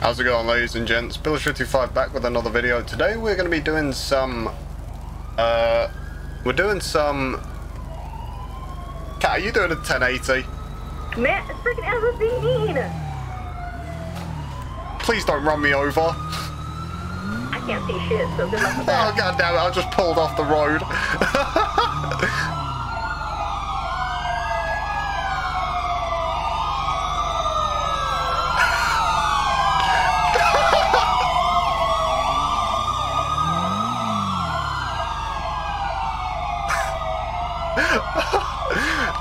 How's it going ladies and gents? Billesh55 back with another video. Today we're going to be doing some... Uh... We're doing some... Kat, are you doing a 1080? Man, it's freaking mean! Please don't run me over. I can't see shit, so good luck with Oh that. god damn it, I just pulled off the road.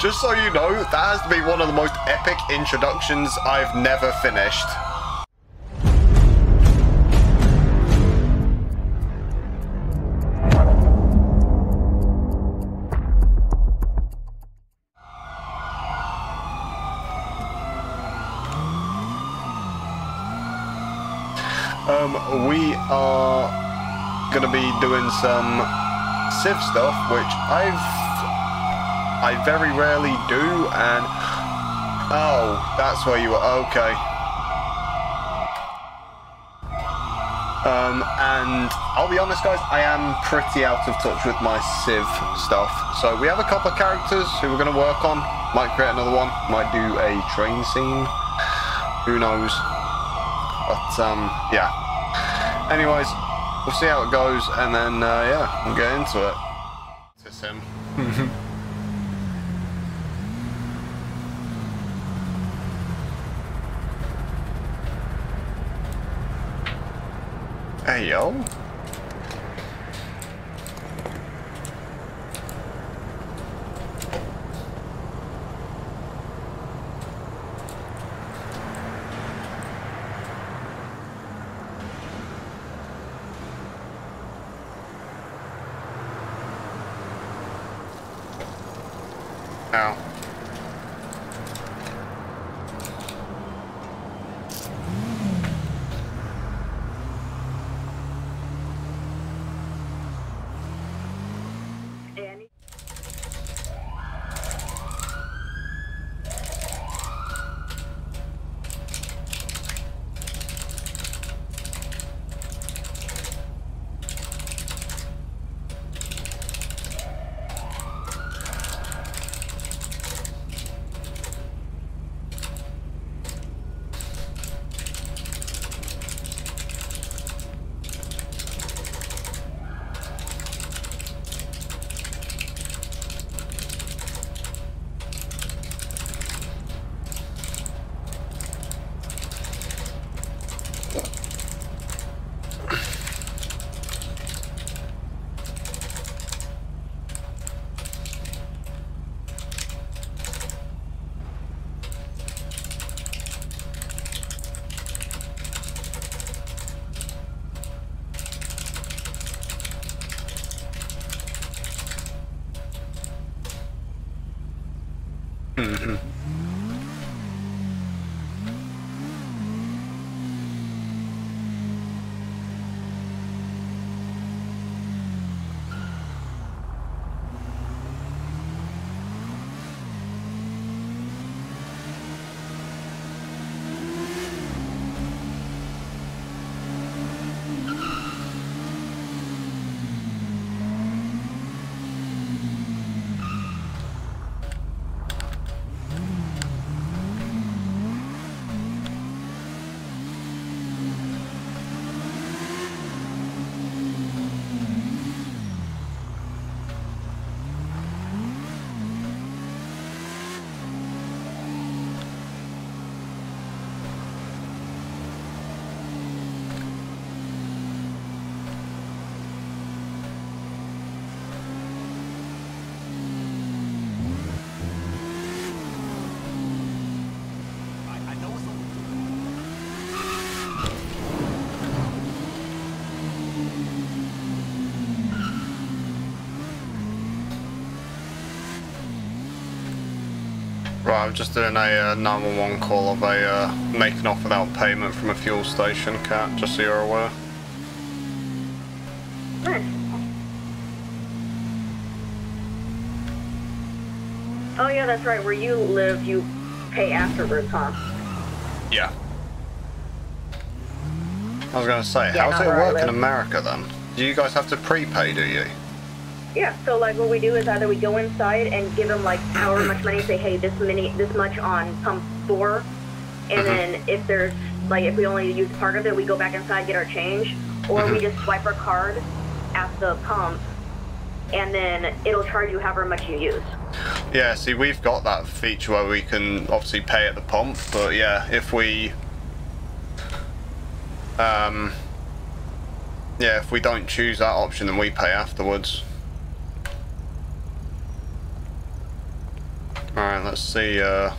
Just so you know, that has to be one of the most epic introductions I've never finished. Um, we are gonna be doing some Civ stuff, which I've I very rarely do, and oh, that's where you were. Okay. Um, and I'll be honest, guys, I am pretty out of touch with my Civ stuff. So we have a couple of characters who we're gonna work on. Might create another one. Might do a train scene. Who knows? But um, yeah. Anyways, we'll see how it goes, and then uh, yeah, we'll get into it. It's him. Hey yo. Right, I'm just doing a uh, 911 call of a uh, making off without payment from a fuel station, Kat, just so you're aware. Oh yeah, that's right. Where you live, you pay afterwards, huh? Yeah. I was going to say, Yeah, how does it work in. America then? Do you guys have to prepay, do you? Yeah, so like what we do is either we go inside and give them like however much money, say, hey, this many, this much on pump four, and Mhm. then if there's like if we only use part of it, we go back inside get our change, or we Mhm. just swipe our card at the pump, and then it'll charge you however much you use. Yeah, see, we've got that feature where we can obviously pay at the pump, but yeah, if we, um, yeah, if we don't choose that option, then we pay afterwards. All right, let's see. Uh,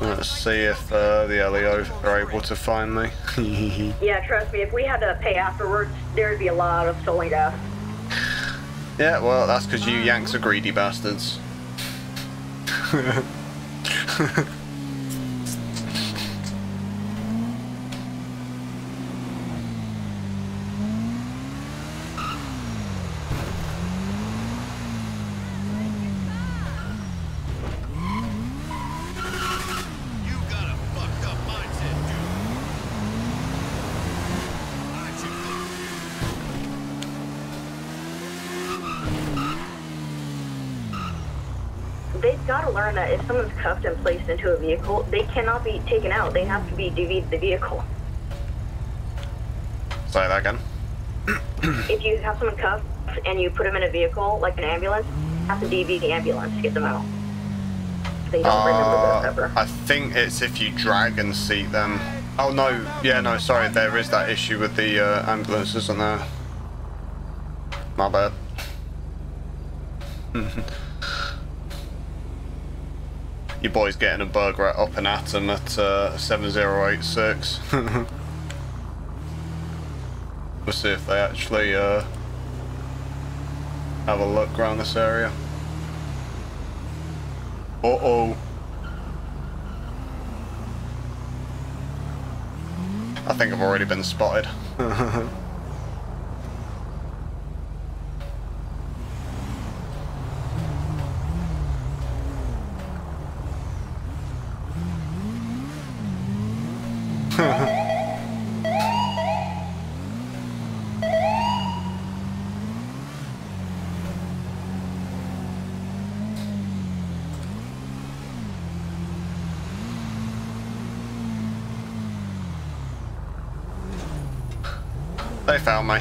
let's see if uh, the LEO are able to find me. Yeah, trust me, if we had to pay afterwards, there'd be a lot of stolen gas. yeah, well, that's because you Yanks are greedy bastards. if someone's cuffed and placed into a vehicle, they cannot be taken out. They have to be DV'd the vehicle. Say that again. if you have someone cuffed and you put them in a vehicle, like an ambulance, you have to DV the ambulance to get them out. They don't remember Uh, ever. I think it's if you drag and seat them. Oh no, yeah, no, sorry, there is that issue with the uh, ambulance, isn't there? My bad. Your boy's getting a burger at Up and Atom at uh, 7086. we'll see if they actually uh, have a look around this area. Uh oh. I think I've already been spotted. found me.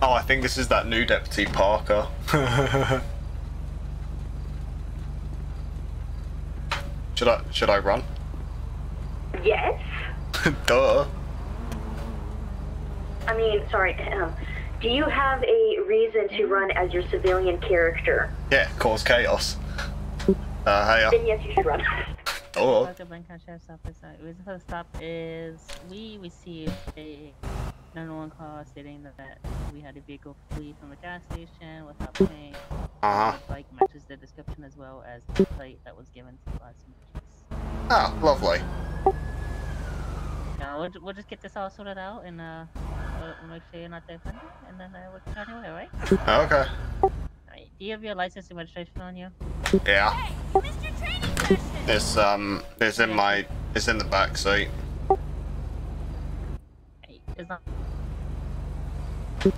Oh, I think this is that new Deputy Parker. should I should I run? Yes? Duh. I mean, sorry, um, do you have a reason to run as your civilian character? Yeah, cause chaos. Uh, hey, Then yes, you should run. oh, Welcome, Bangkok Sheriff's Office. Uh, the reason for the stop is we received a 911 call stating that we had a vehicle flee from a gas station without paying. uh huh. Like matches the description as well as the plate that was given to us. Ah, lovely. Now we'll, we'll just get this all sorted out and uh, we'll, we'll make sure you're not there offended, and then uh, we'll get on your way. Okay. Alright, do you have your license and registration on you? Yeah. It's um, it's in my, it's in the back seat. Hey, it's not.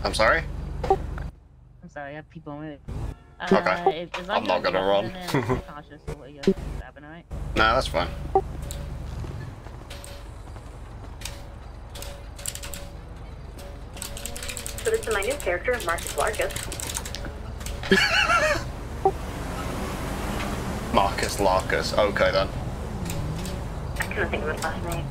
I'm sorry. I'm sorry, I have people with. Uh, Okay. if- I'm not gonna run. confident cautious of what you're grabbing, alright? No, that's fine. So this is my new character, Marcus Larkus. Marcus Larcus. Okay then. I couldn't think of his last name.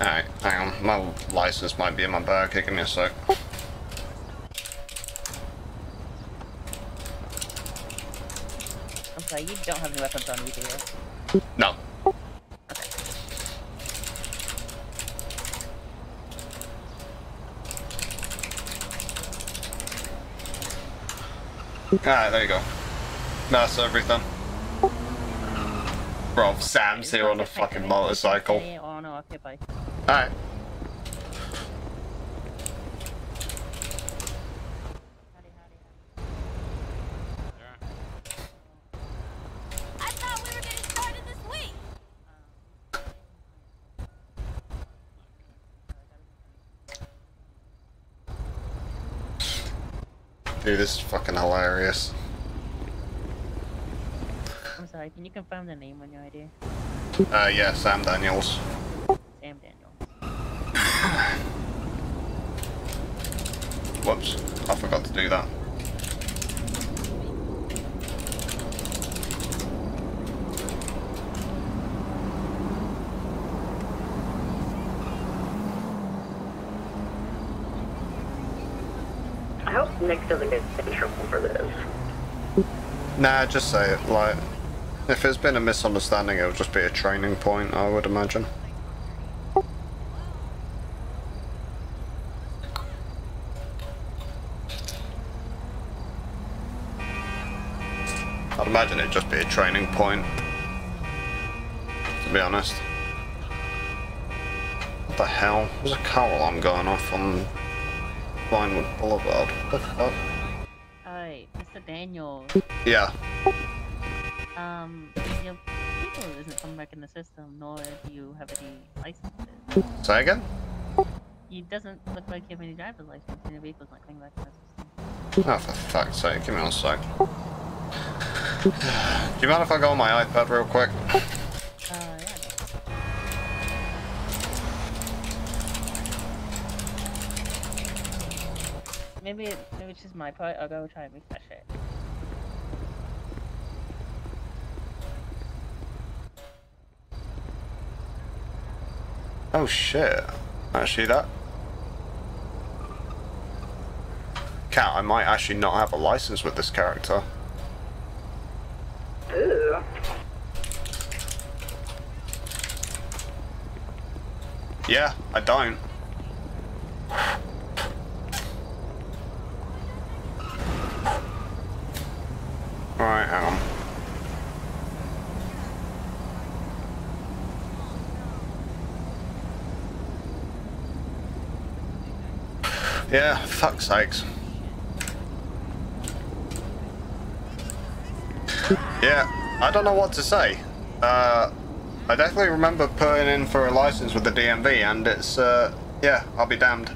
Alright, hang on. My license might be in my bag. Give me a sec. I'm sorry, you don't have any weapons on you, do you? No. Okay. Alright, there you go. That's everything. Bro, Sam's here on a fucking motorcycle. Oh no, okay, bye. Alright. I thought we were getting started this. Dude, this is fucking hilarious. I'm sorry, can you confirm the name on your ID? Uh, yeah, Sam Daniels. Sam Daniel. Whoops, I forgot to do that. I hope Nick doesn't get in trouble for this. Nah, just say it. Like, if there's been a misunderstanding, it'll just be a training point, I would imagine. Imagine it'd just be a training point. To be honest. What the hell? There's a car alarm going off on Vinewood Boulevard. What the fuck? Alright, Mr. Daniel. Yeah. Um, your vehicle isn't coming back in the system, nor do you have any licenses. Say again? It doesn't look like you have any driver's license, and your vehicle's not coming back in the system. Oh, for fuck's sake, give me one sec. Do you mind if I go on my iPad real quick? Uh, yeah. Maybe it, maybe it's just my part. I'll go try and refresh it. Oh shit. Actually, that. Kat, I might actually not have a license with this character. Ooh. Yeah, I don't. Alright, hang on. Yeah, fuck's sakes. Yeah, I don't know what to say. Uh, I definitely remember putting in for a license with the DMV, and it's, uh, yeah, I'll be damned.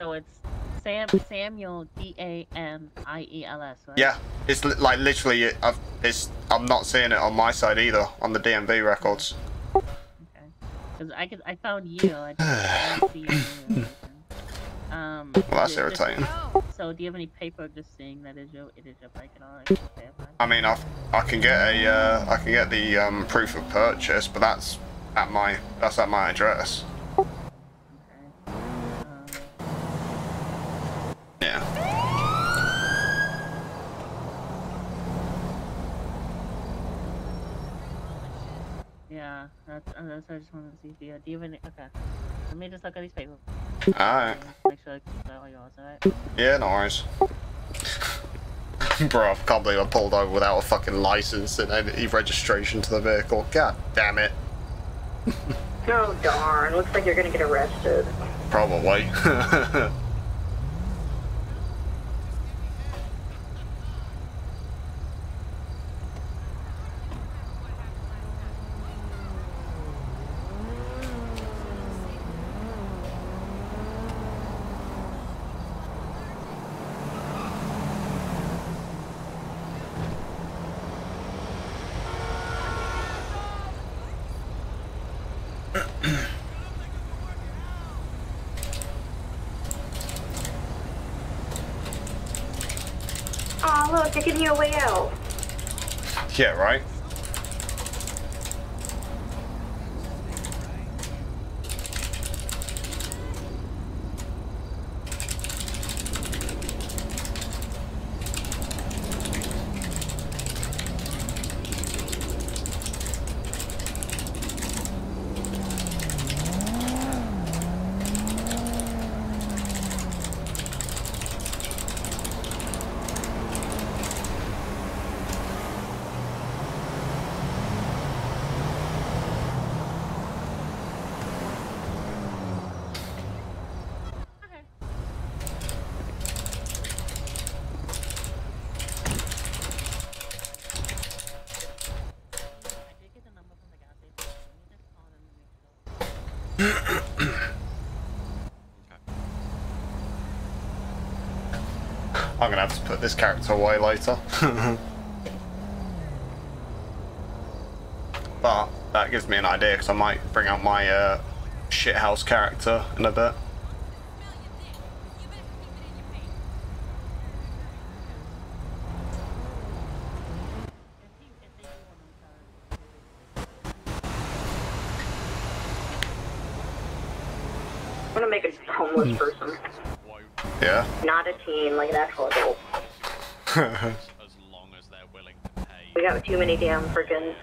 So it's Sam Samuel D A M I E L S, right? Yeah, it's li- like literally, I've, it's, I'm not seeing it on my side either, on the DMV records. Okay. Because I could I found you. I Um. Well, that's is it just- irritating. So do you have any paper just saying that is your it is your bike and all? I mean, I've, I can get a, uh, I can get the um, proof of purchase, but that's at my, that's at my address. Okay. Um, Yeah. Yeah, that's, uh, that's what I just wanted to see. if you- Do you have? Okay. Let me just look at these papers. Alright. Make sure they're all yours, alright? Yeah, no worries. Bro, I can't believe I pulled over without a fucking license and any registration to the vehicle. God damn it. Oh darn, looks like you're gonna get arrested. Probably. Oh look, they're giving you a way out. Yeah, right? I'm gonna have to put this character away later. but that gives me an idea because I might bring out my uh, shithouse character in a bit. If you if they do one of them I'm gonna make a homeless person, Won't Yeah. not a teen, like an actual adult. as long as they're willing to pay. We got too many damn freaking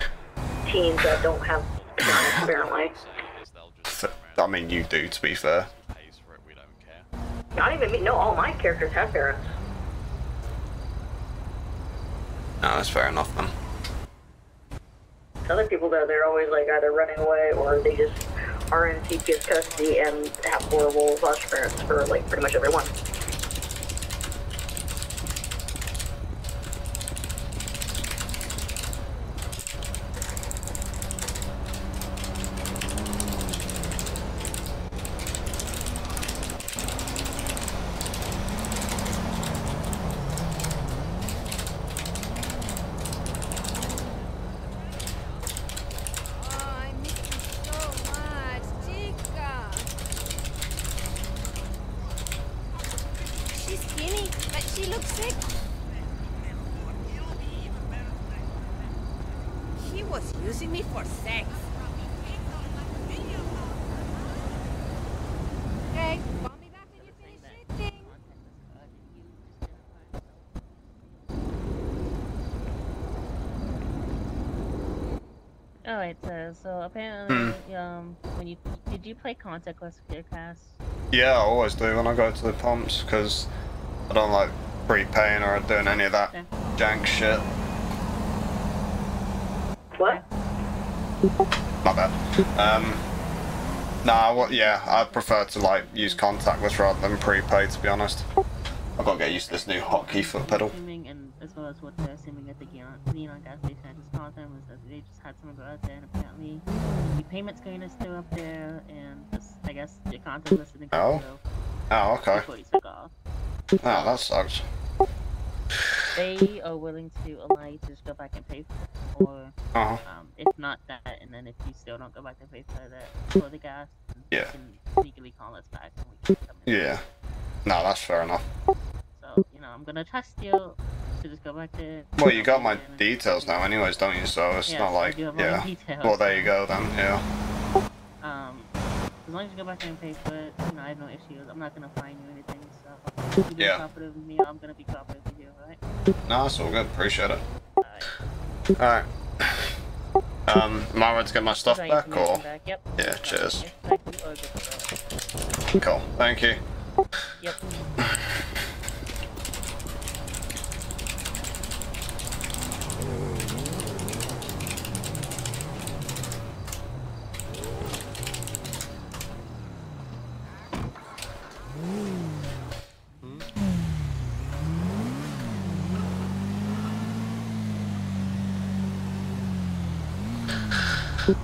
teens that don't have parents, apparently. Sellers, they'll just F- come I mean, you do, to be fair. around, pays for it, we don't. Not even me. No, all my characters have parents. No, that's fair enough then. Other people though, they're always like either running away or they just are in CPS custody and have horrible foster parents for like pretty much everyone. Oh, I miss you so much, chica. She's skinny, but she looks sick. He was using me for sex. Greg, call me back when you saying finish that eating. contact this card and you just identify yourself. Alright, so, so apparently, um, when you did you play Contact Quest with your cast? Yeah, I always do when I go to the pumps because I don't like prepaying or doing any of that Okay. jank shit. What? Not bad. Um, nah, what? Yeah, I prefer to like use contactless rather than prepay. To be honest, I've got to get used to this new hotkey foot pedal. Assuming, and as well as what they're assuming at the Neon, Neon gas station at this time was that they just had someone go out there and apparently the payment screen is still up there and I guess your contact list didn't Oh. go Oh, okay. before took off. Oh, that sucks. They are willing to allow you to just go back and pay for it, or Uh huh. um, if not that, and then if you still don't go back and pay for that for the gas, Yeah. you can legally call us back and we can come in. Yeah. No, that's fair enough. So, you know, I'm gonna trust you to just go back to. Well, you got my details now, anyways, don't you? So it's Yes, not like, do have all your yeah. details. Well, there you go then. Yeah. Um, as long as you go back there and pay for it, you know, I have no issues. I'm not gonna fine you anything. So, if you be Yeah. cooperative with me, I'm gonna be cooperative with you, alright? No, that's all good. Appreciate it. Alright. All right. Um, am I right to get my stuff back or? Back. Yep. Yeah, cheers. information back. You are good to go. Cool. Thank you. Yep.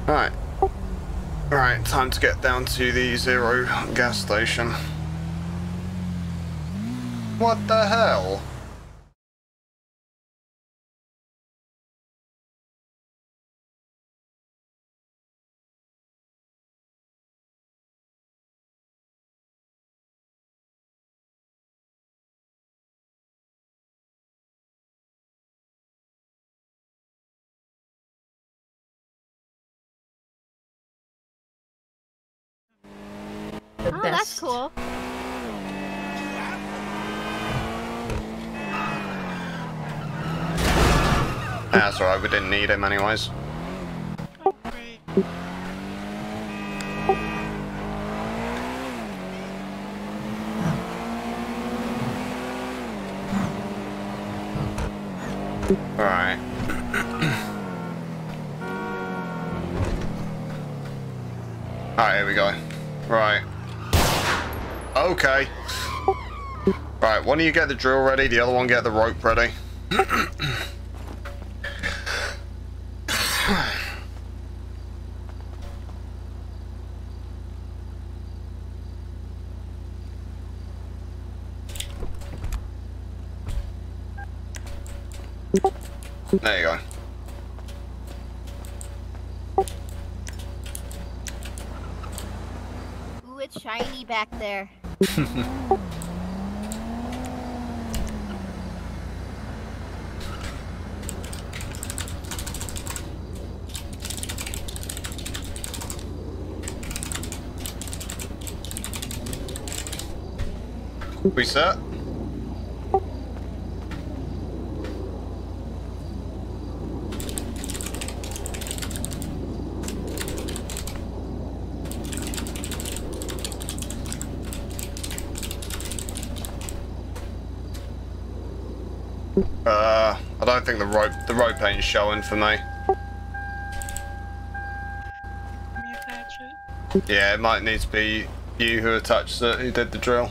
Right. Right, time to get down to the Xero gas station. What the hell? Cool. That's alright, we didn't need him anyways. Alright. Alright, here we go. Right. Okay. Right, one of you get the drill ready, the other one get the rope ready. There you go. Ooh, it's shiny back there. We set? Uh, I don't think the rope the rope ain't showing for me. me attach it. Yeah, it might need to be you who attached it, who did the drill.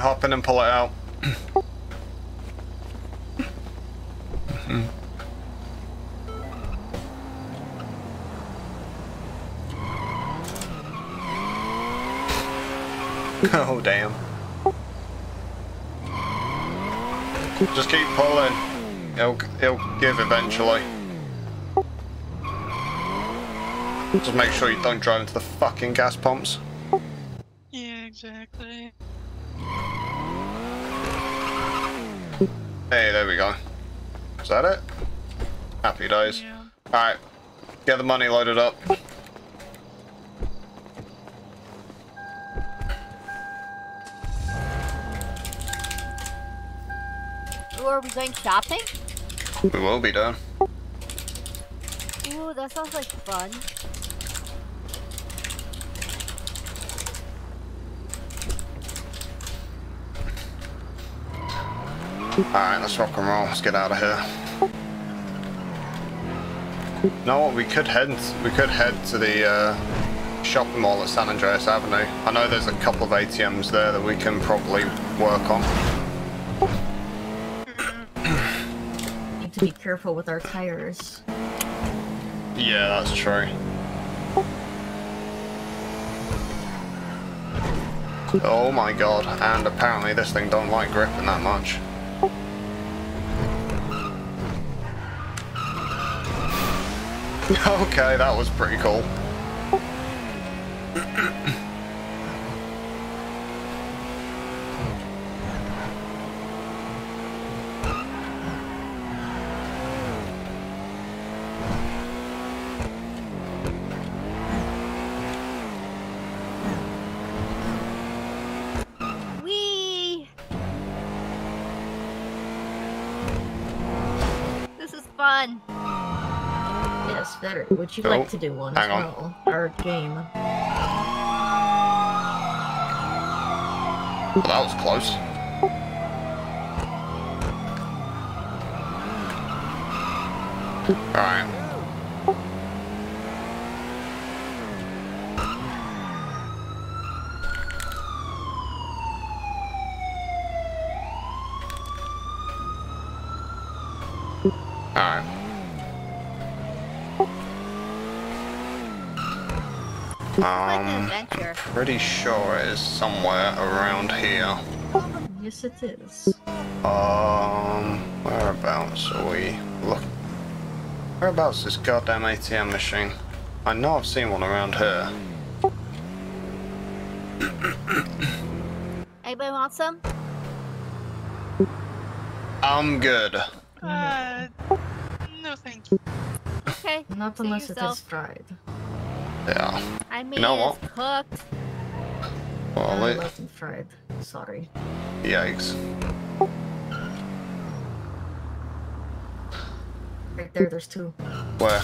Hop in and pull it out. Oh, damn. Just keep pulling. It'll, it'll give eventually. Just make sure you don't drive into the fucking gas pumps. Yeah, exactly. Hey, there we go. Is that it? Happy days. Yeah. Alright, get the money loaded up. Ooh, are we going shopping? We will be done. Ooh, that sounds like fun. Alright, let's rock and roll. Let's get out of here. No. We could head. We could head to the uh, shopping mall at San Andreas Avenue. I know there's a couple of ATMs there that we can probably work on. Need to be careful with our tires. Yeah, that's true. Oh my god! And apparently this thing don't like gripping that much. Okay, that was pretty cool. Would you Oh, like to do one as on. well? Our game. Well, that was close. Alright. Like an Um, adventure. Pretty sure it is somewhere around here. Yes, it is. Um, whereabouts are we? Look. Whereabouts is this goddamn ATM machine? I know I've seen one around here. Anybody want some? I'm good. Uh, no thank you. Okay. Not unless it yourself. is fried. Yeah. I mean, know it's cooked. Well, uh, I it, wasn't fried. Sorry. yikes. Right there, there's two. Where?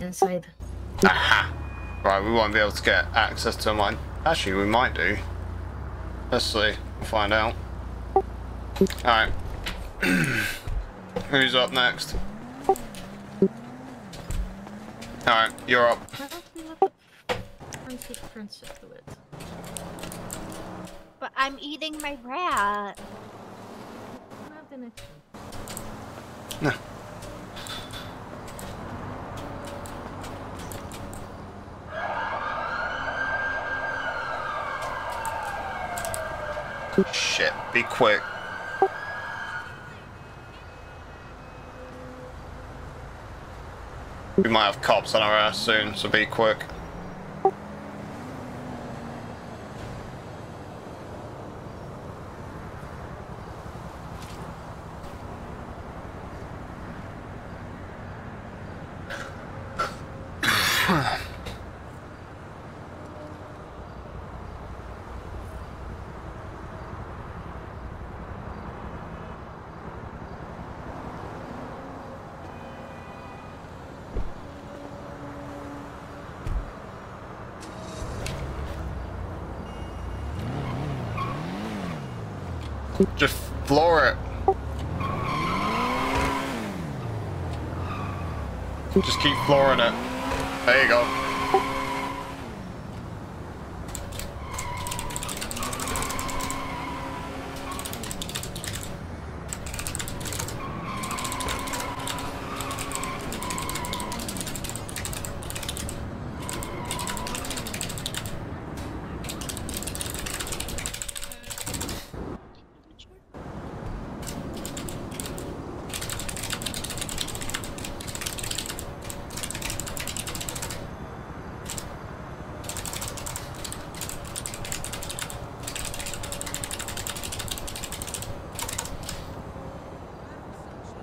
Inside. Aha! Right, we won't be able to get access to mine. Actually, we might do. Let's see. We'll find out. Alright. Who's up next? Alright, you're up. Why don't we let the princess princess do it? But I'm eating my rat. Gonna- Shit, be quick. We might have cops on our ass soon, so be quick. Just floor it. Just keep flooring it. There you go.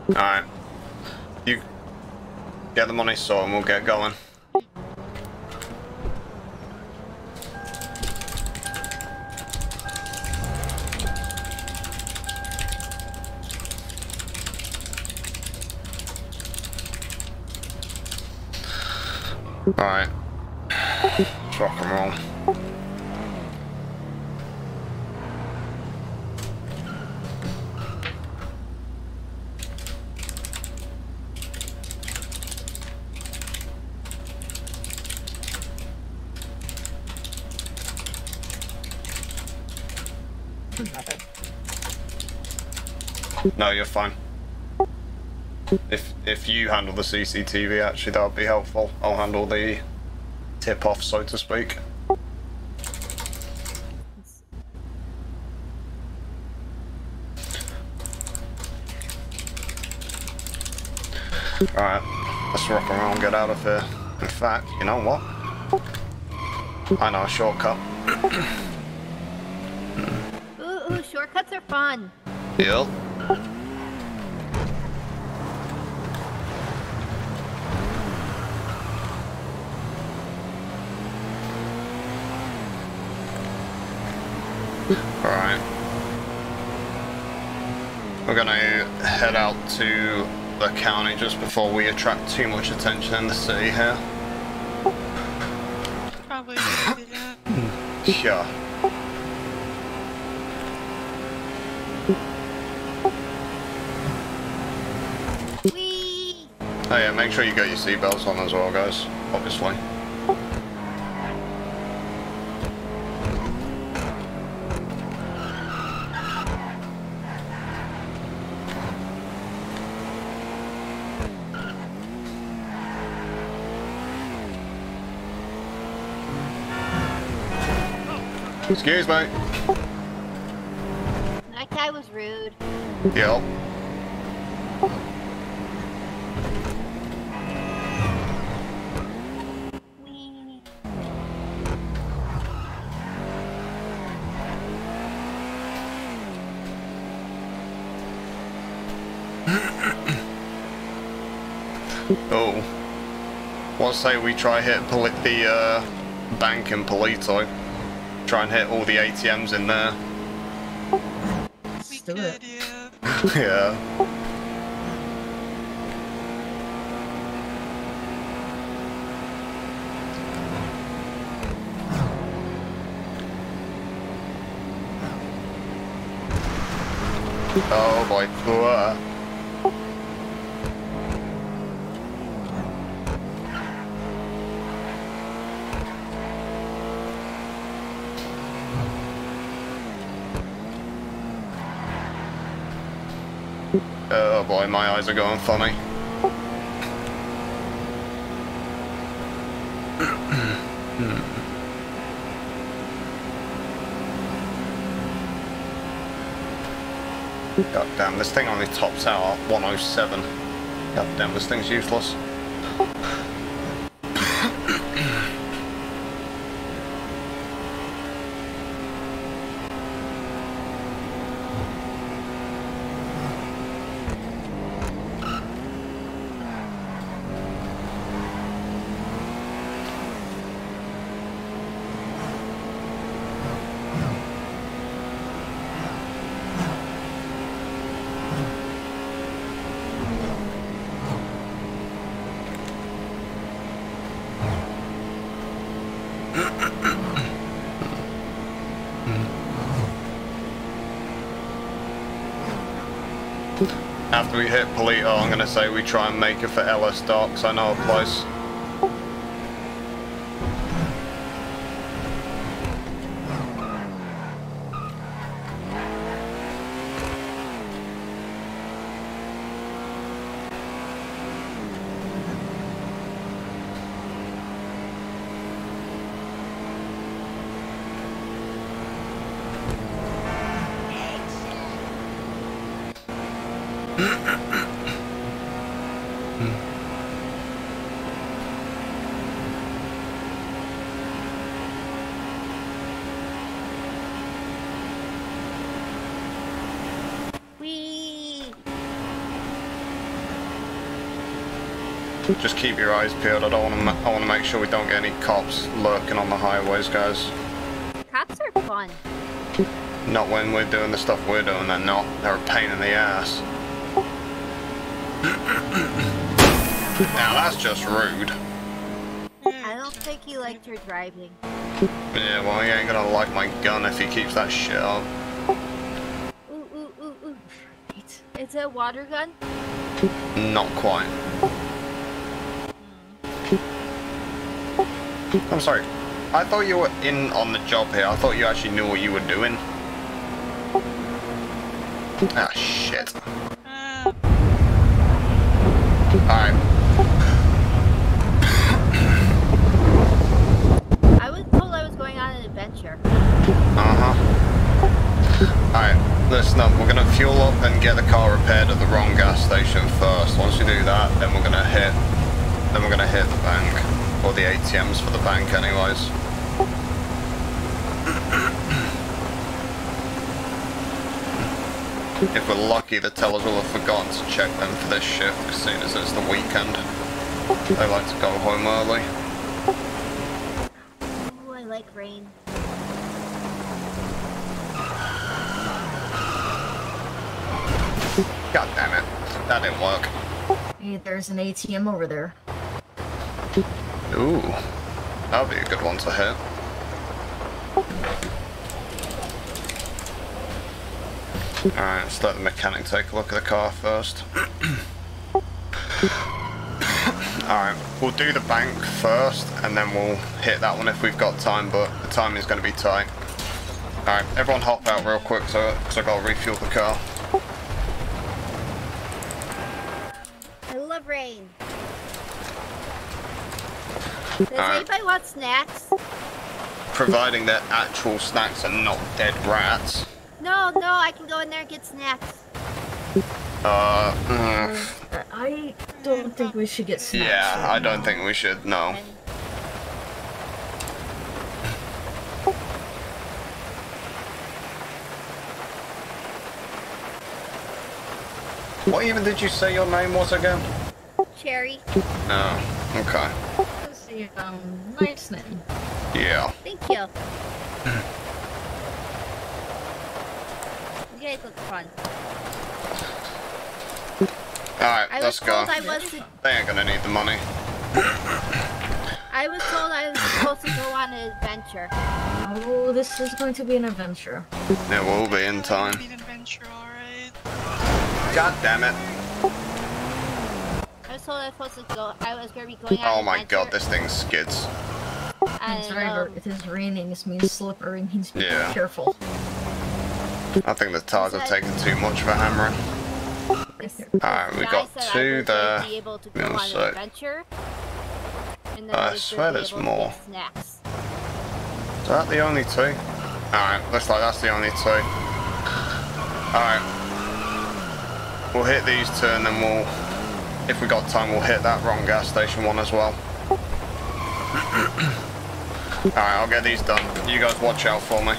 Alright. You get the money sorted and we'll get going. Alright. Let's rock and roll. No, you're fine. If if you handle the CCTV, actually, that would be helpful. I'll handle the tip off, so to speak. Alright, let's rock around, get out of here. In fact, you know what? I know a shortcut. Ooh, ooh, shortcuts are fun. Yep. Alright. We're gonna head out to the county just before we attract too much attention in the city here. Probably. Sure. Whee! Oh yeah, make sure you got your seatbelts on as well, guys. Obviously. Excuse me. That guy was rude. Yep. Oh. What say we try hit the uh, bank in Paleto? Try and hit all the ATMs in there. We do could, it. yeah. yeah. Oh boy. Whoa. Oh boy, my eyes are going funny. God damn, this thing only tops out at 107. God damn, this thing's useless. After we hit Paleto, I'm gonna say we try and make it for Ellis Docks. I know a place. Wee. Just keep your eyes peeled. I don't want to. I want to make sure we don't get any cops lurking on the highways, guys. Cops are fun. Not when we're doing the stuff we're doing. They're not. They're a pain in the ass. now that's just rude. I don't think he liked your driving. Yeah, well, he ain't gonna like my gun if he keeps that shit up. Ooh, ooh, ooh, ooh. It's a water gun? Not quite. I'm sorry. I thought you were in on the job here. I thought you actually knew what you were doing. Ah, shit. Alright. I was told I was going on an adventure. Uh-huh. Alright, listen up. We're gonna fuel up and get the car repaired at the RON gas station first. Once we do that, then we're gonna hit... Then we're gonna hit the bank. Or the ATMs for the bank anyways. If we're lucky, the tellers will have forgotten to check them for this shift, as soon as it's the weekend. They like to go home early. Ooh, I like rain. God damn it. That didn't work. Hey, there's an ATM over there. Ooh. That would be a good one to hit. Alright, let's let the mechanic take a look at the car first. Alright, we'll do the bank first, and then we'll hit that one if we've got time, but the time is going to be tight. Alright, everyone hop out real quick, so because I've got to refuel the car. I love rain. Does Alright. anybody want snacks? Providing that actual snacks are not dead rats. No, no, I can go in there and get snacks. Uh, mm, Uh, I don't think we should get snacks. yeah, right I don't now. think we should, no. What even did you say your name was again? cherry. Oh, okay. Let's um, nice name. Yeah. Thank you. You guys look fun. Alright, let's go. I was They ain't gonna need the money. I was told I was supposed to go on an adventure. Oh, this is going to be an adventure. It will be in time. Be an adventure, alright. God damn it. I was told I was supposed to go. I was gonna be going on. Oh my god, adventure, this thing skids. And, It's very, um, it is raining, this means slippery, it means be Yeah. careful. I think the tires are taking too much for hammering. Alright, we got two there. Be able to go a on an adventure. And then I swear there's more. Snacks. Is that the only two? Alright, looks like that's the only two. Alright. We'll hit these two and then we'll, if we got time, we'll hit that RON gas station one as well. Alright, I'll get these done. You guys watch out for me.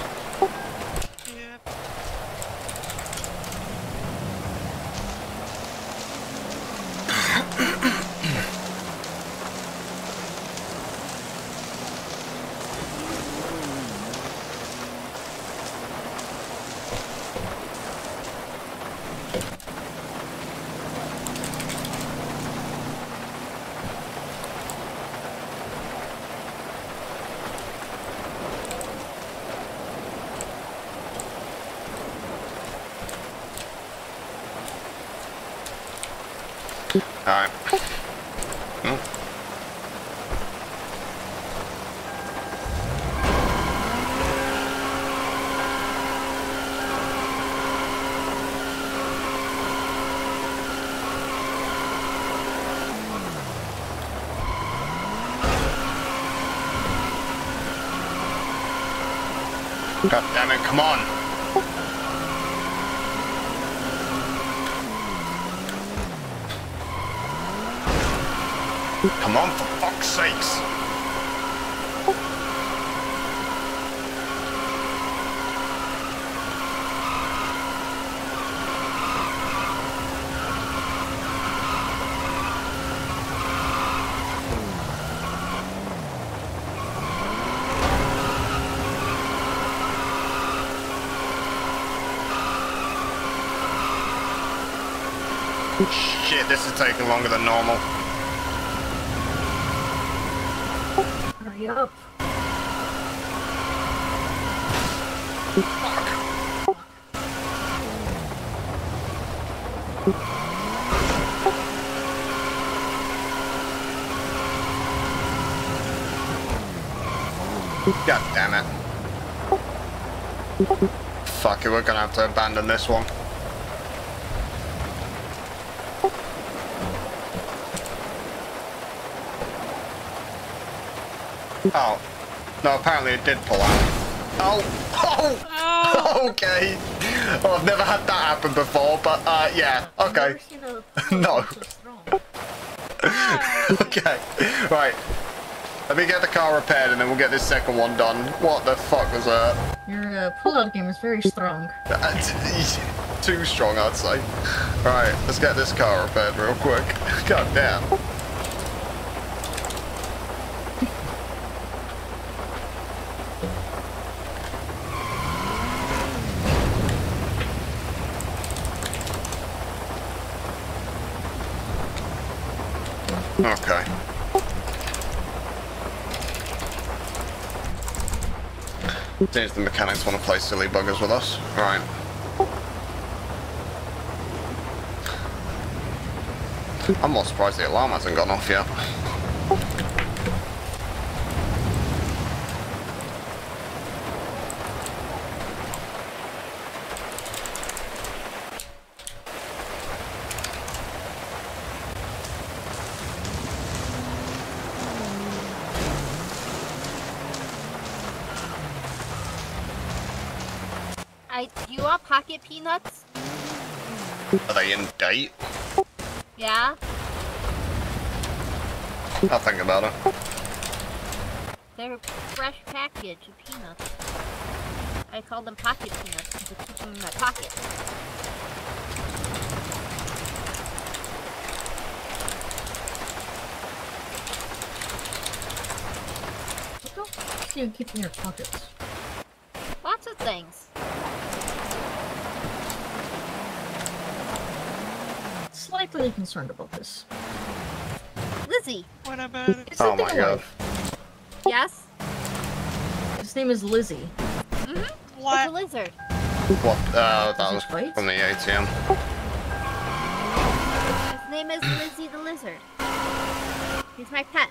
Yep. Alright. Hmm. God damn it, come on. Come on, for fuck's sakes. Shit, this is taking longer than normal. Hurry up. God damn it. Fuck it, we're gonna have to abandon this one. Oh. No, apparently it did pull out. Oh! Oh! oh. okay. Oh, I've never had that happen before, but uh, yeah. Okay. Never seen a No. okay. Right. Let me get the car repaired and then we'll get this second one done. What the fuck was that? Your uh, pullout game is very strong. Too strong, I'd say. Right, let's get this car repaired real quick. God damn. Okay. Seems the mechanics want to play silly buggers with us. Right. I'm more surprised the alarm hasn't gone off yet. I do you want pocket peanuts? Are they in date? Yeah. I'll think about it. They're a fresh package of peanuts. I call them pocket peanuts because I keep them in my pocket. What else do you keep in your pockets? Lots of things. Slightly concerned about this. Lizzie. What about it? Is Oh something my god. alive? Yes. His name is Lizzie. Mm-hmm. It's a lizard. What? Uh, that was it bite? from the ATM. His name is Lizzie the lizard. He's my pet.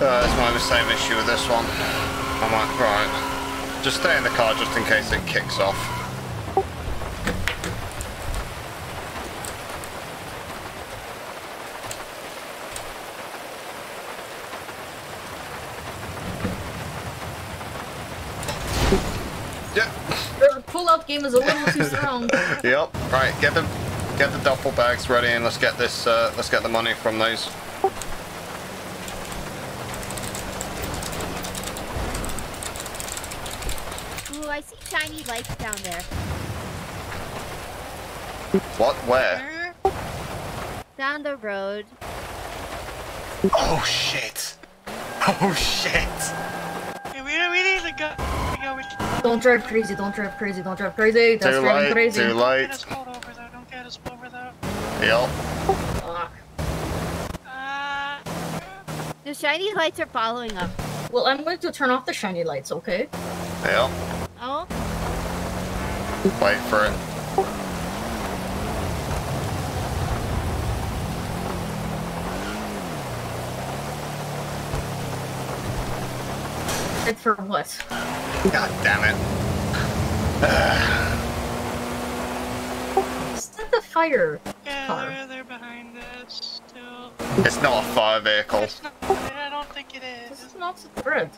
Uh, it's my the same issue with this one. I'm like, right. Just stay in the car just in case it kicks off. Yep. The pull-out game is a little too strong. Yep. Right. Get the get the duffel bags ready and let's get this. Uh, let's get the money from those. Ooh, I lights down there. What? Where? Down the road. Oh shit. Oh shit. Hey, we, we need to go. Go. Don't drive crazy, don't drive crazy, don't drive crazy. That's Too driving late. crazy. Too Don't get us pulled over though. Don't get us pulled over though. Yep. Fuck. Uh, The shiny lights are following up. Well, I'm going to turn off the shiny lights, okay? Yep. Wait for it. It's for what? God damn it. Is that the fire? yeah, Car. they're, they're behind us still. It's not a fire vehicle. It's not. I don't think it This is. is not the thread.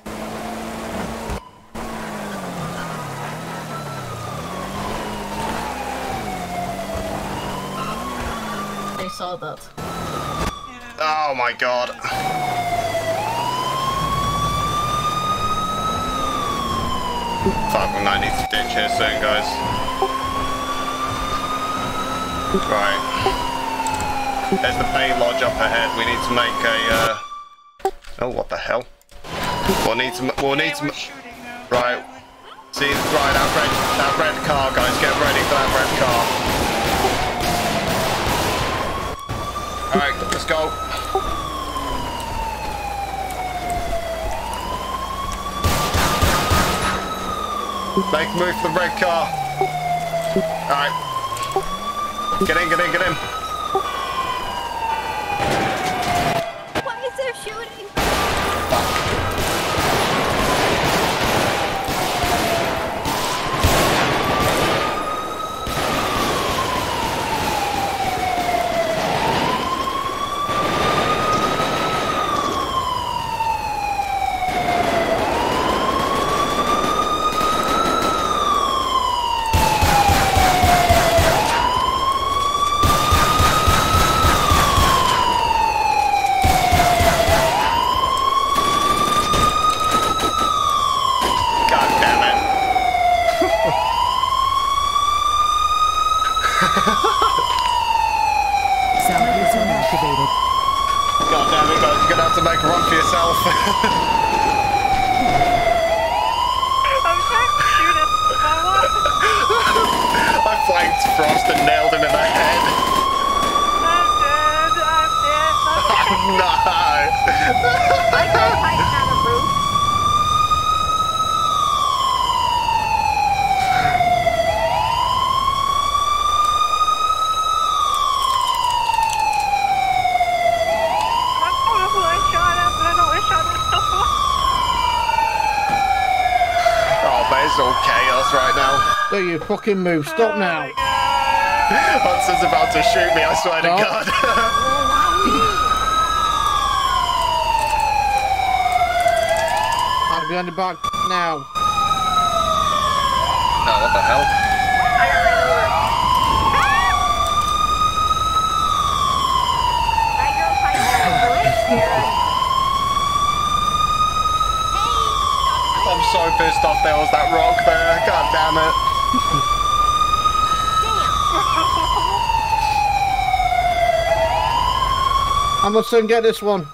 Saw that. Oh my god. Fuck, we might need to ditch here soon, guys. Right. There's the Bay Lodge up ahead. We need to make a, uh... Oh, what the hell? We'll need to... We'll need to... Right. See, right, that red, that red car, guys. Get ready for that red car. Alright, let's go. Make move for the red car. Alright. Get in, get in, get in. why is there shooting? God damn it. Sound zone activated. God damn it, guys. You're gonna have to make a run for yourself. I'm trying to shoot it. I flanked Frost and nailed him in the head. I'm dead. I'm dead. I'm no. I tried hiding on a roof. I don't know who I shot at, but I know I shot myself. Oh, but it's all chaos right now. You fucking move. Stop now. Oh. Hudson's about to shoot me, I swear to God. I'll be on the back now. oh, what the hell? I got ran over. My girl fighting I'm so pissed off there was that rock there. God damn it. Hamilton, get this one.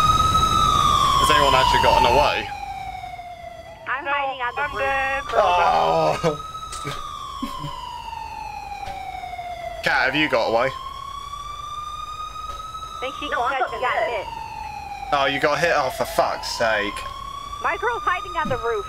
Has anyone actually gotten away? I'm No, hiding on the I'm roof. dead. Oh. Kat, have you got away? think she No, I got, thought got you did. hit. Oh, you got hit? Oh, for fuck's sake. My girl's hiding on the roof.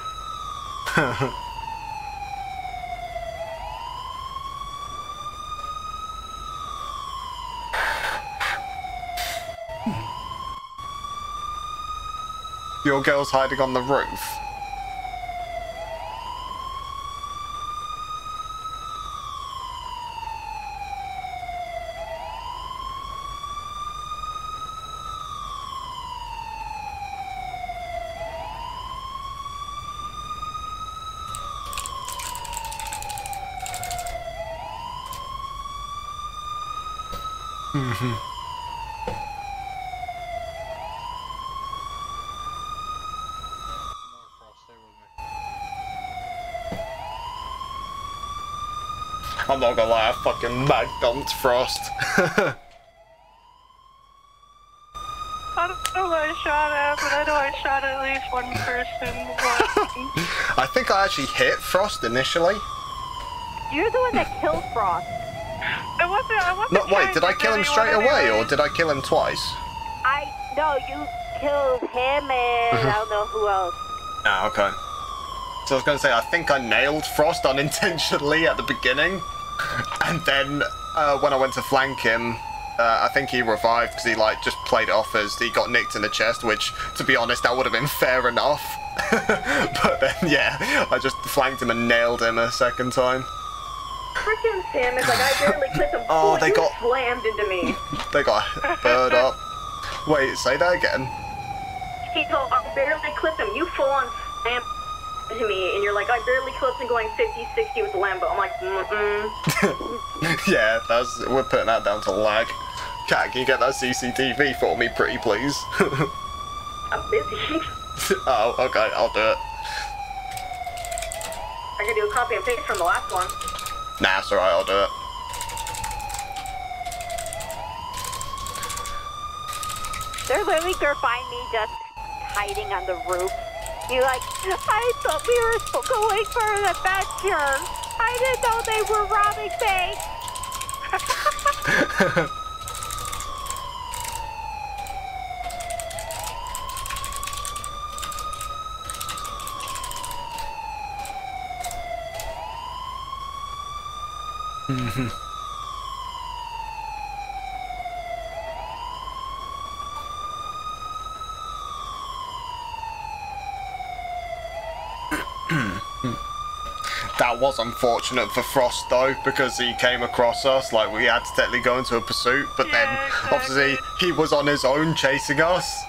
Your girl's hiding on the roof. I'm not gonna lie, I fucking dumped Frost. I don't know what I shot at, but I know I shot at least one person. I think I actually hit Frost initially. You're the one that killed Frost. I wasn't. I wasn't. No, wait, did I kill him straight away or did I kill him twice? I no, you killed him and Mhm. I don't know who else. Ah, okay. So I was gonna say, I think I nailed Frost unintentionally at the beginning, and then uh, when I went to flank him, uh, I think he revived because he like just played it off as he got nicked in the chest, which, to be honest, that would have been fair enough. but then, yeah, I just flanked him and nailed him a second time. Freaking Sam is like, I barely clipped him. Oh, they got- slammed into me. They got a bird up. Wait, say that again. He told, I barely clipped him. You full on slammed into me, and you're like, I barely clipped him going 50, 60 with the Lambo. I'm like, mm-mm. yeah, that's we're putting that down to lag. Kat, can you get that CCTV for me, pretty please? I'm busy. oh, okay, I'll do it. I can do a copy and paste from the last one. Nah, it's alright, I'll do it. They're literally gonna find me just hiding on the roof. You're like, I thought we were going for an adventure. I didn't know they were robbing banks. That was unfortunate for Frost though, because he came across us, like we had to technically go into a pursuit, but then obviously he was on his own chasing us.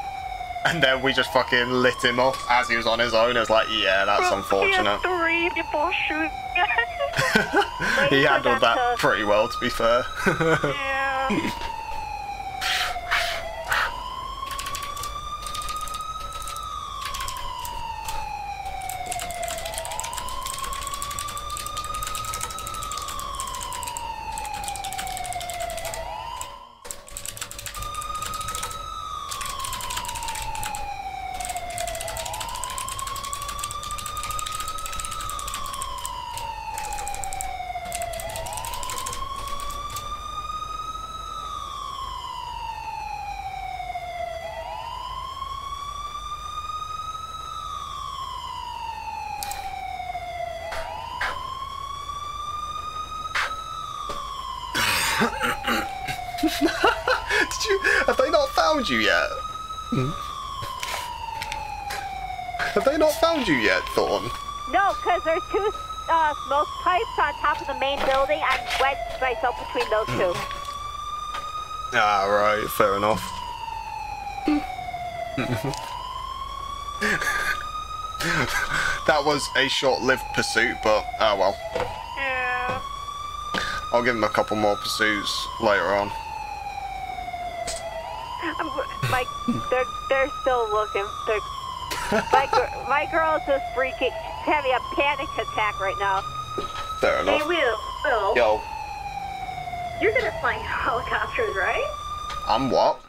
And then we just fucking lit him off as he was on his own. It was like, yeah, that's He unfortunate. had three people shooting. He handled that pretty well, to be fair. yeah. Did you? Have they not found you yet? Have they not found you yet, Thorn? No, because there's two uh, smoke pipes on top of the main building. I wedged myself between those two. Ah, right, fair enough. that was a short-lived pursuit, but oh well. Yeah. I'll give him a couple more pursuits later on. I'm, they're, they're still looking. They're, my, my girl is just freaking. She's having a panic attack right now. Fair Hey, enough. Will, Will, Yo, you're gonna find helicopters, right? I'm what?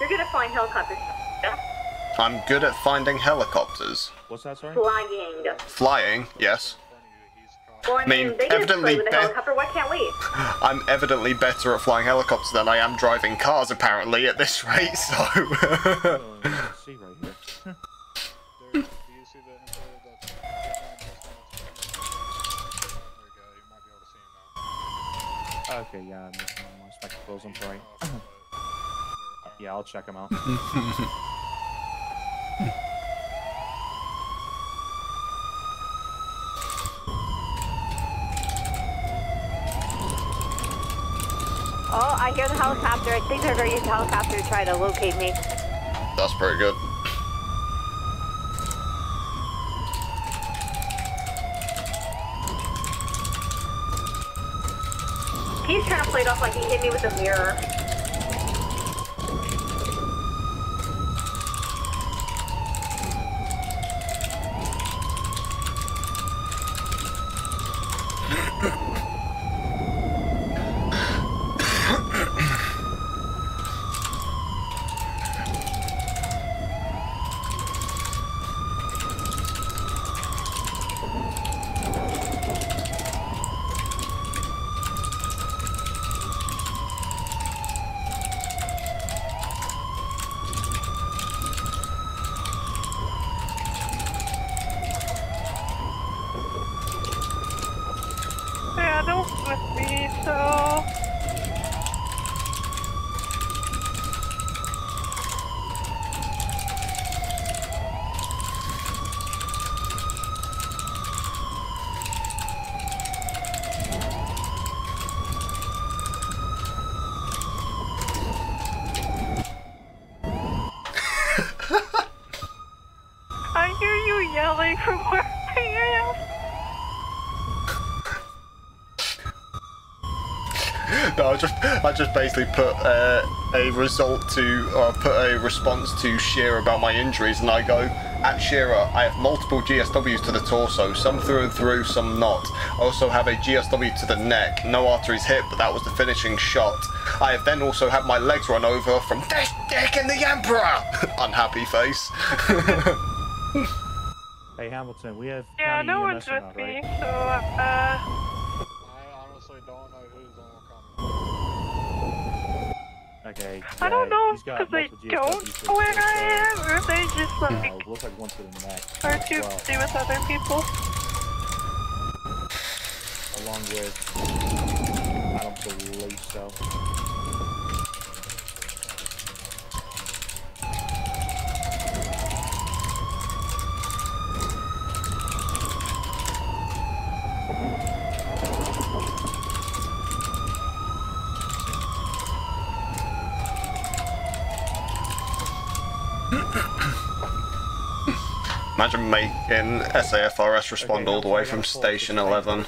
You're gonna find helicopters. Yeah? I'm good at finding helicopters. What's that, sorry? Flying. Flying, yes. Well, I mean, mean, they evidently play the helicopter. Why can't we? I'm evidently better at flying helicopters than I am driving cars, apparently, at this rate, so. Okay, yeah, I'm missing my spectacles. I'm sorry. Yeah, I'll check them out. Oh, I hear the helicopter. I think they're going to use the helicopter to try to locate me. That's pretty good. He's trying to play it off like he hit me with a mirror. Yeah, don't with me, so. I hear you yelling from where I am. No, I just, basically put uh, a result to, or put a response to Shearer about my injuries, and I go, at Shearer, I have multiple GSWs to the torso, some through and through, some not. I also have a GSW to the neck, no arteries hit, but that was the finishing shot. I have then also had my legs run over from this dick and the Emperor! Unhappy face. hey, Hamilton, we have. Yeah, county no one's with around, me, right? so, uh. I honestly don't know who's on Okay. I yeah, don't know he's got if they don't know where I am, or they just, No, like, it looks like one to the are as too well, busy with other people. along with. I don't believe so. Imagine making SAFRS respond all the way from Station 11.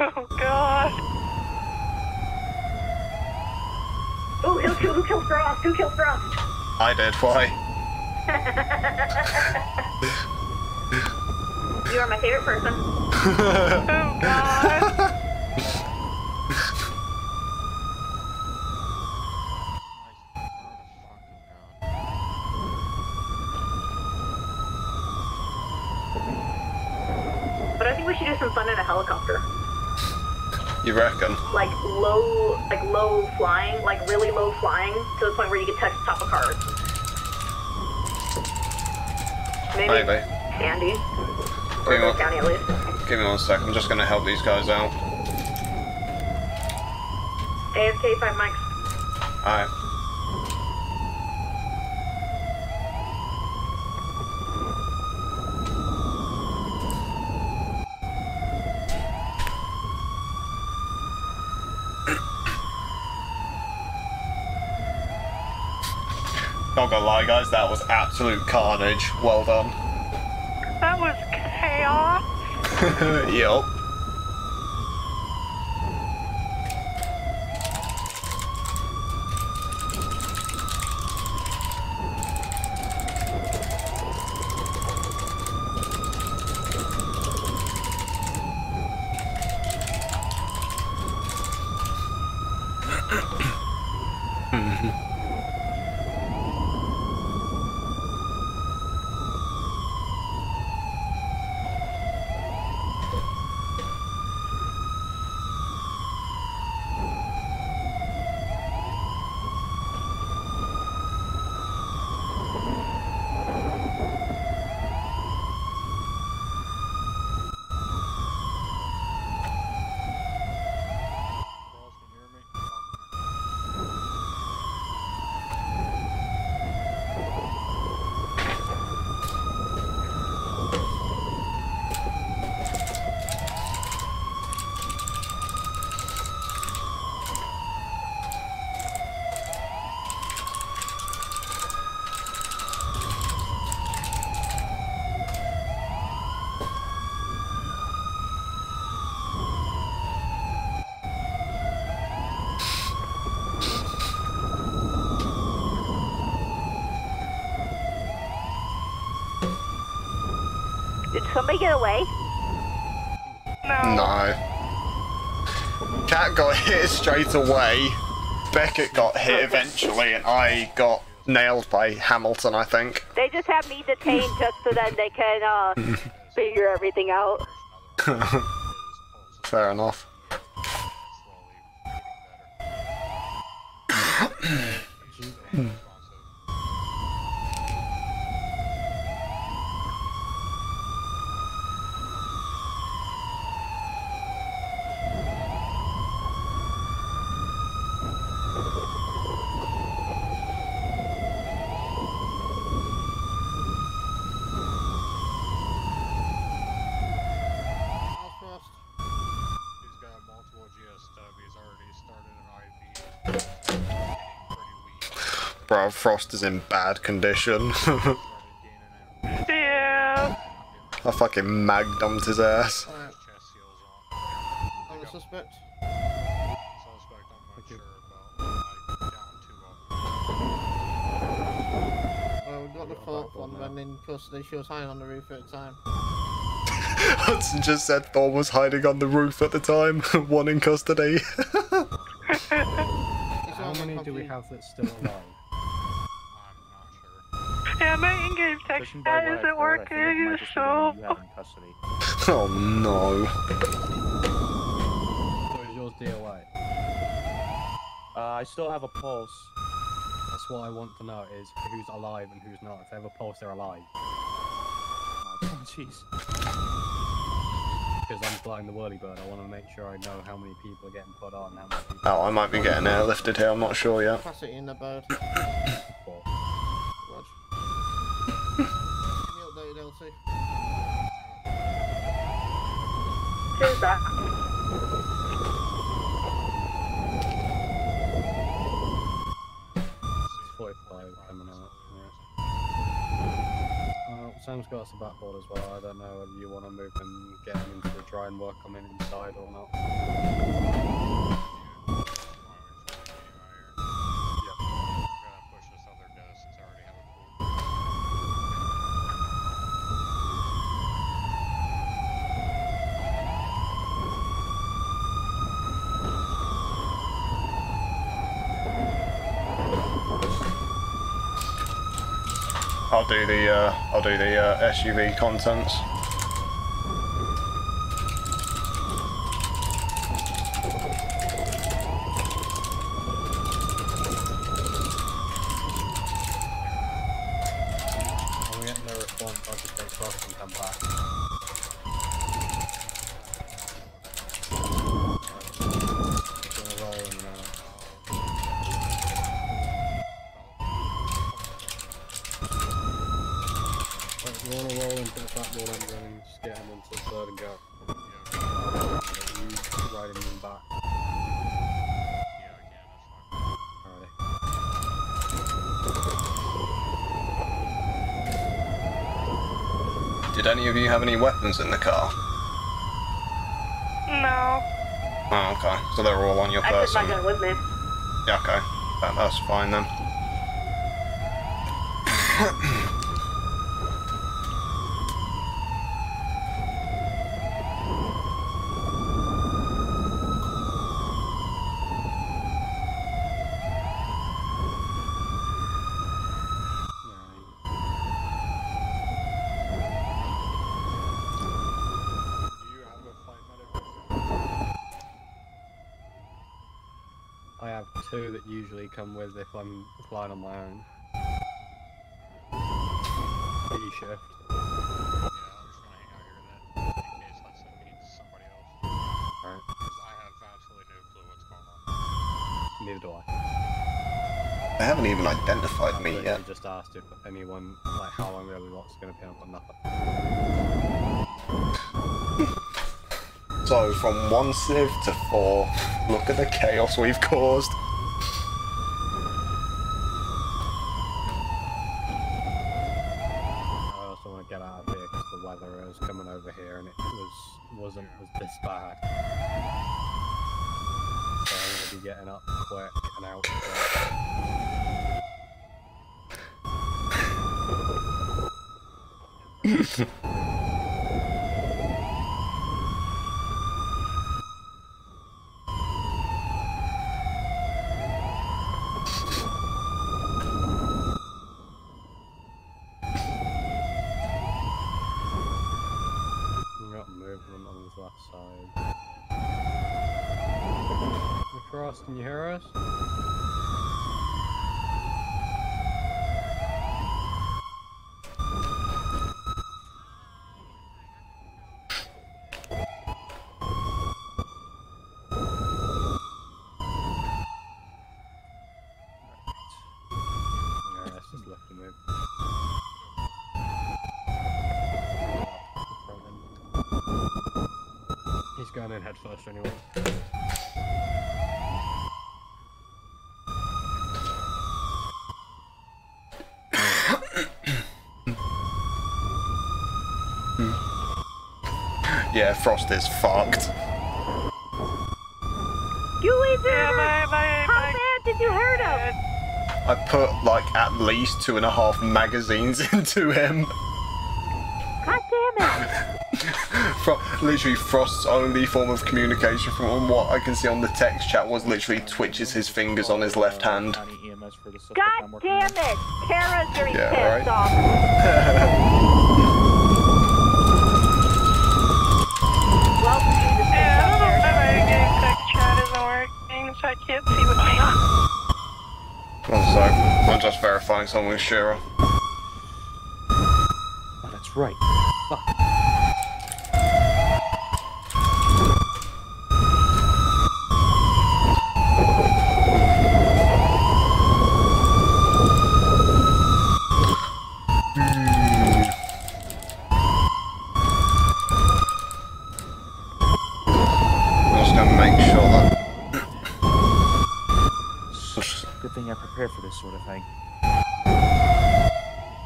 Oh, God. Ooh, who, who, who killed Frost? Who killed Frost? I did, why? you are my favorite person. oh, God. But I think we should do some fun in a helicopter. You reckon? Like low, like low flying, like really low flying, to the point where you can touch the top of cars. Maybe, Maybe. Andy. Give me, one, County at least. give me one sec, I'm just gonna help these guys out. AFK, five mics. Alright. Not gonna lie, guys, that was absolute carnage. Well done. That was chaos. yep. Somebody get away? No. Kat got hit straight away. Beckett got hit eventually, and I got nailed by Hamilton, I think. They just have me detained just so that they can uh, figure everything out. Fair enough. He's got multiple GSW. He's already started an IV. Bro, Frost is in bad condition. Yeah. I fucking mag dumped his ass. On the suspect. Well, oh, we got the fourth one then in custody. She was hiding on the roof at the time. Hudson just said Thorn was hiding on the roof at the time, one in custody. How many do we have that's still alive? Yeah, my in-game text isn't working, so... oh no. So is yours DOA? Uh, I still have a pulse. That's what I want to know is who's alive and who's not. If they have a pulse, they're alive. Oh, jeez. Because I'm flying the whirly bird, I want to make sure I know how many people are getting put on, how many. Oh, I might be getting airlifted here, I'm not sure yet. Capacity in the bird. Four. Rog. Keep me Who's? It's 45 coming out. Uh, Sam's got us a backboard as well. I don't know whether you want to move and get him into the try and work on him inside or not. I'll do the uh, I'll do the uh, SUV contents. When we get no response, I'll just take cross and come back. Gonna roll and, uh, Right, if you want to roll into the backboard, I'm going to just get him onto the third and go. You riding him back. Alrighty. Did any of you have any weapons in the car? No. Oh, okay. So they're all on your I took person. my gun with me. Yeah, okay. That, that's fine then. I have two that usually come with if I'm flying on my own. E shift. Alright. Neither do I. They haven't even identified me Literally yet. just asked if anyone, like how long the lot's gonna be on, nothing. So from one sieve to four, look at the chaos we've caused. I also want to get out of here because the weather is coming over here and it was wasn't was this bad. So I'm gonna be getting up quick and out quick. Yeah. Yeah, Frost is fucked. You wizard! How bad did you hurt him? I put like at least two and a half magazines into him. God damn it! Fro- literally, Frost's only form of communication from what I can see on the text chat was literally twitches his fingers on his left hand. God damn it! Tara's getting Yeah, pissed right. off. Welcome to the Yeah, I don't know if my game text chat isn't working, so I can't see what's going on. I'm just verifying something with Shira. Oh, that's right. I'm just gonna make sure that. Good thing I prepared for this sort of thing.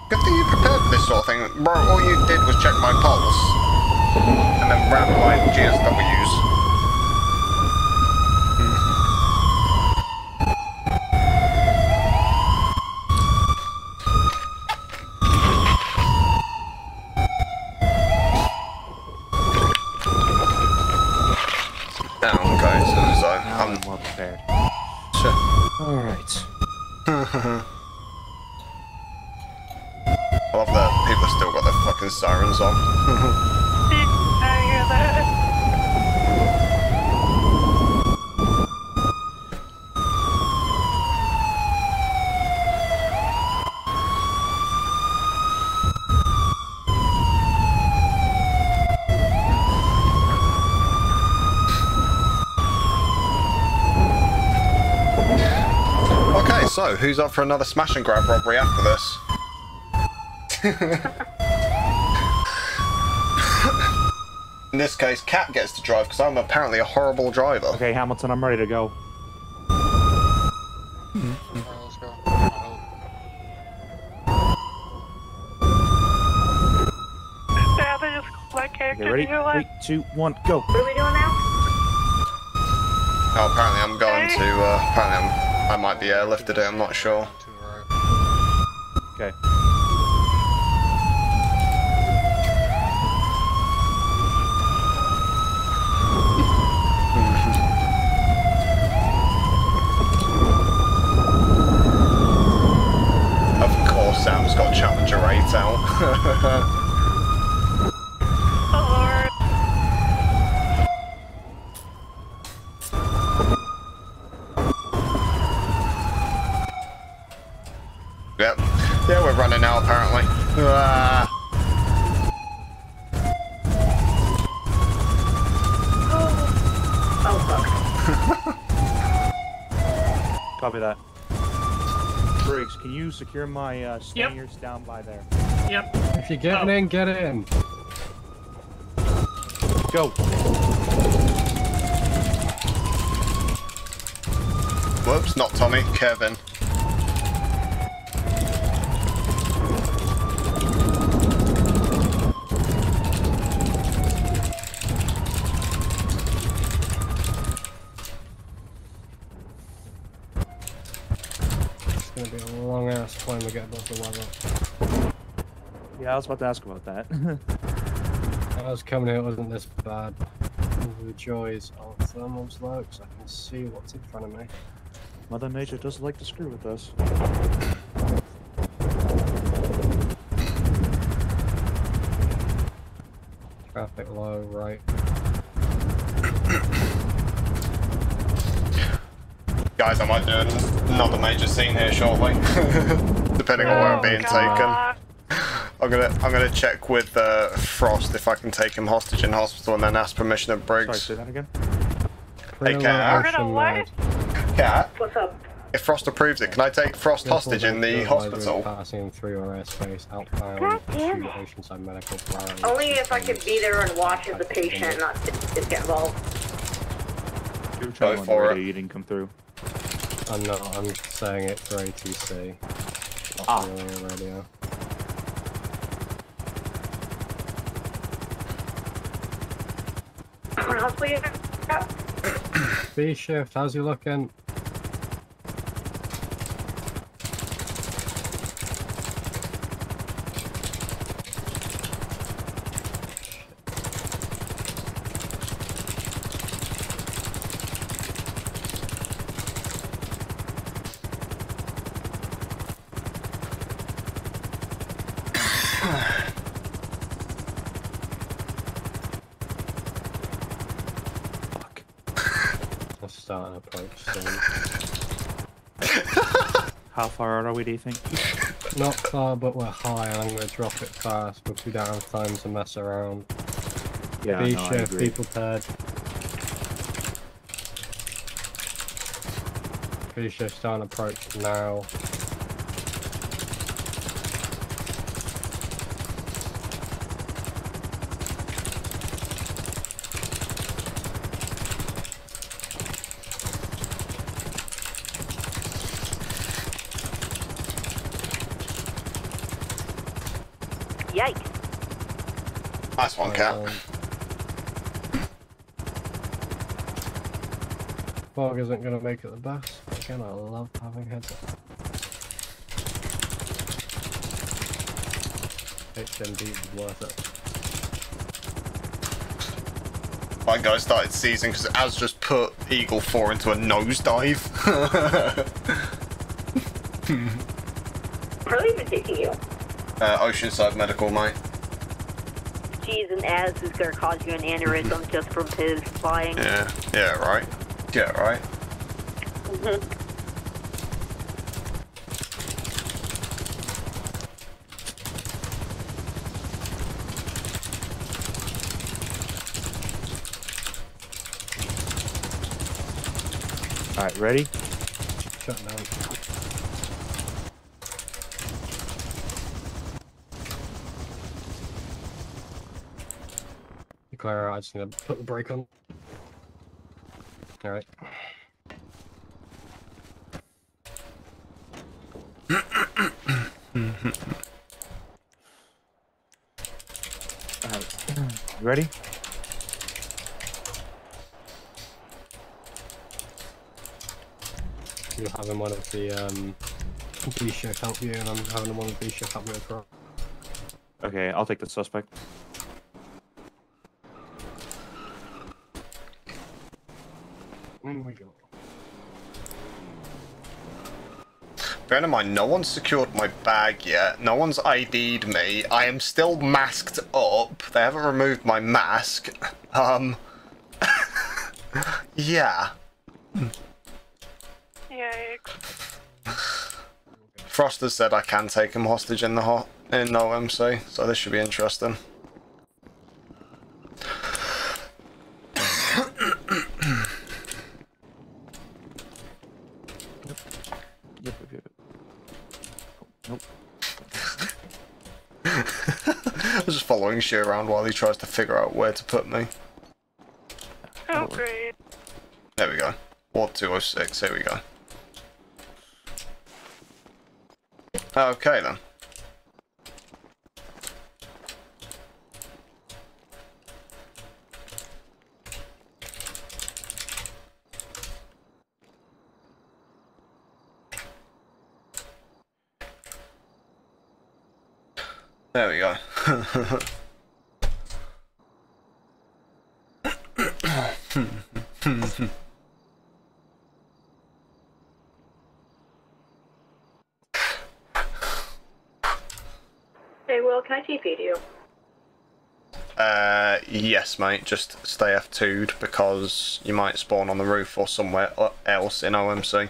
Good thing you prepared for this sort of thing. Bro, all you did was check my pulse. And then wrap my GSWs. Down, guys, so Now I'm I'm well prepared. Sure. Alright. I love that people have still got their fucking sirens on. I hear that. okay, so who's up for another smash and grab robbery after this? In this case, Kat gets to drive because I'm apparently a horrible driver. Okay, Hamilton, I'm ready to go. Yeah, they just my character. Okay, ready? You know what? Three, two, one, go. What are we doing now? Oh, apparently I'm going to. Uh, apparently I'm, I might be airlifted. I'm not sure. Okay. Of course, Sam's got Challenger 8 out. Oh lord. yep. Yeah, we're running now apparently. Ah. Oh fuck. Copy that. Briggs, can you secure my uh, stayers down by there? Yep. If you're getting in, get in. Go. Whoops, not Tommy, Kevin. It's gonna be a long ass when we get above the weather. Yeah, I was about to ask about that. I was coming in, it wasn't this bad. The joys of thermal slopes, I can see what's in front of me. Mother Nature does like to screw with us. Traffic low, right. Guys, I might do another major scene here shortly, depending on where I'm being taken. I'm gonna I'm gonna check with uh, Frost if I can take him hostage in hospital and then ask permission of Briggs. Sorry, say that again. Hey, Kat. What? Kat. What's up? If Frost approves it, can I take Frost hostage in the hospital? Passing through our airspace outbound damn to it. Oceanside Medical Flowers. Only if I could be there and watch as the patient, not just just get involved. You were trying Go on for the it. you didn't come through. I'm not. I'm saying it for ATC. Not Ah. really a radio. What else? B shift. How's you looking? Let's start an approach soon. How far are we, do you think? Not far, but we're high, and I'm going to drop it fast because we don't have time to mess around. Yeah, Be no, I shift, agree. be prepared. B shift starting approach now. Yikes. Nice one, Kat. Um, Fog isn't going to make it the best. Again, I love having heads up. HMD is worth it. My guy started seizing because Az just put Eagle 4 into a nosedive. Where are they even taking you? uh, Oceanside Medical, mate. Jeez, and Az is gonna cause you an aneurysm just from his flying. Yeah, yeah, right. Yeah, right. Alright, ready? Shut down. Declare, I just need to put the brake on. Alright. Alright. You ready? You're having one of the um, B shift help you, and I'm having the one of B shift help me across. Okay, I'll take the suspect. In we go. Bear in mind, no one's secured my bag yet. No one's ID'd me. I am still masked up. They haven't removed my mask. Um. yeah. Frost has said I can take him hostage in the hot in OMC, so this should be interesting. Yep, yep, yep. Nope. I was just following Shu around while he tries to figure out where to put me. Oh, great. There we go. Ward 206, here we go. Okay then. There we go. Hmm. Can I TP to you? Uh, yes, mate. Just stay F2'd because you might spawn on the roof or somewhere else in OMC.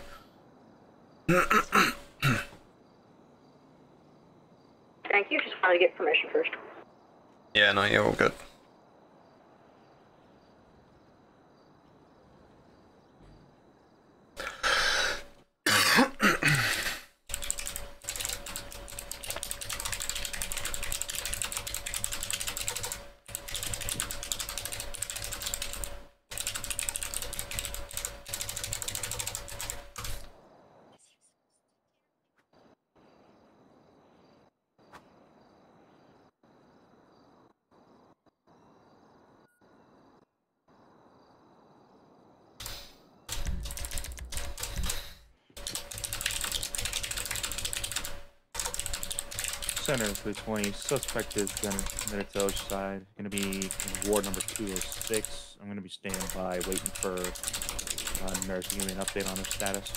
Thank you. Just wanted to get permission first. yeah, no, you're all good. Center 320. Suspect is gonna Minato's side. Gonna be in ward number 206. I'm gonna be standing by waiting for uh, nurse to give me an update on her status.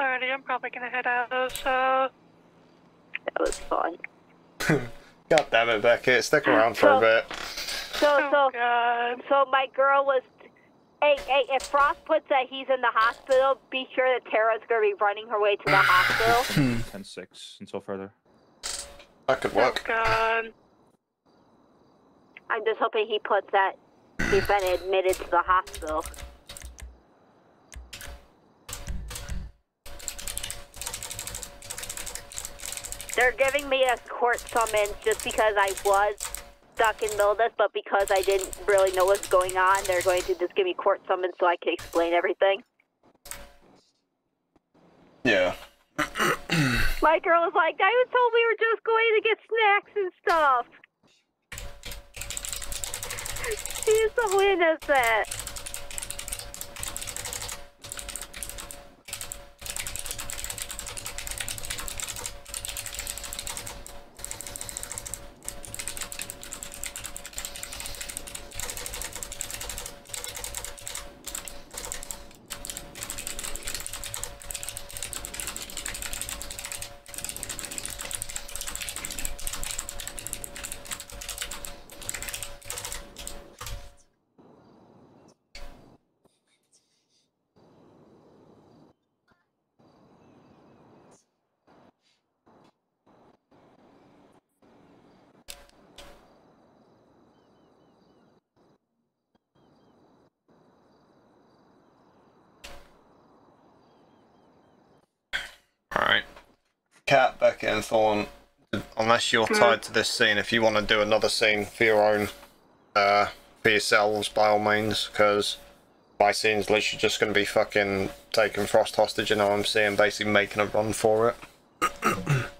Alrighty, I'm probably gonna head out. So That was fun. God damn it, Beckett. Stick around for a bit. So Oh, so so my girl was. Hey, hey! If Frost puts that he's in the hospital, be sure that Tara's gonna be running her way to the hospital. Hmm. 10-6 until further. That could work. Oh, God. I'm just hoping he puts that he's been admitted to the hospital. They're giving me a court summons just because I was stuck in Mildas, but because I didn't really know what's going on, they're going to just give me court summons so I can explain everything. Yeah. My girl was like, I was told we were just going to get snacks and stuff. She's so innocent. Alright. Cat, Beckett, and Thorn, unless you're tied to this scene, if you want to do another scene for your own, uh, for yourselves, by all means, because my scene's literally just going to be fucking taking Frost hostage and I'm and basically making a run for it.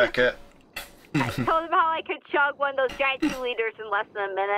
Beckett. Told him how I could chug one of those giant two liters in less than a minute.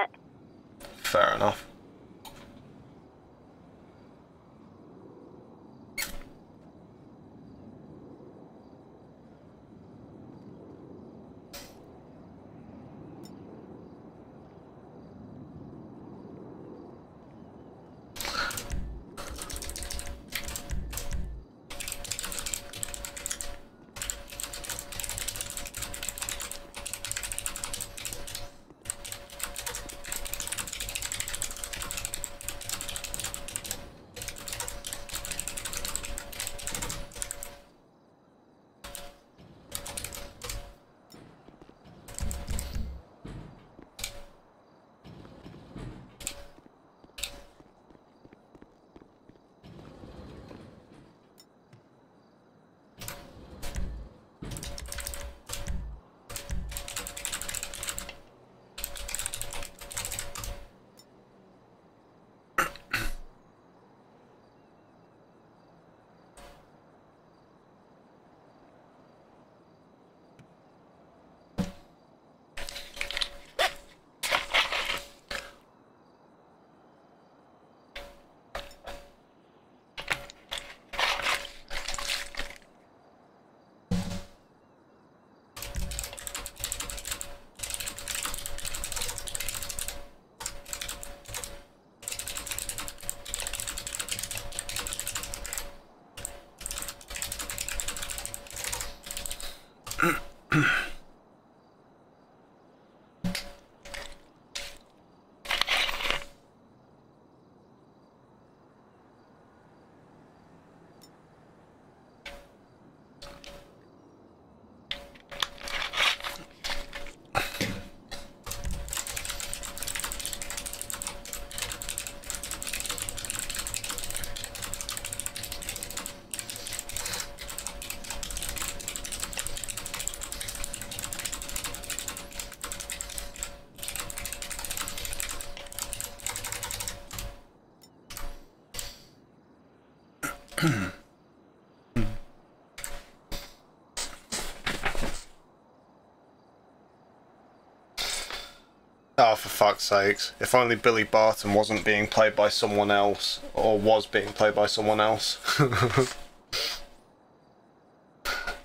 Oh, for fuck's sakes. If only Billy Barton wasn't being played by someone else, or was being played by someone else. that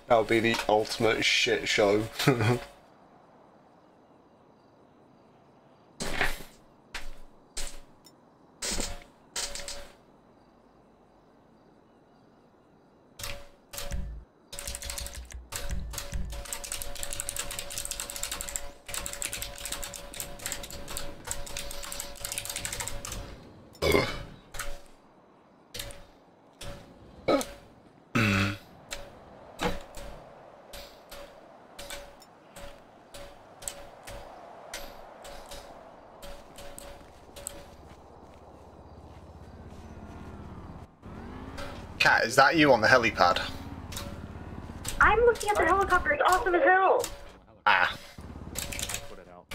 would be the ultimate shit show. that you on the helipad? I'm looking at the helicopter. It's awesome as hell. Ah. Put it out.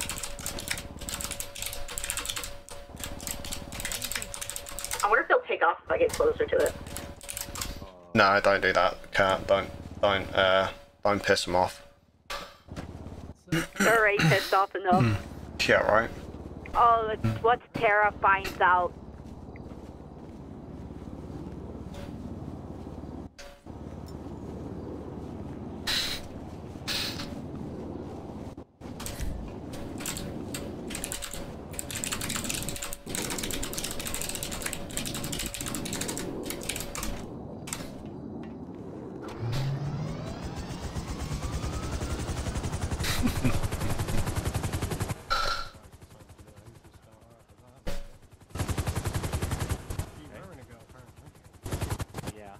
I wonder if they'll take off if I get closer to it. No, don't do that, Kat. Don't, don't, uh, don't piss them off. They're already pissed off enough. Yeah, right. Oh, it's what Tara finds out. Yeah.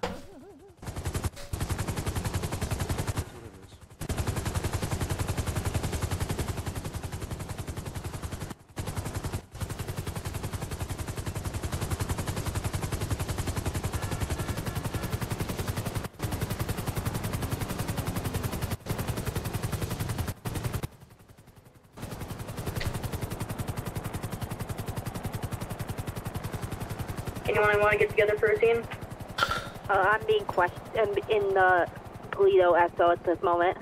Anyone want to get together for a scene? Uh, I'm being questioned in the Toledo SO at this moment.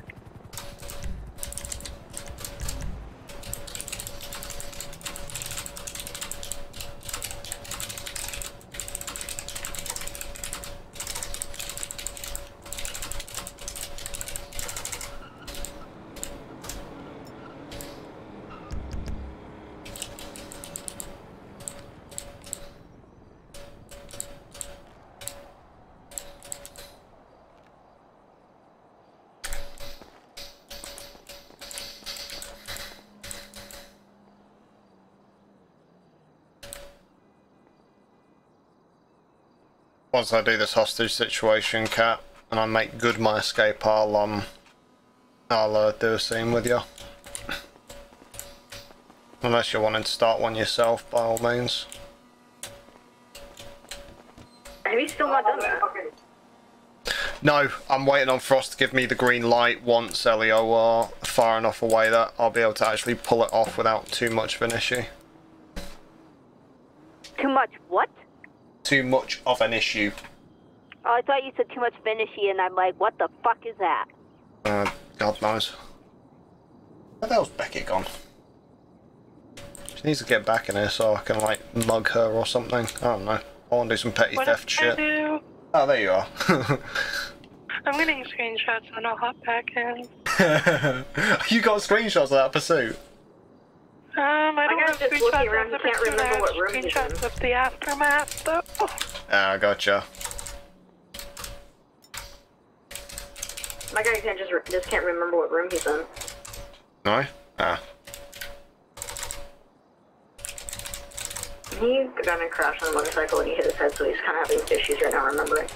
Once I do this hostage situation, Kat, and I make good my escape, I'll um, I'll uh, do a scene with you. Unless you're wanting to start one yourself, by all means. Have you still not done that? No, I'm waiting on Frost to give me the green light once Elio are far enough away that I'll be able to actually pull it off without too much of an issue. Too much what? Too much of an issue. Oh, I thought you said too much finishy, and I'm like, what the fuck is that? Uh, God knows. Where the hell's Becky gone? She needs to get back in here so I can, like, mug her or something. I don't know. I want to do some petty What theft did shit. do? Oh, there you are. I'm getting screenshots and then I'll hop back in. you got screenshots of that pursuit? Um, I don't guy's have just looking screenshots around, of the he can't remember I have what room he's in. screenshots of the aftermath, though. Ah, gotcha. My guy can't just, re- just can't remember what room he's in. No? Ah. He got in a crash on a motorcycle and he hit his head, so he's kind of having issues right now remembering.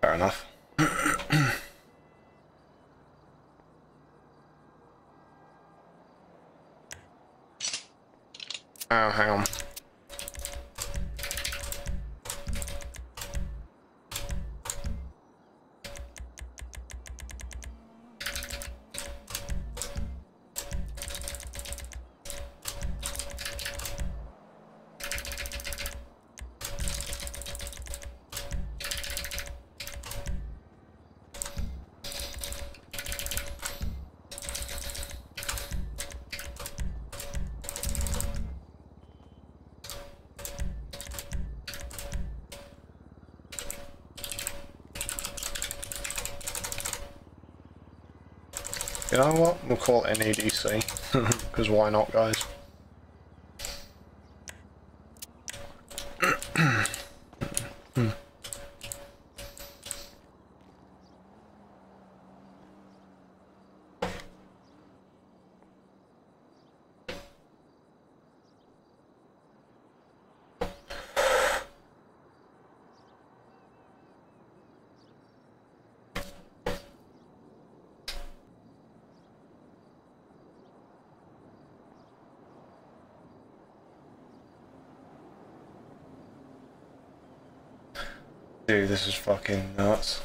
Fair enough. Oh, hang on. We'll call it NEDC. Because why not, guys? Dude, this is fucking nuts.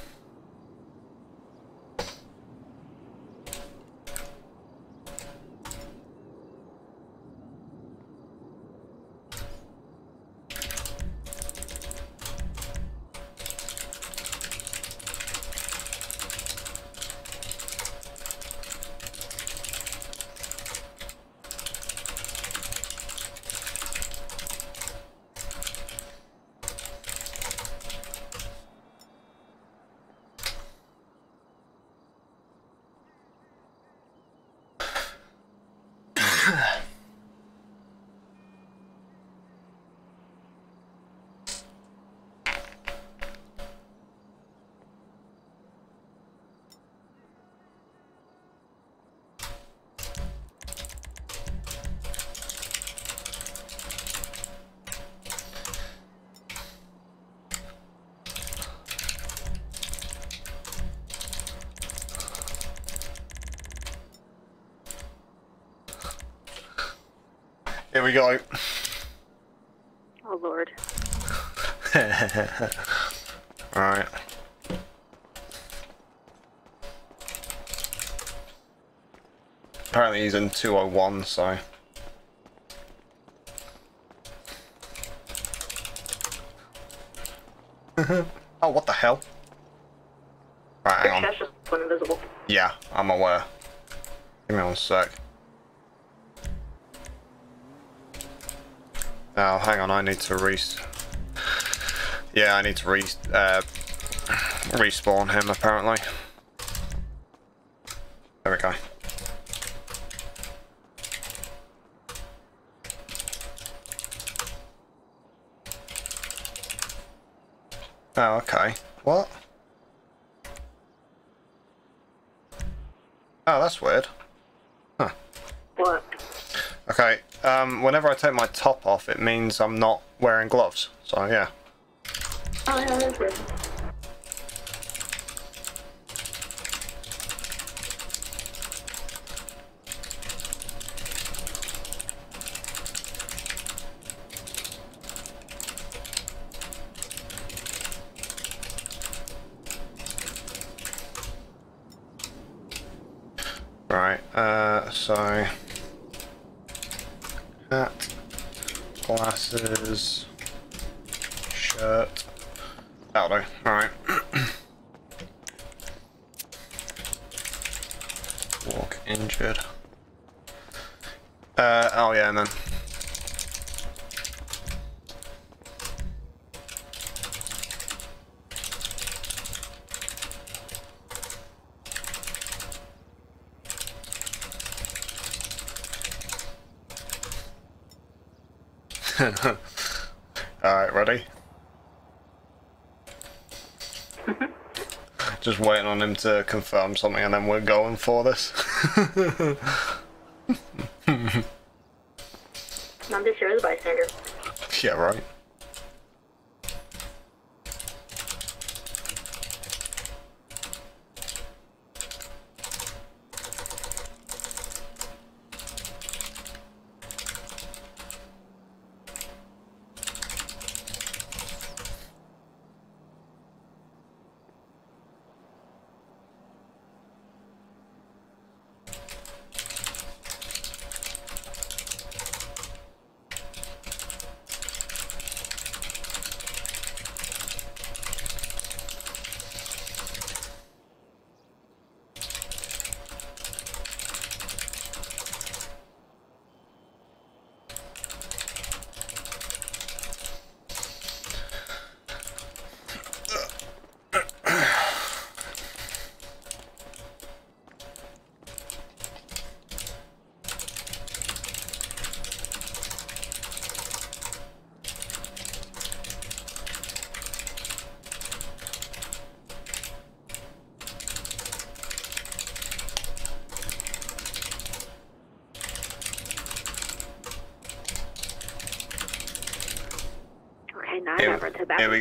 Here we go. Oh lord. Alright. Apparently he's in 201, so... oh, what the hell? Right, hang on. That's just went invisible. Yeah, I'm aware. Give me one sec. Oh, hang on, I need to re... Yeah, I need to re... Uh, respawn him, apparently. Whenever I take my top off, it means I'm not wearing gloves. So, yeah. Oh, to confirm something and then we're going for this. I'm just here as a bystander. yeah, right.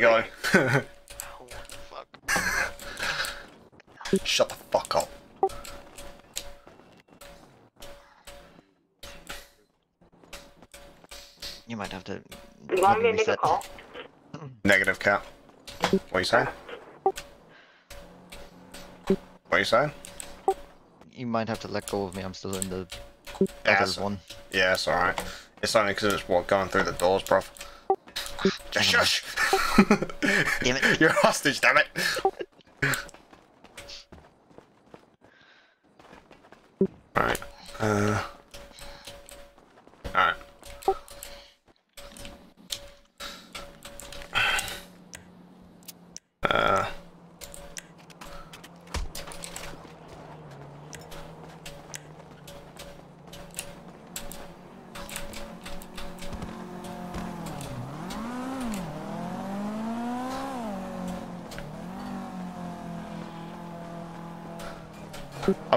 Never to that. here we go. Shut the fuck up. You might have to. You want me to make a call? Negative cap. What you saying? What you saying? You might have to let go of me. I'm still in the Yeah, other one. yeah, it's alright. It's only because it's what going through the doors, bruv. Just shush! Damn it. You're a hostage, damn it!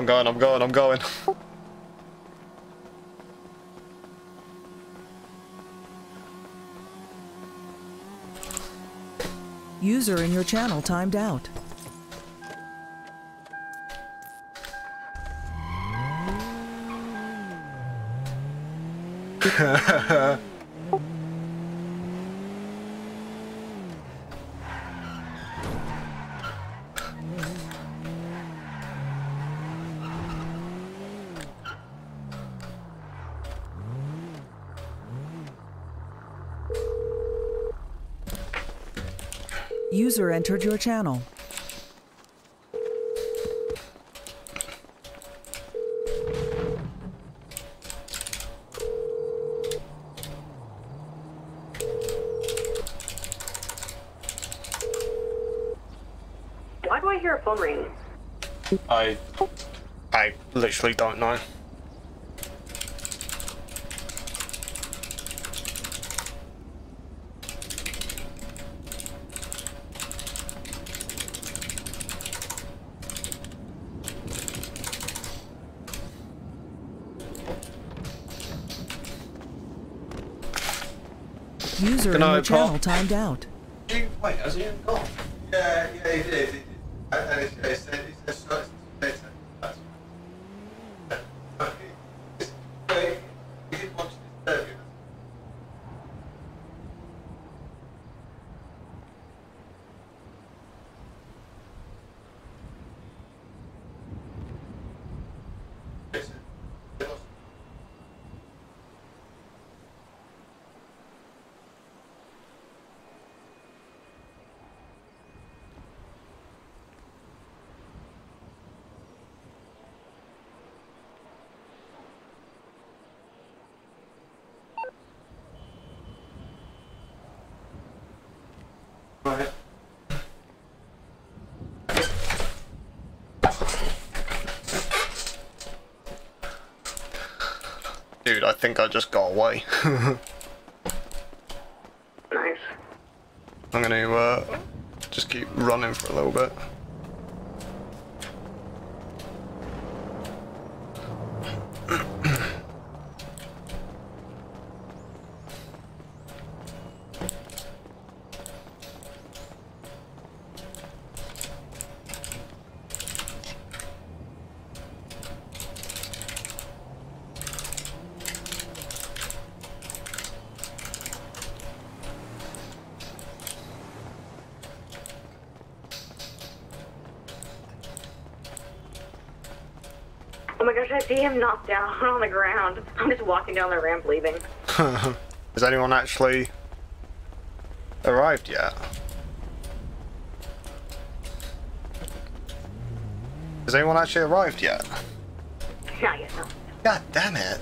I'm going, I'm going, I'm going. User in your channel timed out. User entered your channel. Why do I hear a phone ring? I, I literally don't know. User Good your Paul. channel timed out. Wait, has he gone? Yeah, yeah, he did. He did. And he said, he said, he said, later. That's okay. He did watch this interview. Right. Dude, I think I just got away. Nice. I'm gonna uh, just keep running for a little bit. See him knocked down on the ground. I'm just walking down the ramp leaving. Has anyone actually arrived yet? Has anyone actually arrived yet? Not yet, no. God damn it.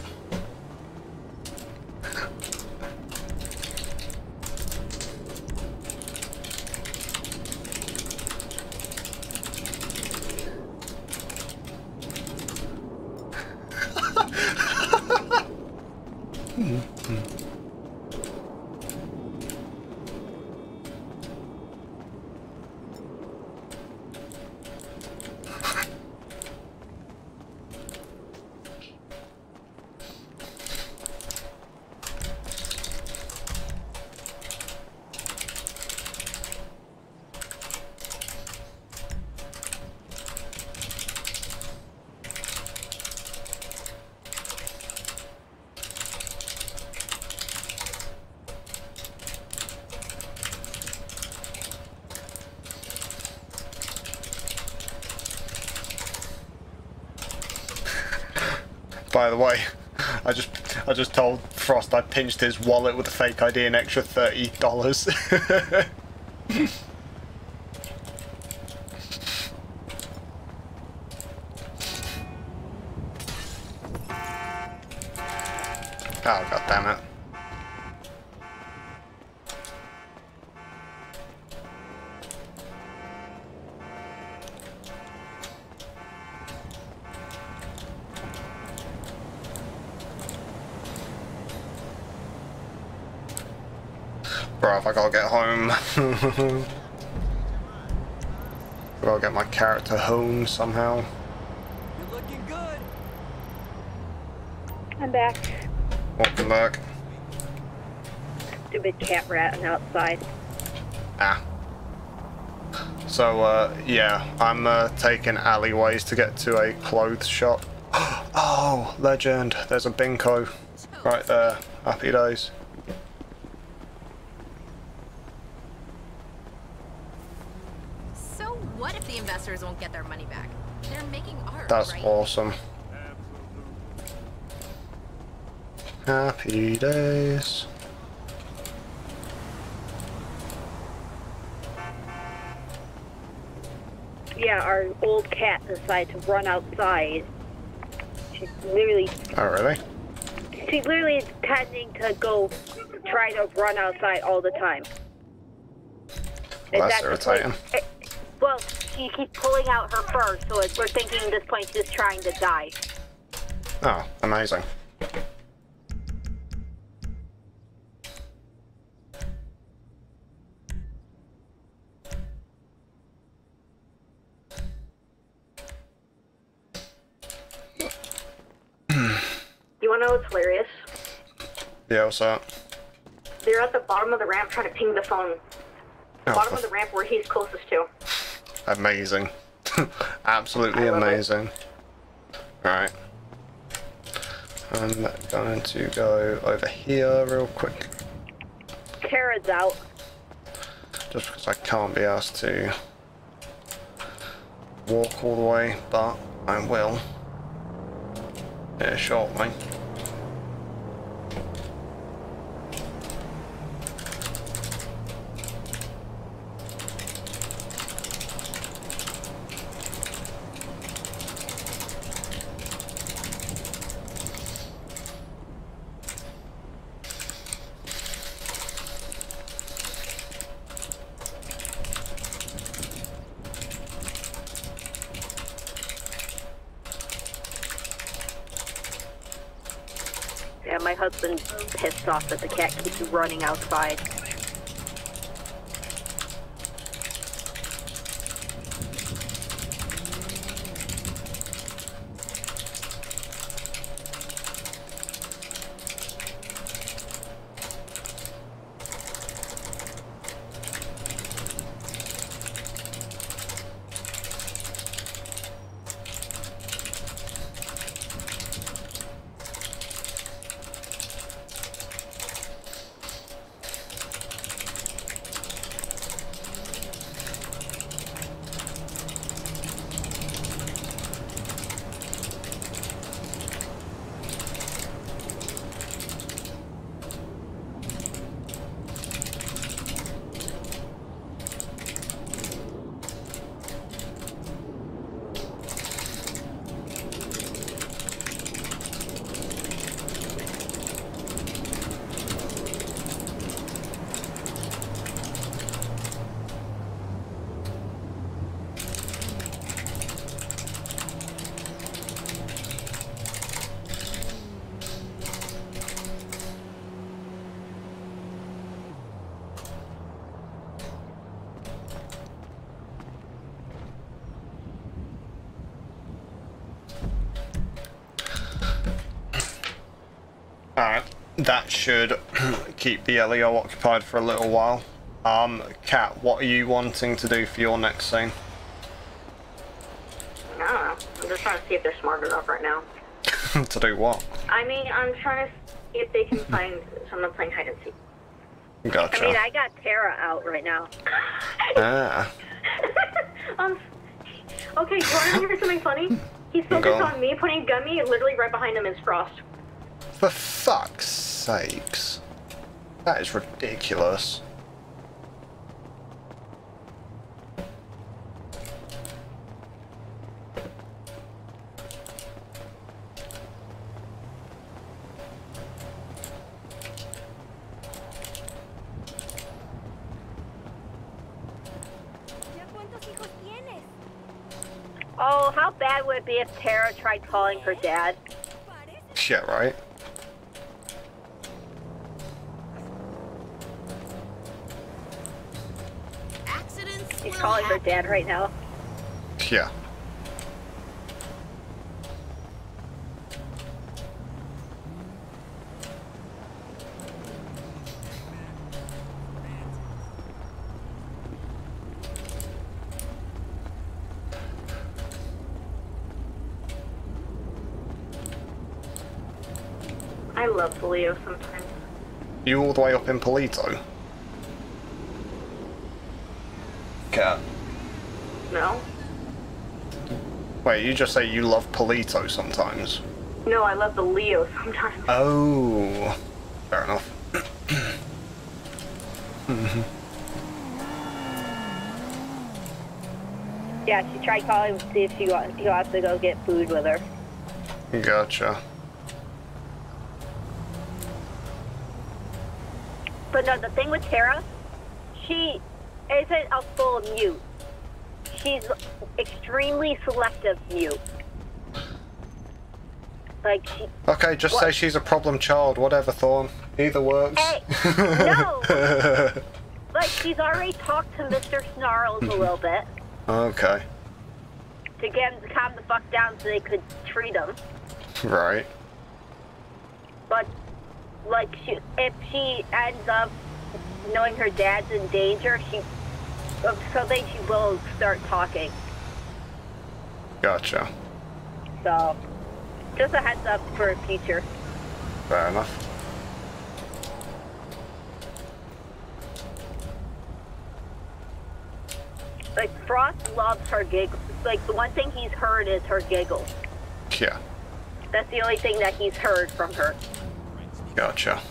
by the way. I just I just told Frost I pinched his wallet with a fake ID an extra $30. home. I gotta get my character home somehow. You're looking good. I'm back. Welcome back. Stupid cat rat outside. Ah. So, uh, yeah, I'm uh, taking alleyways to get to a clothes shop. oh, legend. There's a Binco right there. Happy days. So what if the investors won't get their money back? They're making art, That's right? Awesome. Happy days. yeah, our old cat decided to run outside. She's literally, Oh, really? she literally is tending to go try to run outside all the time. Well, that's irritating. eh, Well, she keeps pulling out her fur, so we're thinking at this point she's just trying to die. Oh, amazing. You wanna know what's hilarious? Yeah, what's up? They're at the bottom of the ramp trying to ping the phone. Oh, bottom of the ramp where he's closest to. Amazing. Absolutely I love it. amazing. Alright. I'm going to go over here real quick, Tara's out. just because I can't be asked to walk all the way, but I will. Yeah, shortly. Yeah, my husband's pissed off that the cat keeps running outside. Alright, that should keep the LEO occupied for a little while. Um, Kat, what are you wanting to do for your next scene? I don't know. I'm just trying to see if they're smart enough right now. to do what? I mean, I'm trying to see if they can find someone playing hide and seek. Gotcha. I mean, I got Tara out right now. ah. Um, okay, do you want to hear something funny? He's focused on me putting gummy, literally right behind him is Frost. Sakes. That is ridiculous. Oh, how bad would it be if Tara tried calling her dad? Right now. Yeah. I love Leo sometimes. You all the way up in Paleto? Kat. No? Wait, you just say you love Paleto sometimes. No, I love the Leo sometimes. Oh. Fair enough. Mhm. Yeah, she tried calling to see if she wants, he wants to go get food with her. Gotcha. But no, the thing with Tara, she isn't a full mute. She's extremely selective you. Like she. Okay, just say she's a problem child, whatever, Thorn. Either works. Hey, no. Like she's already talked to Mr. Snarls a little bit okay, to get him to calm the fuck down so they could treat him. right. But like she, if she ends up knowing her dad's in danger, she Oh, so then she will start talking. Gotcha. So just a heads up for future. Fair enough. Like Frost loves her giggles. Like the one thing he's heard is her giggles. Yeah, That's the only thing that he's heard from her. gotcha.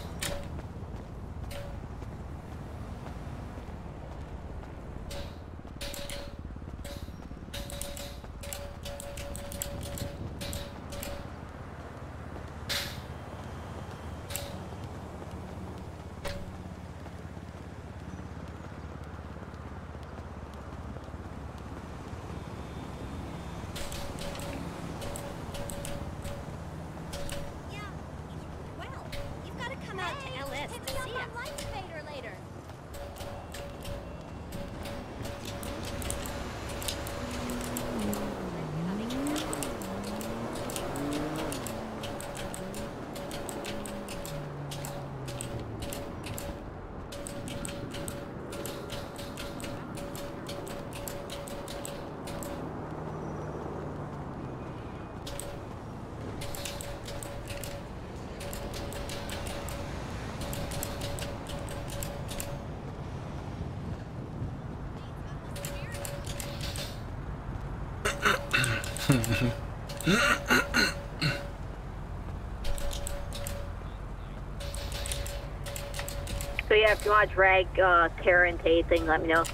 You want to drag uh, Tara into anything, let me know.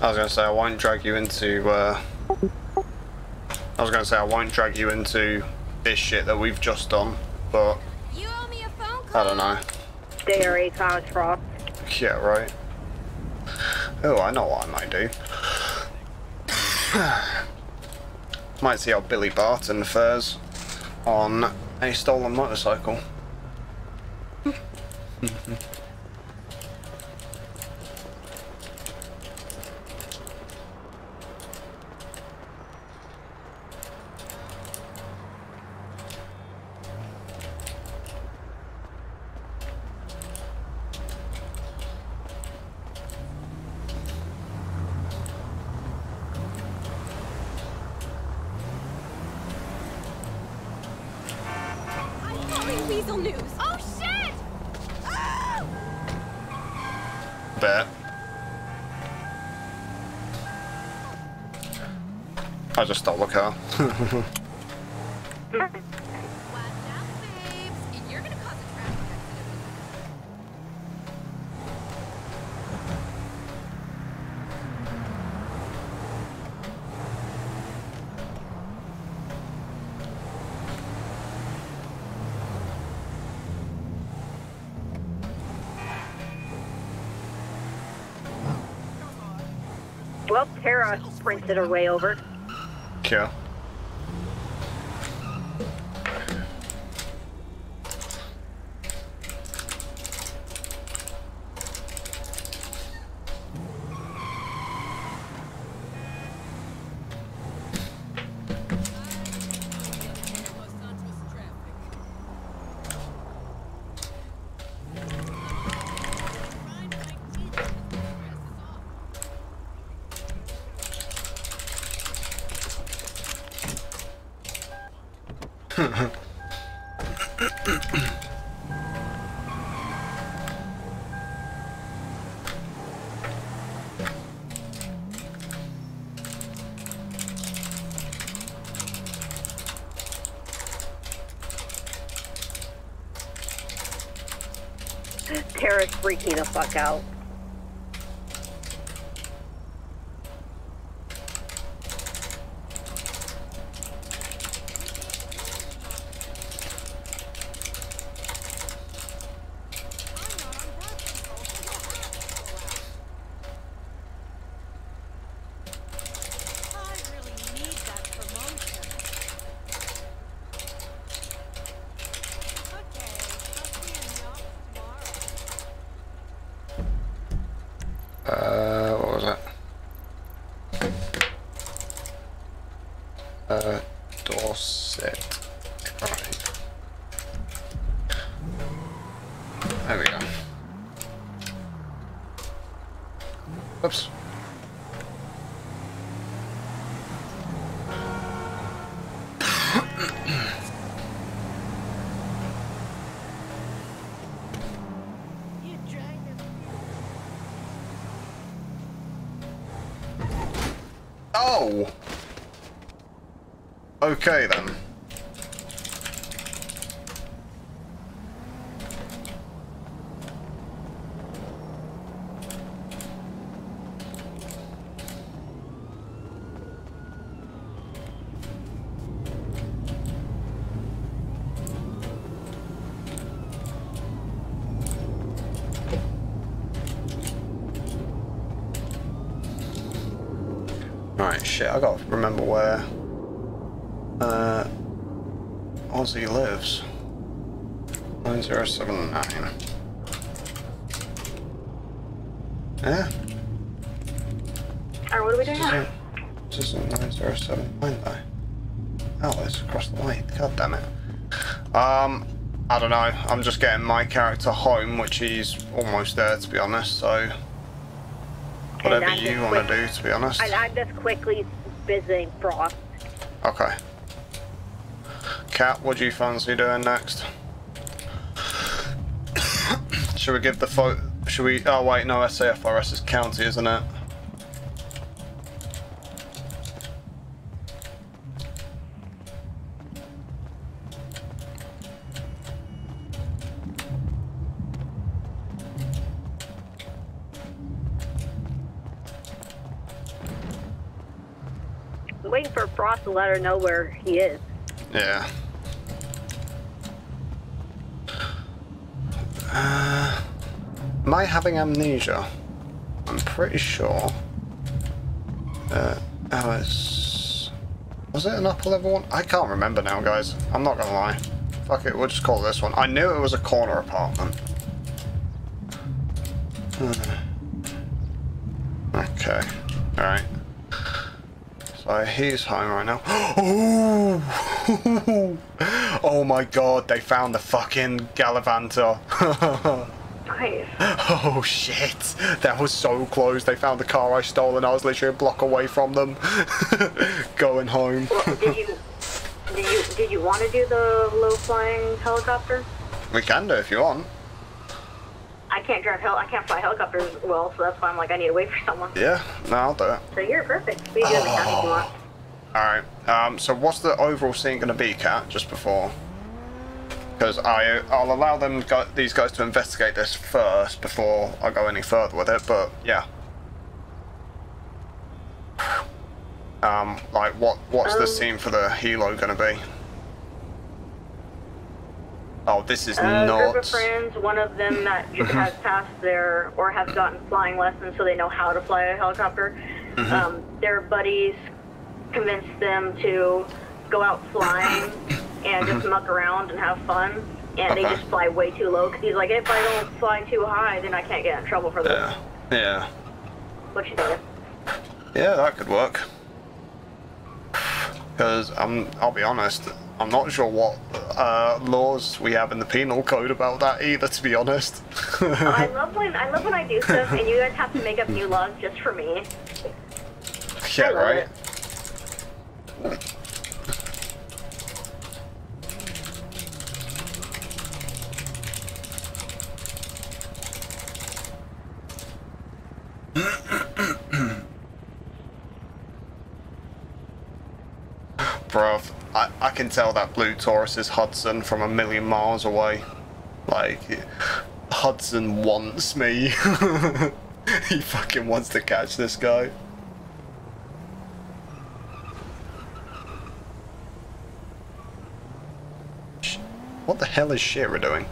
I was gonna say I won't drag you into. Uh, I was gonna say I won't drag you into this shit that we've just done, but I don't know. Stay already found Frost. Yeah, right. Oh, I know what I might do. might see how Billy Barton fares on a stolen motorcycle. Well, Tara sprinted her way over. yeah. Fuck out. Okay then. I'm just getting my character home, which he's almost there to be honest, so whatever you want to do to be honest. And I'm just quickly visiting Frost. Okay. Kat, what do you fancy doing next? Should we give the photo? Should we? Oh wait, no. SAFRS is county, isn't it? To let her know where he is. Yeah. Uh, am I having amnesia? I'm pretty sure. Uh, oh, it's... Was it an upper level one? I can't remember now, guys. I'm not gonna lie. Fuck it, we'll just call this one. I knew it was a corner apartment. He's home right now. Oh! oh my god, they found the fucking Gallivanter. Nice. oh shit. That was so close. They found the car I stole and I was literally a block away from them. Going home. Well, did you did you did you want to do the low flying helicopter? we can do if you want. I can't drive hel I can't fly helicopters well, so that's why I'm like I need to wait for someone. Yeah, no, I'll do it. So you're perfect. We can do it the county if you want. Alright, um, so what's the overall scene going to be, Kat, just before? Because I'll allow them go, these guys to investigate this first before I go any further with it, but yeah. Um, like, what what's the Um, scene for the helo going to be? Oh, this is A group of friends, one of them that just has passed their or has gotten flying lessons so they know how to fly a helicopter. Mhm. Um, their buddies convinced them to go out flying and just muck around and have fun. And they just fly way too low because he's like, if I don't fly too high, then I can't get in trouble for this. Yeah, yeah. What you think? Yeah, that could work. Because I'm, I'll be honest, I'm not sure what uh, laws we have in the penal code about that either. To be honest. I love when I love when I do stuff and you guys have to make up new laws just for me. yeah, right. it. Bruv, I, I can tell that blue Taurus is Hudson from a million miles away. Like, Hudson wants me. he fucking wants to catch this guy. What the hell is Shira doing?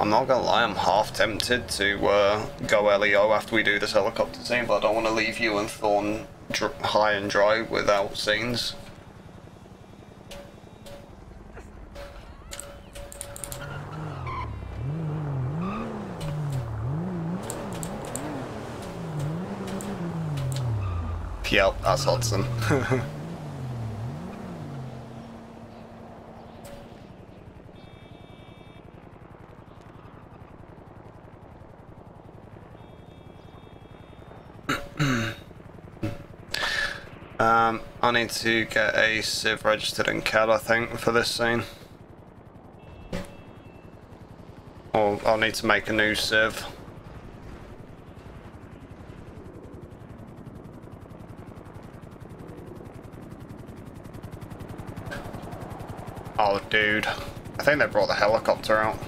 I'm not gonna lie, I'm half tempted to uh, go LEO after we do this helicopter scene, but I don't want to leave you and Thorn high and dry without scenes. That's Hudson. um, I need to get a Civ registered in CAD, I think, for this scene. Or I'll need to make a new Civ. Oh, dude. I think they brought the helicopter out.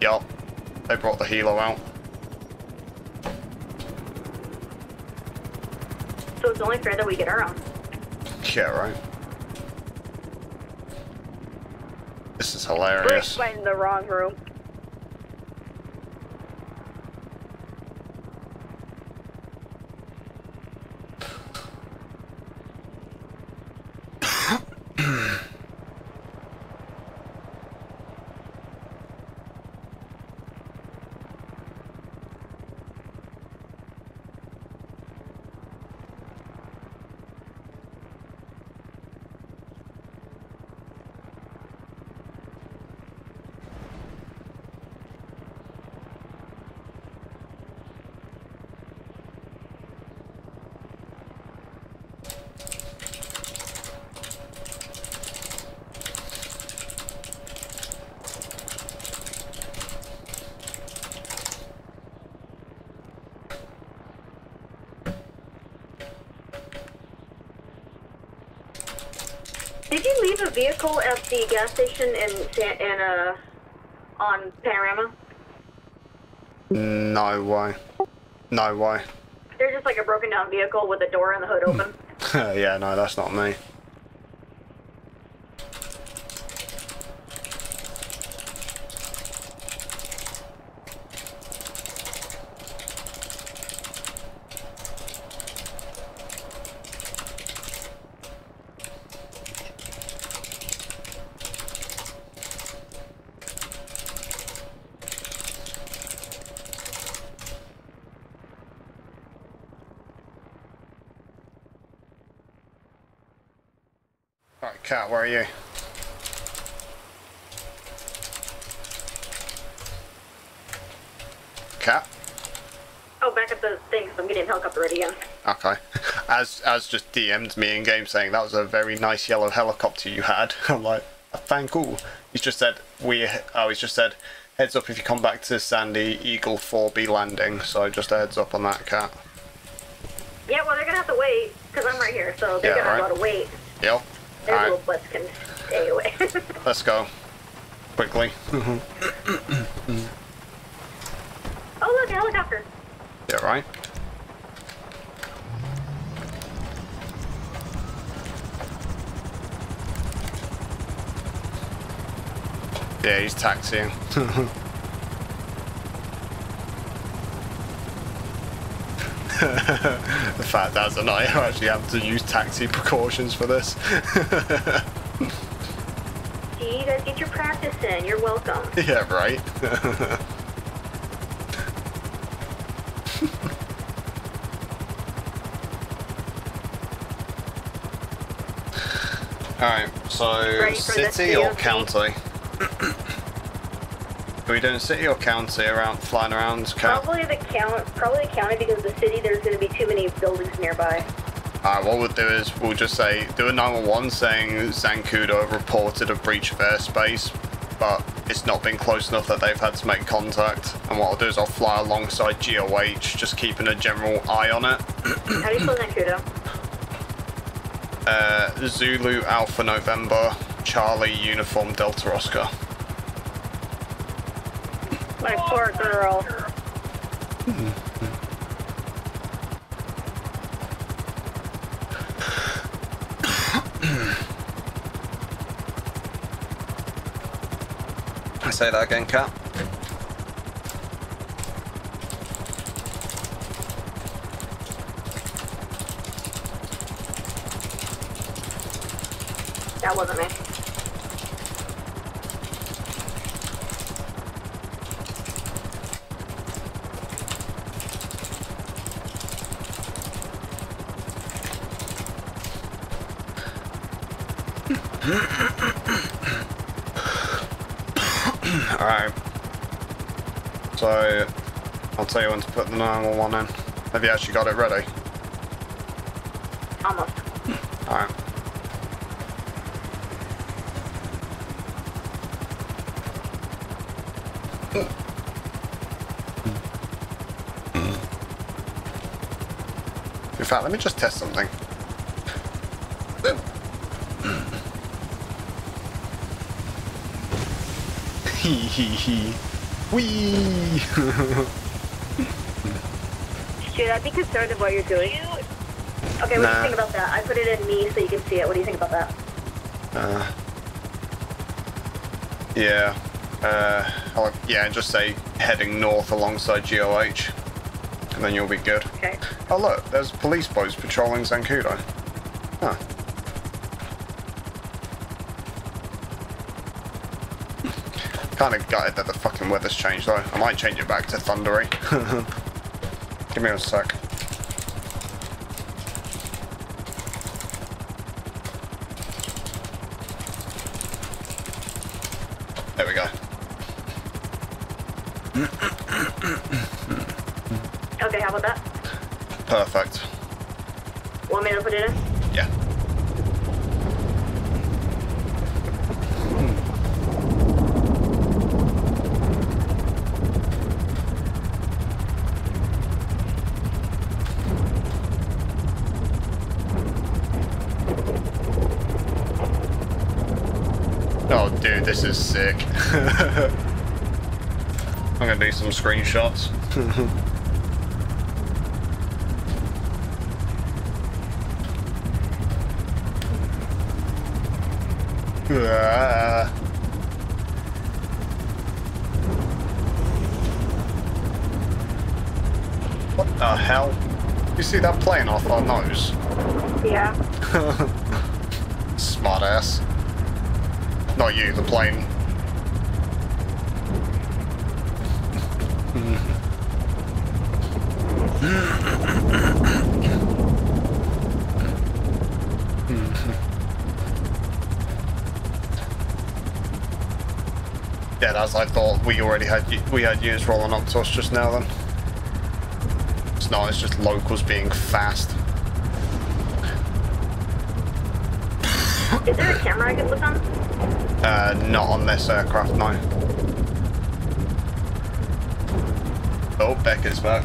Yup. They brought the helo out. So it's only fair that we get our own. Yeah, right. This is hilarious. We're in the wrong room. Vehicle at the gas station in San in uh on Panorama? No way. No way. There's just like a broken down vehicle with the door and the hood open. yeah, no, that's not me. As as just DM'd me in game saying that was a very nice yellow helicopter you had. I'm like, thank you. He's just said we. Oh, he's just said heads up if you come back to Sandy Eagle 4B landing. So just a heads up on that, Kat. Yeah, well, they're gonna have to wait because I'm right here, so they're Yeah, gonna right. have to wait. Yep. Their Alright, little butts can stay away. let's go. Quickly. Mm-hmm. oh, look, a helicopter. yeah, right. He's taxiing. the fact that and I actually have to use taxi precautions for this. See, you guys get your practice in. You're welcome. yeah, right. Alright, so Ready for the city or county? We doing city or county around flying around? Count? Probably the count. Probably the county because the city. There's gonna be too many buildings nearby. Alright, what we'll do is we'll just say do a 911 saying Zancudo reported a breach of airspace, but it's not been close enough that they've had to make contact. And what I'll do is I'll fly alongside GOH, just keeping a general eye on it. How do you spell Zancudo? Uh, Zulu Alpha November, Charlie Uniform Delta Oscar. My poor girl. I say that again, Kat. That wasn't me. Alright. So, I'll tell you when to put the 911 in. Have you actually got it ready? Almost. Alright. In fact, let me just test something. Hee hee hee. Wee! Should I be concerned of what you're doing? Okay, what do you think about that? I put it in me so you can see it. What do you think about that? Uh, yeah. Uh, I'll, yeah, just say heading north alongside GOH, and then you'll be good. Okay. Oh look, there's police boats patrolling Zancudo. Kind of gutted that the fucking weather's changed though. I might change it back to thundery. Give me a sec. There we go. Okay, how about that? Perfect. Want me to put it in? Yeah. Oh, dude, this is sick. I'm gonna do some screenshots. We already had we had units rolling up to us just now. Then it's not. It's just locals being fast. Is there a camera I could look on? Uh, not on this aircraft, no. Oh, Beckett's back.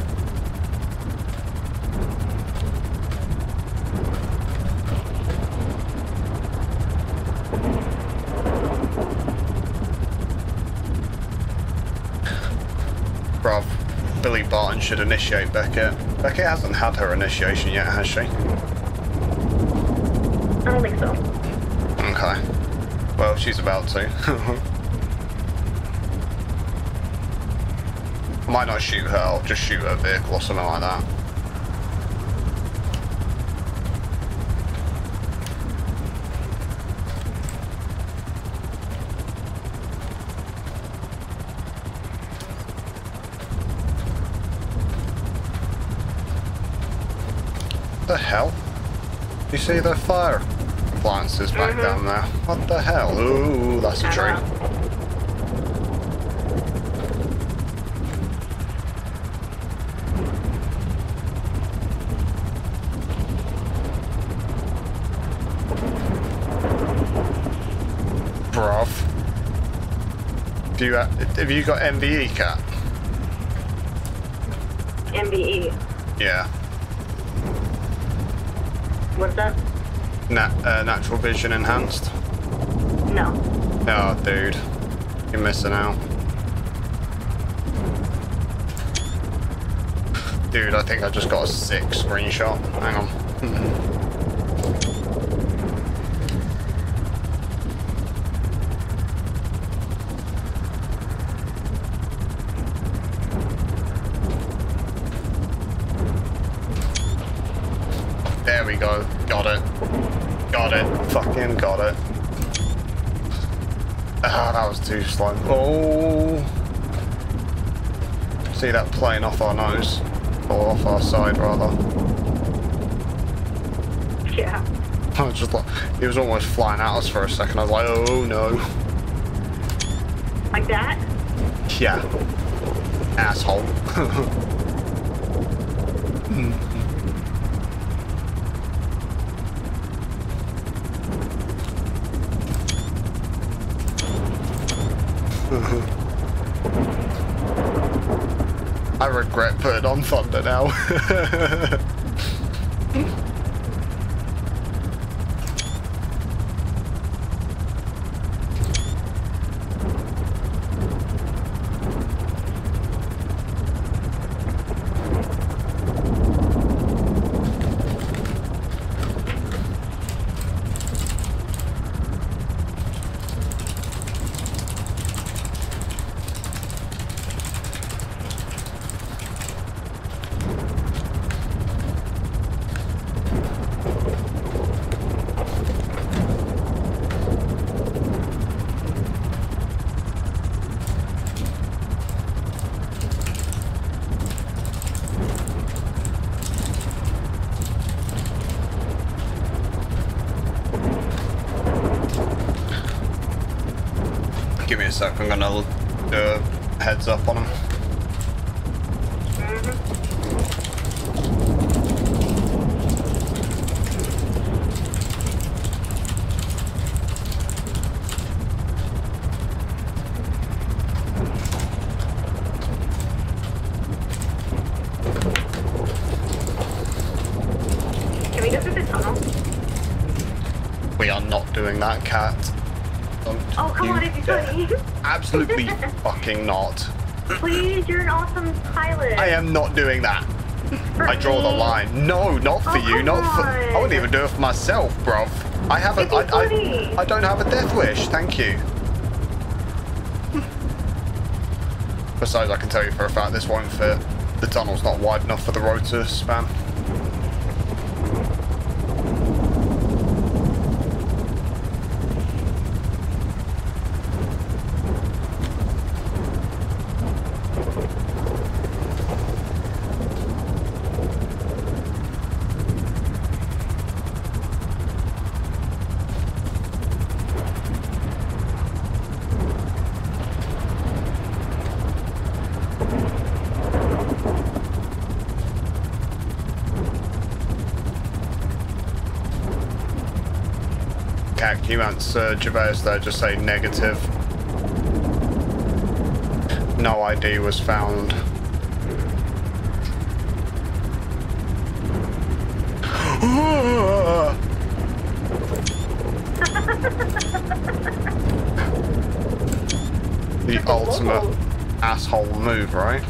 Should initiate Beckett. Beckett hasn't had her initiation yet, has she? I don't think so. Okay. Well, she's about to. I might not shoot her, I'll just shoot her vehicle or something like that. See the fire appliances back mm-hmm. down there? What the hell? Ooh, that's a tree. Bruv. Do you, have you got NVE Kat? MBE. Yeah. What's that? Nat, uh, natural vision enhanced. No. Oh, dude. You're missing out. Dude, I think I just got a sick screenshot. Hang on. Plane off our nose? Or off our side, rather. Yeah. I was just like, he was almost flying at us for a second. I was like, oh no. Like that? Yeah. Asshole. I hmm. On Thunder now. sec, I'm gonna do a uh, heads up on him. Can we go through the tunnel? We are not doing that, Kat. Don't Oh, come on, dare. funny. Absolutely fucking not. Please, you're an awesome pilot. I am not doing that. I draw the line. No, not for Oh, you. Not for. I wouldn't even do it for myself, bruv. I haven't. I, I, I don't have a death wish. Thank you. Besides, I can tell you for a fact this won't fit. The tunnel's not wide enough for the rotor span. You answer uh, Gervais there? Just say negative. No ID was found. the ultimate asshole move, right?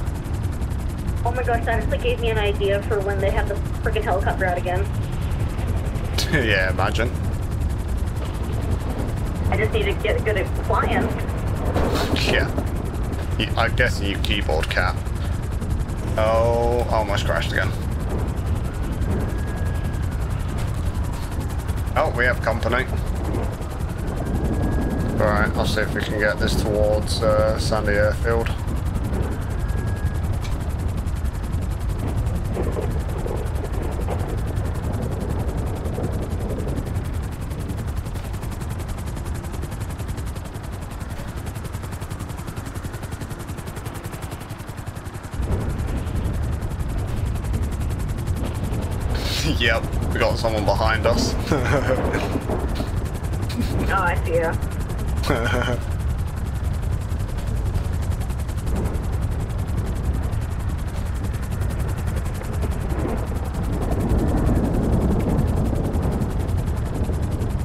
Oh my gosh, that actually gave me an idea for when they have the freaking helicopter out again. yeah, imagine. Just need to get good at flying. Yeah. I guess you keyboard Kat. Oh, almost crashed again. Oh, we have company. Alright, I'll see if we can get this towards uh, Sandy Airfield. Someone behind us. Oh, I see you.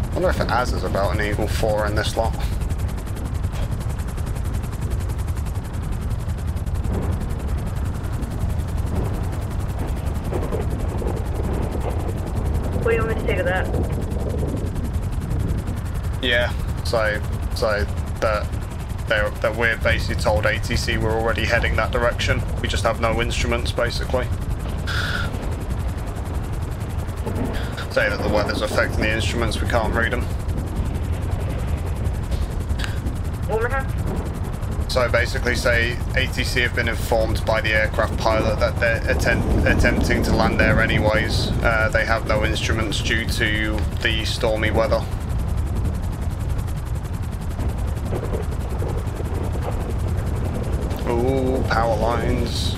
I wonder if it has is about an Eagle 4 in this lot. What do you want me to say to that? Yeah, so so that that we're basically told ATC we're already heading that direction. We just have no instruments, basically. Say that the weather's affecting the instruments, we can't read them. One more time? So basically say ATC have been informed by the aircraft pilot that they're atten- attempting to land there anyways. Uh, they have no instruments due to the stormy weather. Ooh, power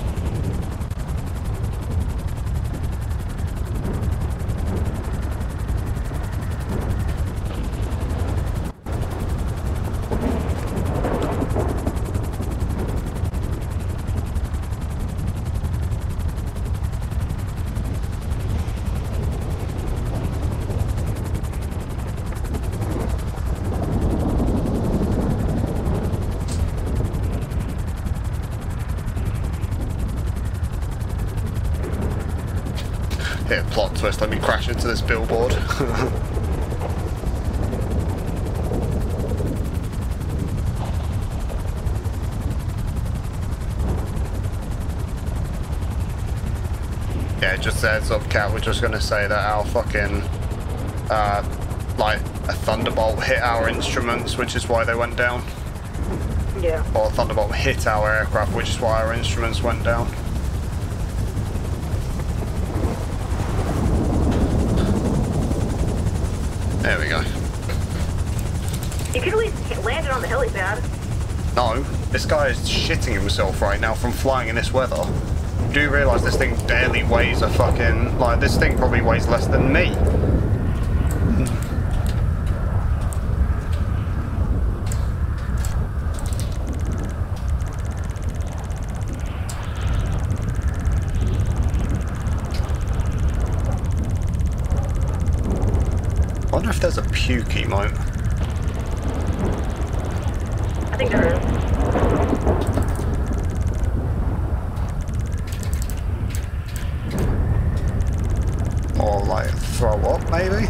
plot twist, let me crash into this billboard. yeah, just heads up, Kat, we're just gonna say that our fucking, uh, like, a thunderbolt hit our instruments, which is why they went down. Yeah. Or a thunderbolt hit our aircraft, which is why our instruments went down. There we go. You could at least land it on the helipad. No, this guy is shitting himself right now from flying in this weather. Do you realise this thing barely weighs a fucking... Like, this thing probably weighs less than me. wonder if there's a puke emote. I think there is. Or like throw up maybe?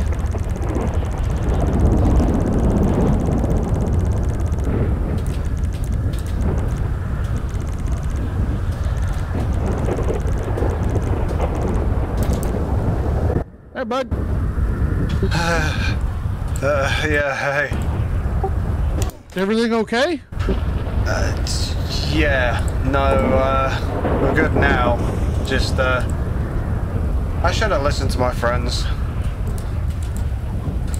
Hey, bud. Uh, yeah, hey. Everything okay? Uh, yeah, no, uh, we're good now. Just, uh, I should have listened to my friends.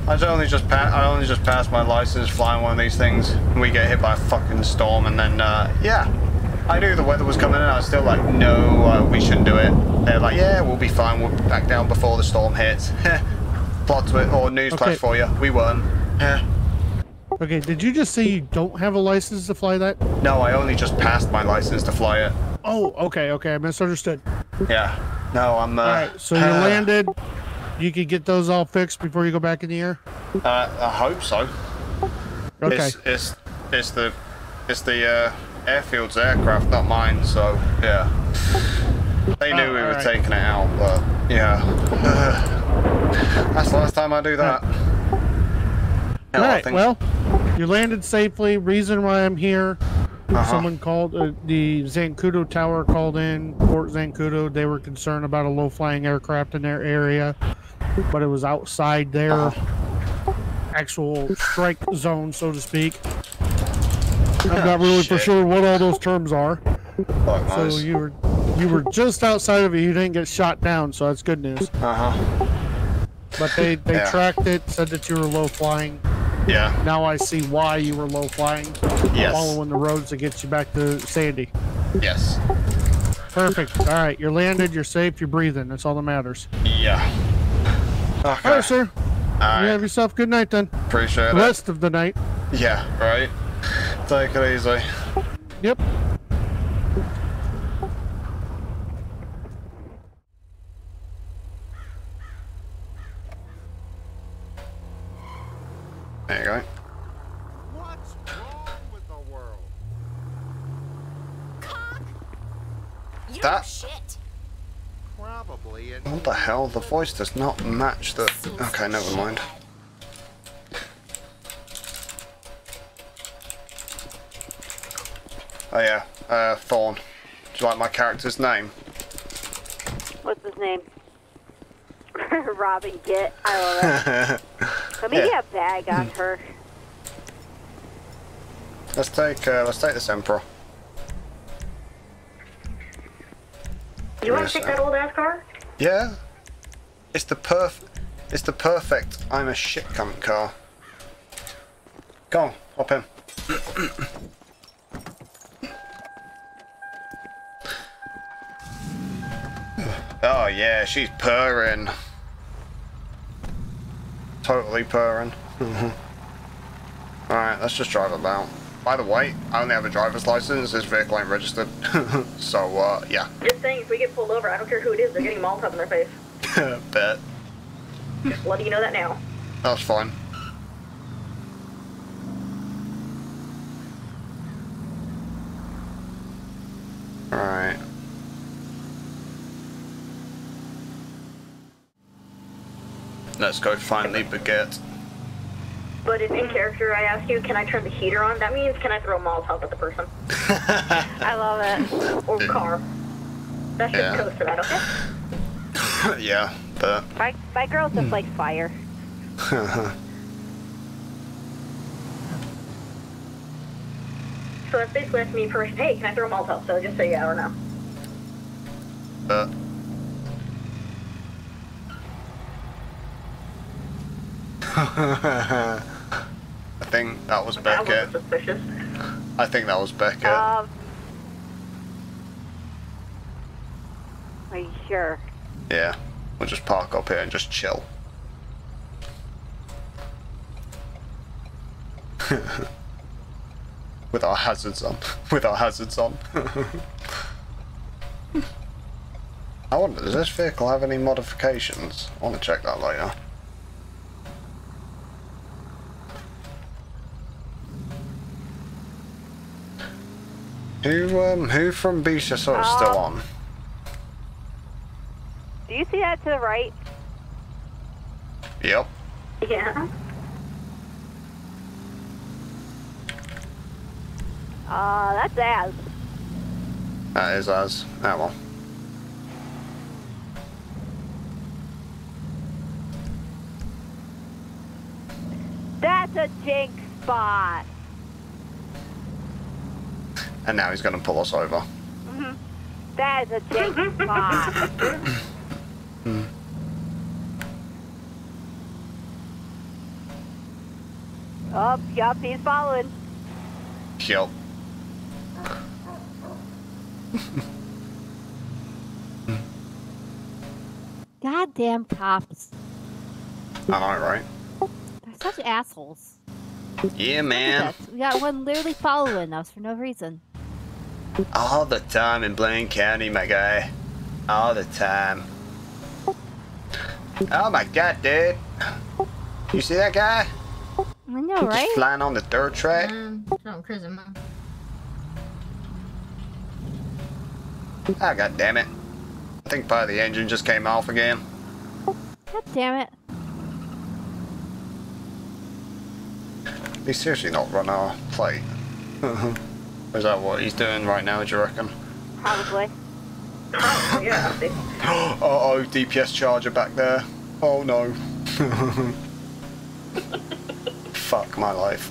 I only just pa- I only just passed my license flying one of these things, and we get hit by a fucking storm, and then, uh, yeah. I knew the weather was coming in, I was still like, no, uh, we shouldn't do it. They're like, yeah, we'll be fine, we'll back down before the storm hits. Plot twist, or newsflash Okay. for you, we weren't. Okay, did you just say you don't have a license to fly that? No, I only just passed my license to fly it. Oh, okay, okay, I misunderstood. Yeah. No, I'm, uh... Alright, so you landed. You could get those all fixed before you go back in the air? Uh, I hope so. Okay. It's, it's, it's the, it's the, uh, airfield's aircraft, not mine, so, yeah. They knew Oh, we were alright. taking it out, but, yeah. That's the last time I do that. Alright, think- well, you landed safely. Reason why I'm here. Uh-huh. Someone called, uh, the Zancudo Tower called in, Fort Zancudo. They were concerned about a low flying aircraft in their area, but it was outside their Uh-huh. actual strike zone, so to speak. I'm not really for sure what all those terms are. Fuck So knows. you were you were just outside of it. You didn't get shot down, so that's good news. Uh-huh. But they they Yeah. tracked it, said that you were low flying. Yeah. Now I see why you were low flying. Yes. Following the roads to get you back to Sandy. Yes. Perfect. All right, you're landed. You're safe. You're breathing. That's all that matters. Yeah. Okay. All right, sir. Alright. You have yourself a good night then. Appreciate The it. rest of the night. Yeah, right. Take it easy. Yep. There you go. You That- shit. Probably. What the hell? The voice does not match the... Okay, never mind. Oh yeah, uh, Thorn. Do you like my character's name? What's his name? Robin Git. I love it. Let me Yeah. get a bag on her. Let's take uh, let's take this emperor. You want to take that old ass car? Yeah. It's the perf it's the perfect I'm a shit cunt car. Go on, hop in. oh yeah, she's purring. Totally purring. Alright, let's just drive about. By the way, I only have a driver's license, this vehicle ain't registered. so uh yeah. Just saying, if we get pulled over, I don't care who it is, they're getting Molotov in their face. Bet. Just letting you know that now. That's fine. Alright. Let's go finally baguette. But if in character I ask you, can I turn the heater on? That means can I throw a Molotov at the person? I love it. Or car. That's just Yeah. code for that, okay? yeah, but My, my girl just hmm. like fire. So that's basically asking me permission. Hey, can I throw a Molotov? So I just say yeah or no. but I think that was That Beckett. suspicious. I think that was Beckett. Um, are you sure? Yeah, we'll just park up here and just chill. With our hazards on. With our hazards on. I wonder, does this vehicle have any modifications? I want to check that later. Who, um, who from BCSO is still Um, on? Do you see that to the right? Yep. Yeah. Uh, that's Az. That is Az. Ah well. That's a jinx spot. And now he's gonna pull us over. hmm That is a jinx spot. Hmm. Oh, yup, he's following. Yep. Goddamn cops. I know, right? They're such assholes. Yeah, man. We got one literally following us for no reason. All the time in Blaine County, my guy. All the time. Oh my god, dude. You see that guy? I know, right? Just flying on the dirt track. Don't cruise him. Ah, god damn it. I think part of the engine just came off again. God damn it. He's seriously not run our plate. Is that what he's doing right now, do you reckon? Probably. yeah. oh, oh, DPS charger back there. Oh no. Fuck my life.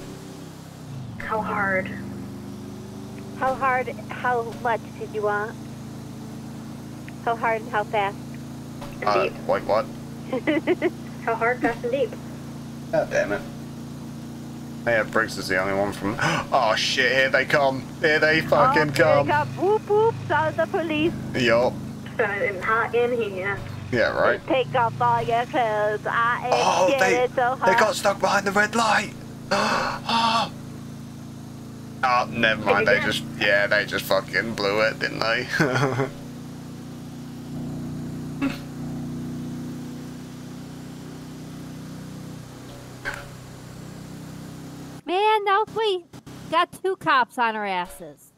How hard? How hard, how much did you want? How hard and how fast? Uh, wait, what? How hard, fast, and deep? God damn it. Yeah, Briggs is the only one from. Oh shit, here they come. Here they fucking oh, come. they come. Whoop whoop, sounds the police. Yup. Spending hot in here. Yeah, right. Take off all your clothes. I ain't Oh, they, getting so hot. they got stuck behind the red light. oh, never mind. They just, yeah, they just fucking blew it, didn't they? Man, now we got two cops on our asses.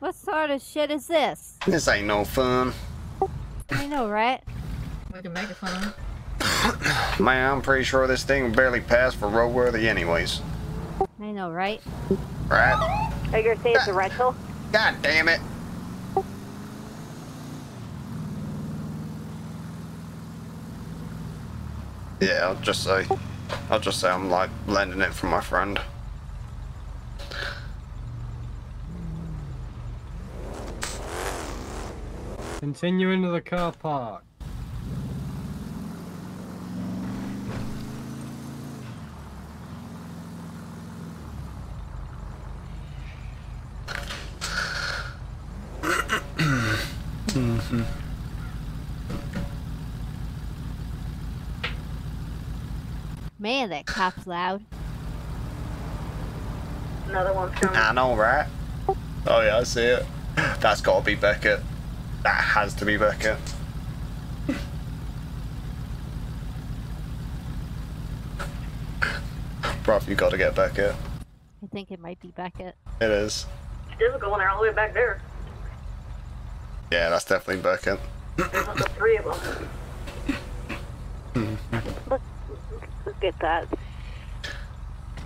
What sort of shit is this? this ain't no fun. I know, right? We can make it fun. Man, I'm pretty sure this thing barely passed for roadworthy anyways. I know, right? Right? Are you gonna say it's a rental? God damn it. Yeah, I'll just say. I'll just say I'm like lending it from my friend. Continue into the car park. mm-hmm. Man, that cop's loud. Another one's coming. I know, right? Oh yeah, I see it. That's gotta be Beckett. That has to be Beckett. Bruv, you gotta get Beckett. I think it might be Beckett. It is. It's difficult when they're all the way back there. Yeah, that's definitely Beckett. There's like the three of them. Look, look at that.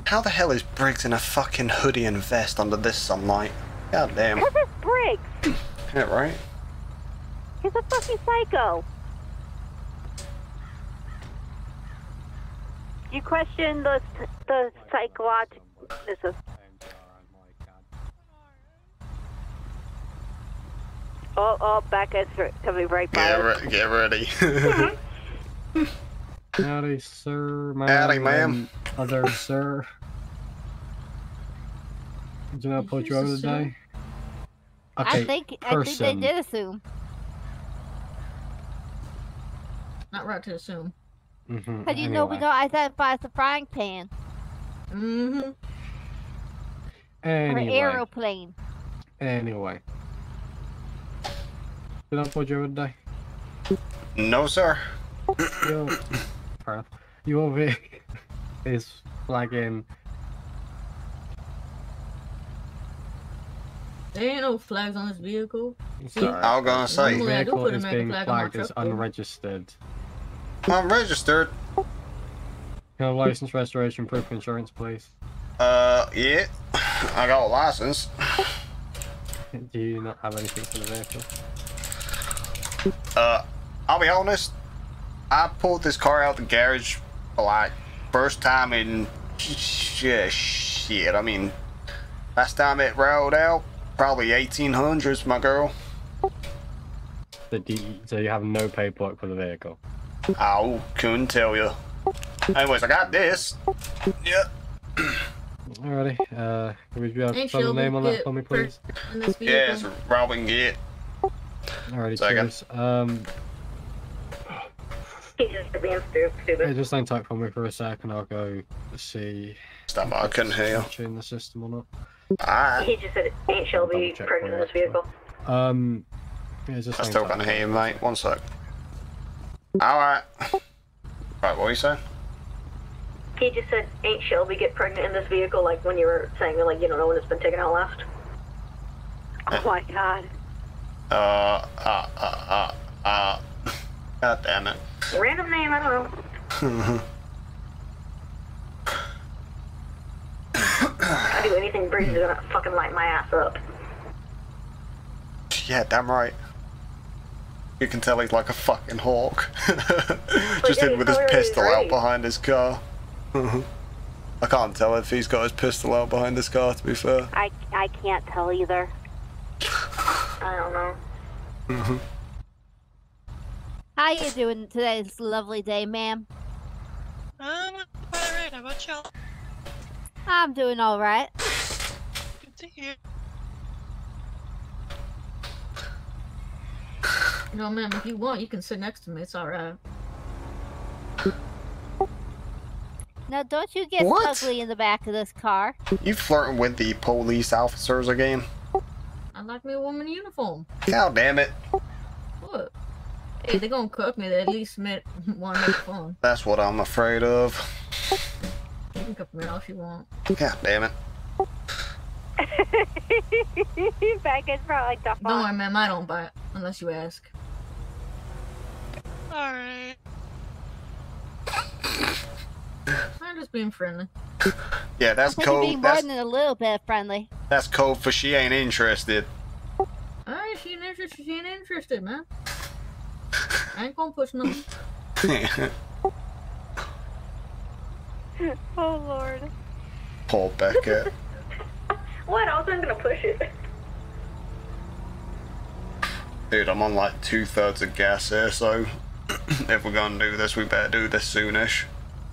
How the hell is Briggs in a fucking hoodie and vest under this sunlight? God damn. Because it's Briggs. Yeah, right? He's a fucking psycho. You question the the psychological. This is. Oh, oh, Becca's r- coming right by. Get, re- get ready. Mm-hmm. Howdy, sir. Ma'am, Howdy, ma'am. and Other sir. Did I put you over assume? today? I Okay, think I think they did assume. Not right to assume. Mhm, How do you know we anyway. don't identify as a frying pan Mm-hmm. or an aeroplane? anyway. Did I put you over today? no, sir. Your, fair enough. Your Vic is flagging. There ain't no flags on this vehicle. See, I was gonna say. Normally I do vehicle put a is being flag on my flagged as truck, though. unregistered. I'm registered. Your license restoration proof of insurance, please. Uh, yeah. I got a license. Do you not have anything for the vehicle? Uh, I'll be honest. I pulled this car out the garage like first time in shit. Shit. I mean, last time it rolled out, probably 1800s, my girl. So, do you, so you have no paperwork for the vehicle? I couldn't tell you. Anyways, I got this. Yeah. Alrighty. Uh, would you be able to the Shelby name on that for me, please? in this vehicle. Yeah, it's Robin Git. Alrighty, Second. cheers. Um, He's just being stu- yeah, stupid. hang tight for me for a second. I'll go see. Stop, I couldn't hear you. Tune the system or not. Alright. He just said, ain't Shelby Double check pregnant in this vehicle? Um, yeah, just I hang still tight. can't hear you, mate. One sec. Alright. Right, what are you saying? He just said, ain't Shelby get pregnant in this vehicle, like when you were saying, like, you don't know when it's been taken out last? Oh my god. Uh, uh, uh, uh, uh. God damn it. Random name, I don't know. I do anything Breeze is gonna fucking light my ass up. yeah, damn right. You can tell he's like a fucking hawk. Just yeah, in with his he's clearly pistol out behind his car. I can't tell if he's got his pistol out behind his car, to be fair. I I can't tell either. I don't know. Mhm. How you doing today, this lovely day, ma'am? Um, alright, how about y'all? I'm doing all right. Good to hear. No, ma'am, if you want, you can sit next to me. It's alright. Now, don't you get What? ugly in the back of this car. You flirting with the police officers again? I like me a woman in uniform. God damn it. What? Hey, they're gonna cook me. They at least want to make fun. That's what I'm afraid of. You can cook me all if you want. God damn it. Becca's probably like the fuck. Don't worry, ma'am. I don't bite unless you ask. Alright. I'm just being friendly. Yeah, that's I think you're being more That's, than a little bit friendly. that's code for she ain't interested. Alright, she ain't interested. She ain't interested, man. I ain't gonna push nothing. Oh lord. Poor Beckett. What? I wasn't gonna push it. Dude, I'm on like two thirds of gas here, so if we're gonna do this, we better do this soonish.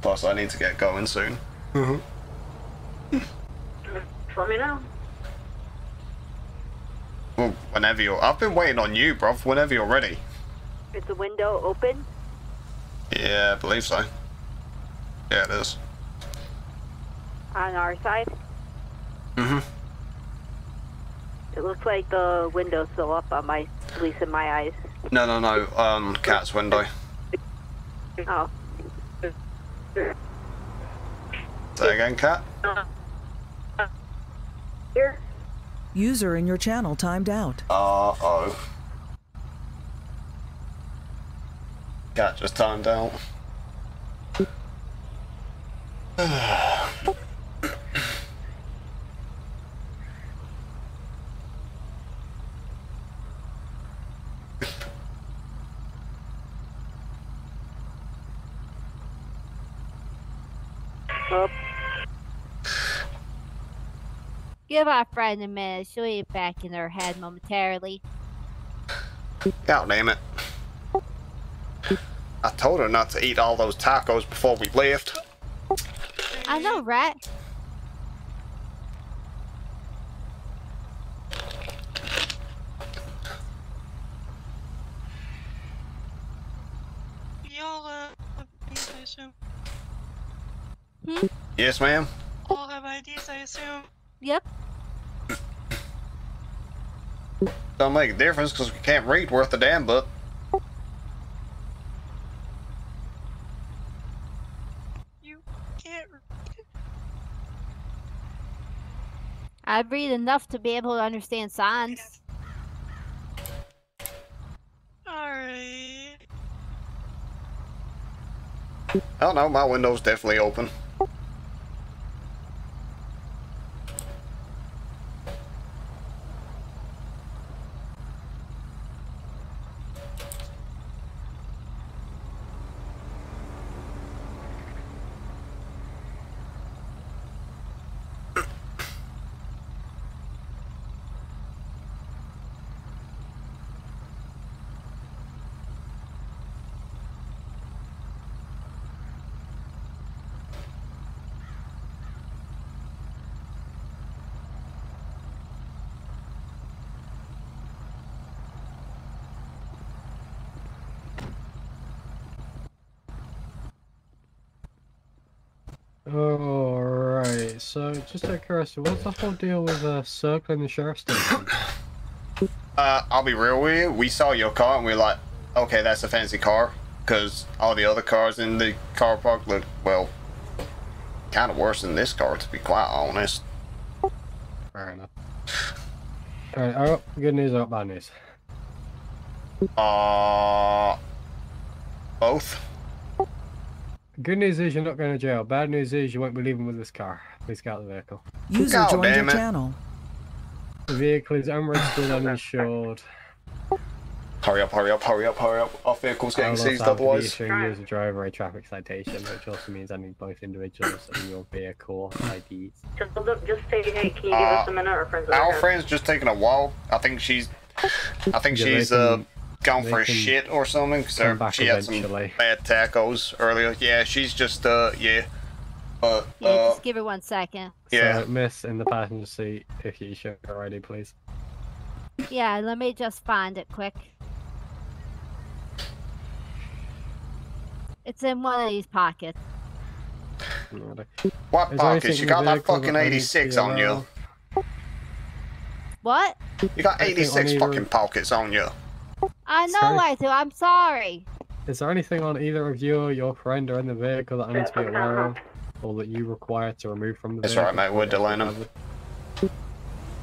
Plus, I need to get going soon. Just mm-hmm. let me know. Well, whenever you're. I've been waiting on you, bruv. Whenever you're ready. Is the window open? Yeah, I believe so. Yeah, it is. On our side? Mm-hmm. It looks like the window's still up on my, at least in my eyes. No, no, no. Um, Kat's window. Oh. Say again, cat. Here. User in your channel timed out. Uh oh. Kat just timed out. Give our friend a minute. She'll be back in her head momentarily. God damn it. I told her not to eat all those tacos before we left. I know, right? Y'all uh, have IDs, I assume. Hmm? Yes, ma'am. All have IDs, I assume. Yep. Don't make a difference because we can't read worth a damn book. Can't. I read enough to be able to understand signs. Alright. Oh no, my window's definitely open. Alright, so just out of curiosity, what's the whole deal with uh, circling the sheriff's station? Uh, I'll be real with you. We saw your car and we are like, okay, that's a fancy car. Because all the other cars in the car park look, well, kind of worse than this car, to be quite honest. Fair enough. Alright, I got good news, got bad news. Uh, both. Good news is you're not going to jail. Bad news is you won't be leaving with this car. Please get out the vehicle. User God joined your it. channel. The vehicle is unregistered, and uninsured. Hurry up, hurry up, hurry up, hurry up. Our vehicle's getting will seized have to be otherwise. issuing you as a driver a traffic citation, which also means I need both individuals and your vehicle IDs. Just, just say, hey, can you give us a minute? Our friends Uh, Our friend's just taking a walk. I think she's, I think Yeah, they she's uh gone for a shit or something. because So back she had some bad tacos earlier. Yeah, she's just uh yeah, uh Yeah, uh just give her one second. yeah. So, miss in the passenger seat, if you show your ID, please. Yeah, let me just find it quick. It's in one of these pockets. What Is there pockets? You got that fucking that I need to 86 be on you. What? You got Anything on 86 either- fucking pockets on you. I know Sorry? I do. I'm sorry. Is there anything on either of you or your friend or in the vehicle that I need to be aware of? Or that you require to remove from the That's vehicle? right, mate. We're before delaying them.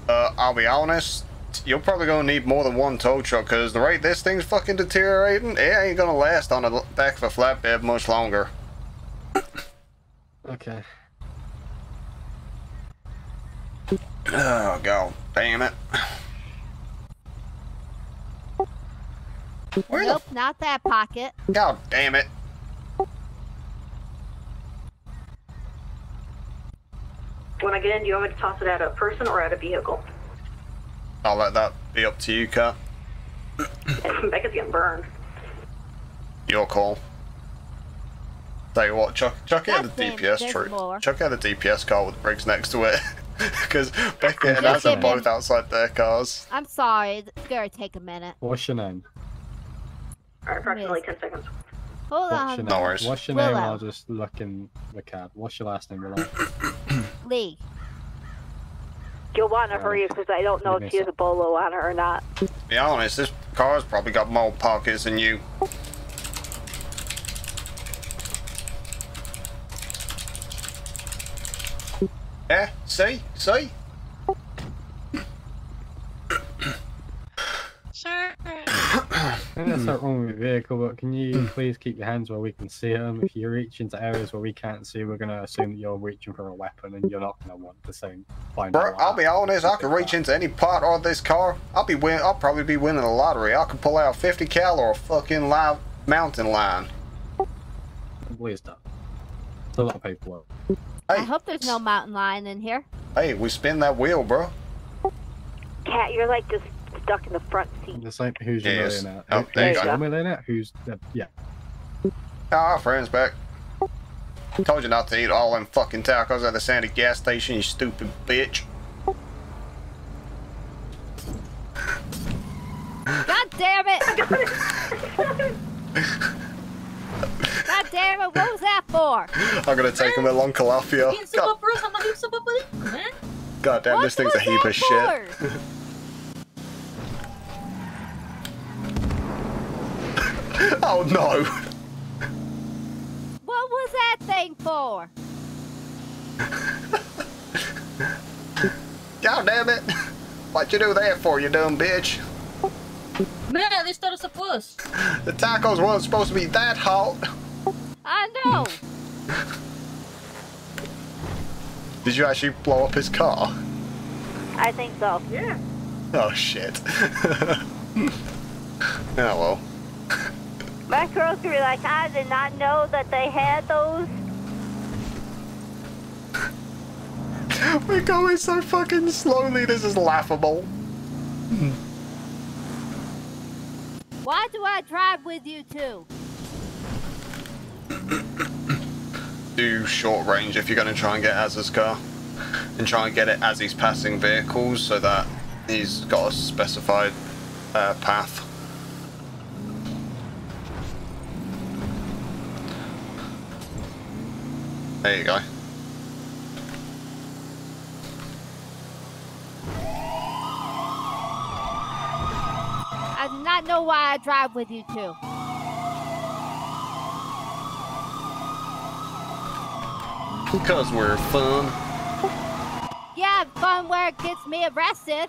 Uh, I'll be honest. You're probably gonna need more than one tow truck, cause the rate this thing's fucking deteriorating, it ain't gonna last on the back of a flatbed much longer. Okay. Oh god, damn it. Where nope, not that pocket. the god damn it. When I get in, do you want me to toss it at a person or at a vehicle? I'll let that be up to you, Kat. Becca's getting burned. Your call. Tell you what, chuck, chuck it at the DPS there's troop. more. Chuck out at the DPS car with Briggs next to it. Because Becca and Just Az are both outside their cars. I'm sorry, it's gonna take a minute. What's your name? Alright, approximately 10 seconds. Hold What's on. your No name? worries. What's your name? I'll just look in the cab. What's your last name, Willow? Lee. You'll want to hurry because I don't know if she has a bolo on her or not. Be honest, this car's probably got more pockets than you. Yeah, see? See? Sir. I think that's not wrong with the vehicle, but can you please keep your hands where we can see them? If you reach into areas where we can't see, we're going to assume that you're reaching for a weapon and you're not going to want to say, find Bro, I'll be honest, I could reach into any part of this car. I'll be win I'll probably be winning the lottery. I could pull out a 50 cal or a fucking live mountain lion. Please don't. It's a lot of paperwork. I hope there's no mountain lion in here. Hey, we spin that wheel, bro. Kat, you're like just stuck in the front seat. The same, who's your Yes. millionaire? Oh, Who- there you who's go. your millionaire? Who's, the, yeah. Ah, our friend's back. Told you not to eat all them fucking tacos at the Sandy gas station, you stupid bitch. God damn it! God damn it, what was that for? I'm gonna take him along Calafia. Eating some up, bro. I'm not eating some up with it, man. God damn, this thing's a heap of shit. oh no! What was that thing for? God damn it! What'd you do that for, you dumb bitch? Man, they started a puss. The tacos weren't supposed to be that hot. I know. Did you actually blow up his car? I think so. Yeah. Oh shit. oh well. My girls could like, I did not know that they had those. We're going so fucking slowly, this is laughable. Why do I drive with you two? Do short range if you're going to try and get Az's car. And try and get it as he's passing vehicles so that he's got a specified uh, path. There you go. I do not know why I drive with you two. Because we're fun. Yeah, fun where it gets me arrested.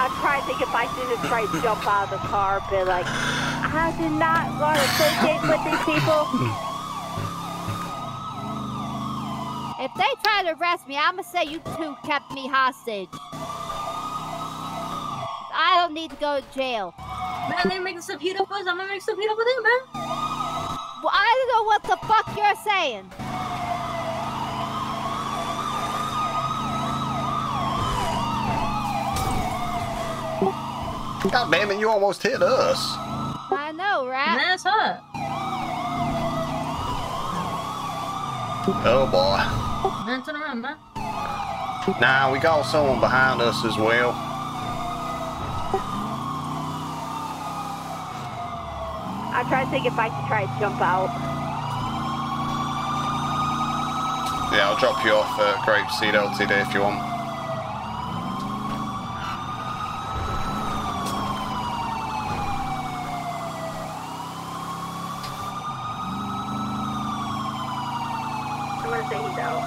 I'm trying to think if I should just try to jump out of the car, be like, I did not want to associate with these people. If they try to arrest me, I'ma say you two kept me hostage. I don't need to go to jail. Man, they making some heat up us. I'm gonna make some heat up with them, man. Well, I don't know what the fuck you're saying. God damn it, you almost hit us. I know, right? That's hot. Oh boy. Man, turn around, man. Nah, we got someone behind us as well. I'm trying to think if I should try to jump out. Yeah, I'll drop you off at Grapeseed LTD if you want. I'm gonna say he's out.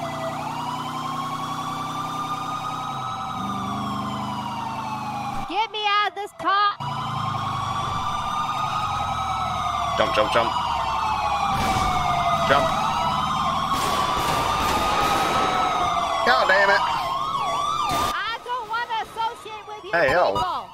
Get me out of this car. Jump, jump, jump. Jump. God damn it. I don't want to associate with you Hey, yo. people.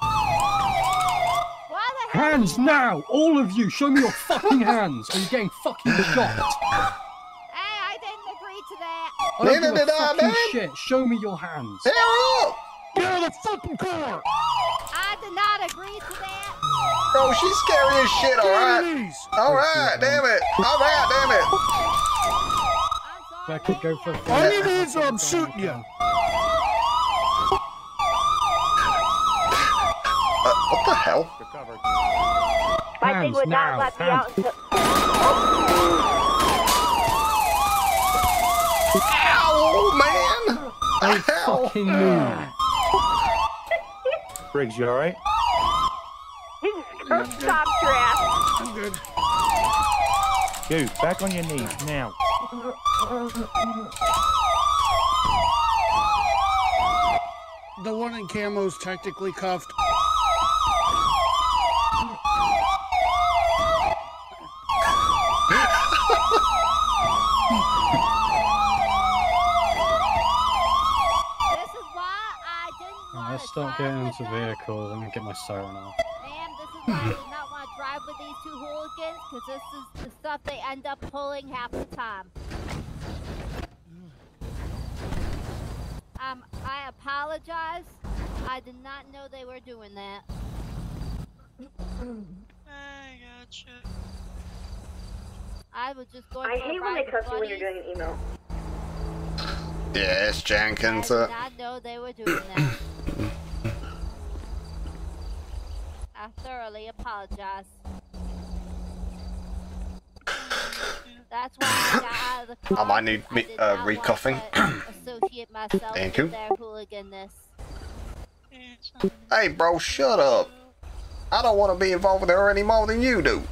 Why hell? Hands now! All of you, show me your fucking hands! Are you getting fucking shot? Hey, I didn't agree to that. I don't Neither give a did I, fucking man. shit. Show me your hands. Hell up! Get out of the fucking car! I did not agree to that. Bro, she's scary as shit, alright? Alright, damn it. Alright, damn it. That could go for. All you need is I'm shooting you. Uh, what the hell? My thing Hands would not now, let me hands. out. until- Ow, man! I fucking move. Briggs, you alright? He just curb stomped your ass. I'm good. Dude, back on your knees now. The one in camo's technically cuffed. This is why I didn't Let's to start drive getting with into them. vehicles. Let me get my siren off. Ma'am, this is why I did not want to drive with these two hooligans, because this is the stuff they end up pulling half the time. Um, I apologize. I did not know they were doing that. I gotcha. I was just going I for a hate when they cuss you when you're doing an email. Yes, Jenkins. I did Uh, not know they were doing that. I thoroughly apologize. That's why I got out of the car. I might need I me did uh, not recuffing. associate myself Thank you. their hooligan-ness. hey, bro, shut up. I don't want to be involved with her any more than you do.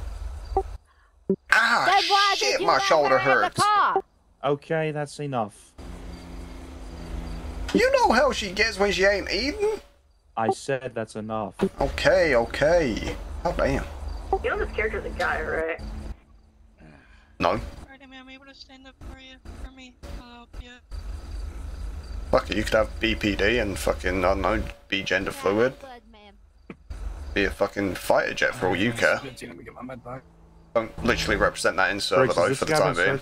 Ah, Then why did shit, you my shoulder her in the hurts. Okay, that's enough. You know how she gets when she ain't eating? I said that's enough. Okay, okay. Oh, damn. You know this character's a guy, right? No. Alrighty, ma'am, I'm able to stand up for you. For me. I'll help you. Fuck it, you could have BPD and fucking, I don't know, be gender fluid. Be a fucking fighter jet for all you care. Let me get my med back. Don't literally represent that in server Briggs, though for the time being.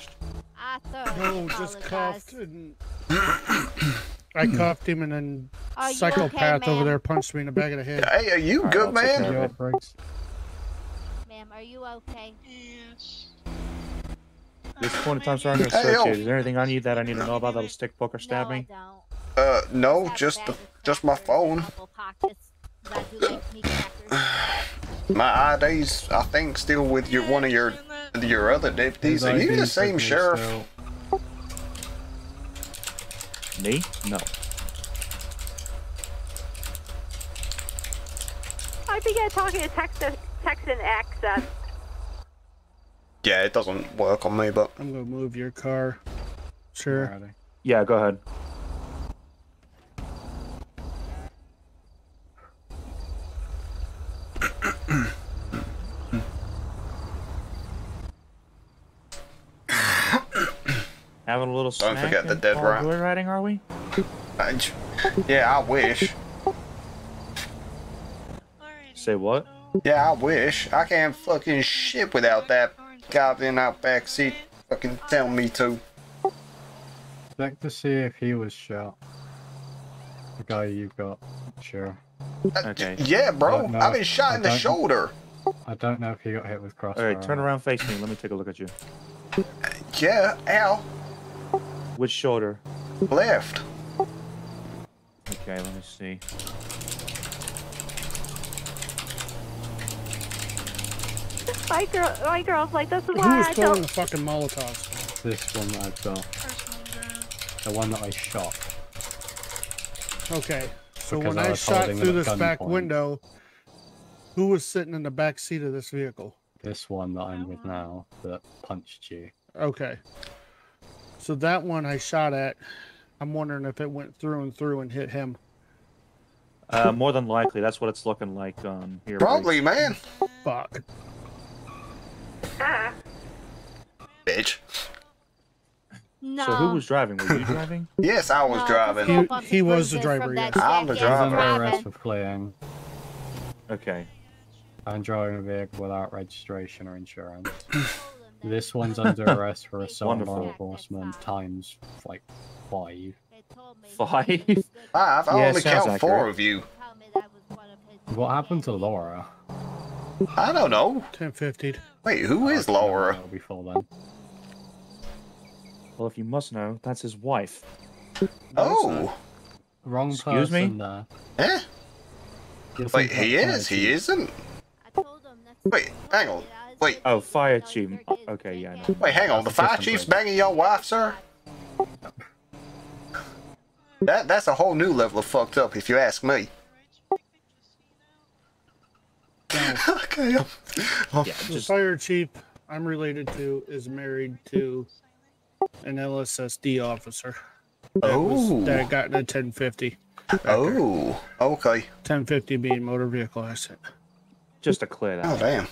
I thoroughly No, just apologize. cuffed and I cuffed him and then Are you psychopath okay, over ma'am? there punched me in the back of the head. Hey, are you good, man? You up, Briggs? Ma'am, are you okay? Yes. This point in time, sir, I'm gonna Hey, search yo. you. Is there anything I need that I need to know about that'll stick poker stab no, me? I don't. Uh, no, just the, just my phone. Couple pockets. 'cause I do like sneak crackers. My ID's, I think, still with your one of your your other deputies. Are you the same sheriff? Me? No. I began talking to Texan, Texan accent. Uh, yeah, it doesn't work on me, but I'm gonna move your car. Sure. Yeah, go ahead. Having a little Don't snack forget the and dead all rat. joyriding, are we? Yeah, I wish. Say what? Yeah, I wish. I can't fucking shit without that goddamn out back seat fucking telling me to. Check to see if he was shot. The guy you got. Sure. Okay. Yeah, bro. Uh, I've been shot I in the shoulder. I don't know if he got hit with crossfire. Alright, turn around, face me. Let me take a look at you. Yeah, ow. Which shoulder? Left. Okay, let me see. My girl, my girl's like, this is why was I throwing don't. the fucking Molotovs? This one that I've got. The one that I shot. Okay. So Because when I I, shot through this back gunpoint. window, who was sitting in the back seat of this vehicle? This one that I'm with now that punched you. Okay. So that one I shot at, I'm wondering if it went through and through and hit him. Uh, more than likely, that's what it's looking like on here. Probably, man. Fuck. Ah. Bitch. No. So who was driving? Were you driving? Yes, I was No, driving. just he was the driver, yes. I'm the jackass driver. Under arrest for fleeing Okay. and driving a vehicle without registration or insurance. this one's under arrest for assault on law Wonderful. enforcement times like five. Five? Five? I Yeah, only sounds count four of you. What happened to Laura? I don't know. 1050. Wait, who is Laura? Before then. Well, if you must know, that's his wife. Oh. Wrong Excuse me? person there. Eh? Wait, he is? fire He isn't? Wait, hang on. Wait, Oh, fire chief. Oh, okay, yeah. I know. wait, hang on. The fire chief's place. banging your wife, sir? That that's a whole new level of fucked up, if you ask me. okay. Yeah, The just fire chief I'm related to is married to an LSSD officer. That, was- Oh. that got in a 1050. Oh, okay. 1050 being motor vehicle accident. just to clear that. Oh, damn.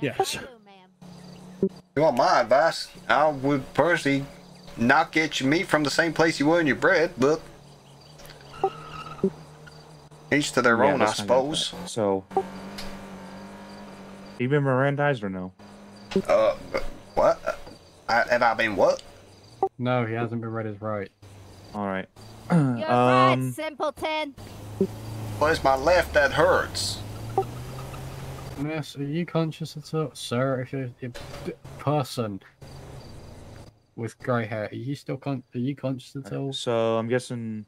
Yes. You want my advice? I would personally not get your meat from the same place you were in your bread, but each to their Yeah, own, I let's not go with suppose. So, you been Mirandized or no? Uh, what? I, have I been what? No, he hasn't been read his right. All right. You're right, um, simpleton. Well, it's my left that hurts. Yes, are you conscious at all? Sir, if you're a d- person with grey hair, are you still con- are you conscious at all? so I'm guessing,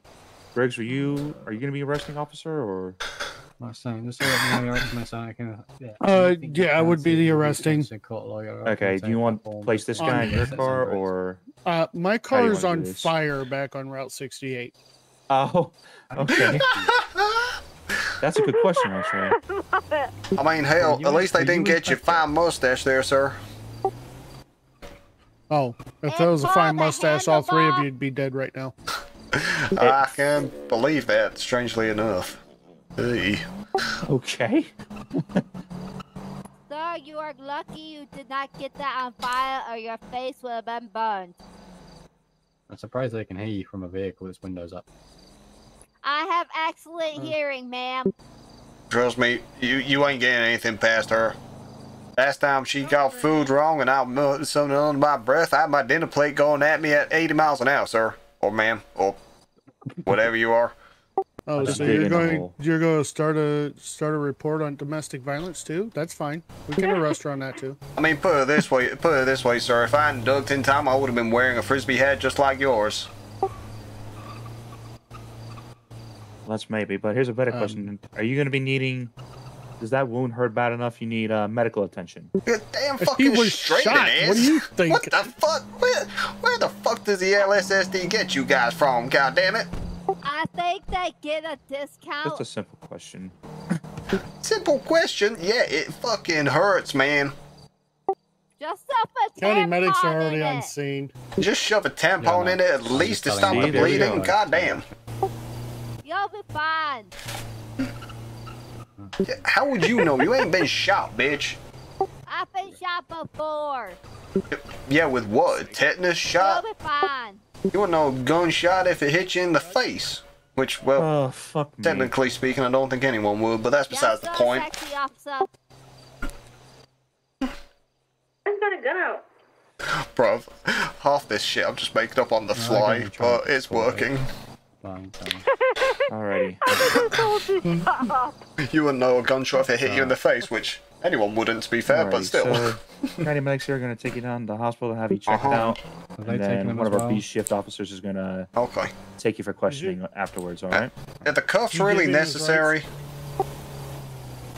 Briggs, are you are you gonna be arresting officer or? I'm saying, just so let me know your estimate so I can. Yeah, Uh, yeah, I would be the arresting. you can court lawyer, I Okay. Do you want to place this guy in your car or? Uh, my car do you car's wanna on fire back on Route 68. Oh, okay. That's a good question, actually. I mean, hell, you at least they didn't get your fine mustache there, sir. Oh, if there was a fine mustache, all three of you'd be dead right now. I can believe that, strangely enough. Hey. Okay. Sir, you are lucky you did not get that on fire or your face would have been burned. I'm surprised they can hear you from a vehicle with its windows up. I have excellent hmm. hearing, ma'am. Trust me, you, you ain't getting anything past her. Last time she got food wrong and I melted something under my breath, I had my dinner plate going at me at 80 miles an hour, sir. Or ma'am, or whatever you are. Oh, Just so dig you're going you're going to start a start a report on domestic violence too? That's fine. We can arrest her on that too. I mean, put it this way, put it this way, sir. If I hadn't ducked in time, I would have been wearing a frisbee hat just like yours. That's maybe. But here's a better question: Are you gonna be needing? Does that wound hurt bad enough? You need uh, medical attention. Good damn If he fucking was straight shot, it is. what do you think? What the fuck? Where, where the fuck does the LSSD get you guys from? God damn it! I think they get a discount. Just a simple question. Simple question. Yeah, it fucking hurts, man. Just up a County medics are already on scene. Just shove a tampon Yeah, no. in it at I'm least to just stop the bleeding. There we go. God damn. You'll be fine. How would you know? You ain't been shot, bitch. I've been shot before. Yeah, with what? Tetanus shot? You'll be fine. You wouldn't know a gunshot if it hit you in the face. Which, well, Oh fuck me. technically speaking, I don't think anyone would, but that's besides the Yes, sir, point. Sexy officer. I've got a gun out. Bruv, half this shit I'm just making up on the fly, but it's working. Fine, fine. Alrighty. You wouldn't know a gunshot if it hit you in the face, which anyone wouldn't, to be fair, but still. So, county medics here are gonna take you down to the hospital, to have you checked Uh-huh. out, Have and taken then him one as of our? B shift officers is gonna Okay. take you for questioning afterwards. All right. Are the cuffs really necessary?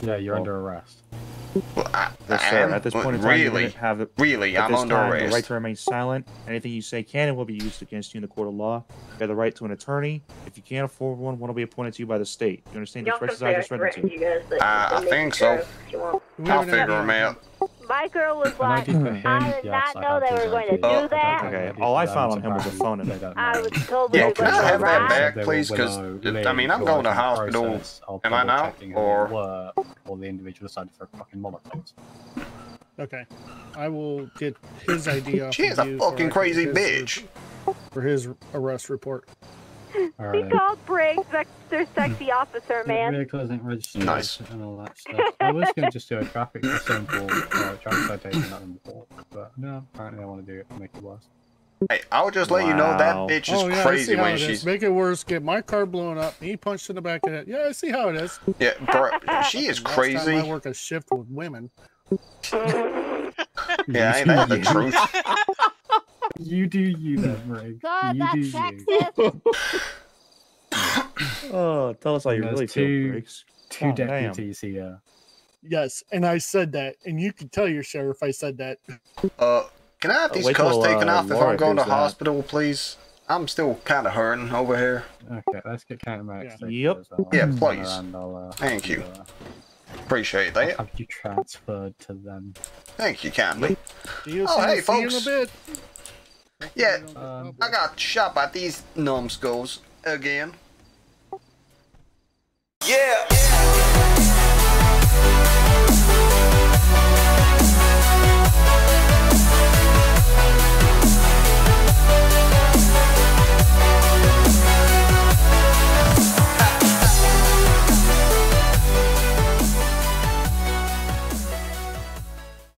Yeah, you're Well, under arrest. Well, I, Yes, I sir. At this but point in time, you're really, gonna have the, really, at I'm this under time, the right to remain silent. Anything you say can and will be used against you in the court of law. You have the right to an attorney. If you can't afford one, one will be appointed to you by the state. You understand the can exercise say is I written threatened to? you guys, but I- you I can make think so. Go if you want. We I'll haven't figure him out. My girl was like, do for him? I did not I know they were going to do that. Okay, all I found on him was a phone in They it. don't I know. was told Yeah, can I have that ride. back, please? Because, I mean, I'm going to hospital. process of Am I not? checking who Or- they were, or the individual decided for fucking molotov. Okay. I will get his idea. She is a fucking crazy bitch. For his arrest report. He called Briggs their sexy officer, man. Vehicle isn't registered Nice. and all that stuff. I was going to just do a traffic sample, uh, traffic citation at them before, but no, apparently I want to do it to make it worse. Hey, I'll just let you know that bitch is oh, yeah, crazy see how when it is. she's. Make it worse. Get my car blown up. He punched in the back of it. Yeah, I see how it is. Yeah, bro, she is Last time crazy. I work a shift with women. Yeah, ain't that the truth? You do you then, Rig. God, you that do Texas. Oh, tell us how you There's really two- feel, Briggs. Two Oh, damn. here. Yes, and I said that, and you can tell your sheriff I said that. Uh, can I have Uh, these wait cuffs taken uh, off if I'm going to that. hospital, please? I'm still kind of hurting over here. Okay, let's get County Max. Yeah. Yep. well. Yeah, And please. I'll, uh, Thank you. uh, Appreciate I'll that. have you transferred to them. Thank you kindly. Oh, see, hey, see you in a folks. Bit. Yeah, Um, I got shot by these numbskulls again. Yeah.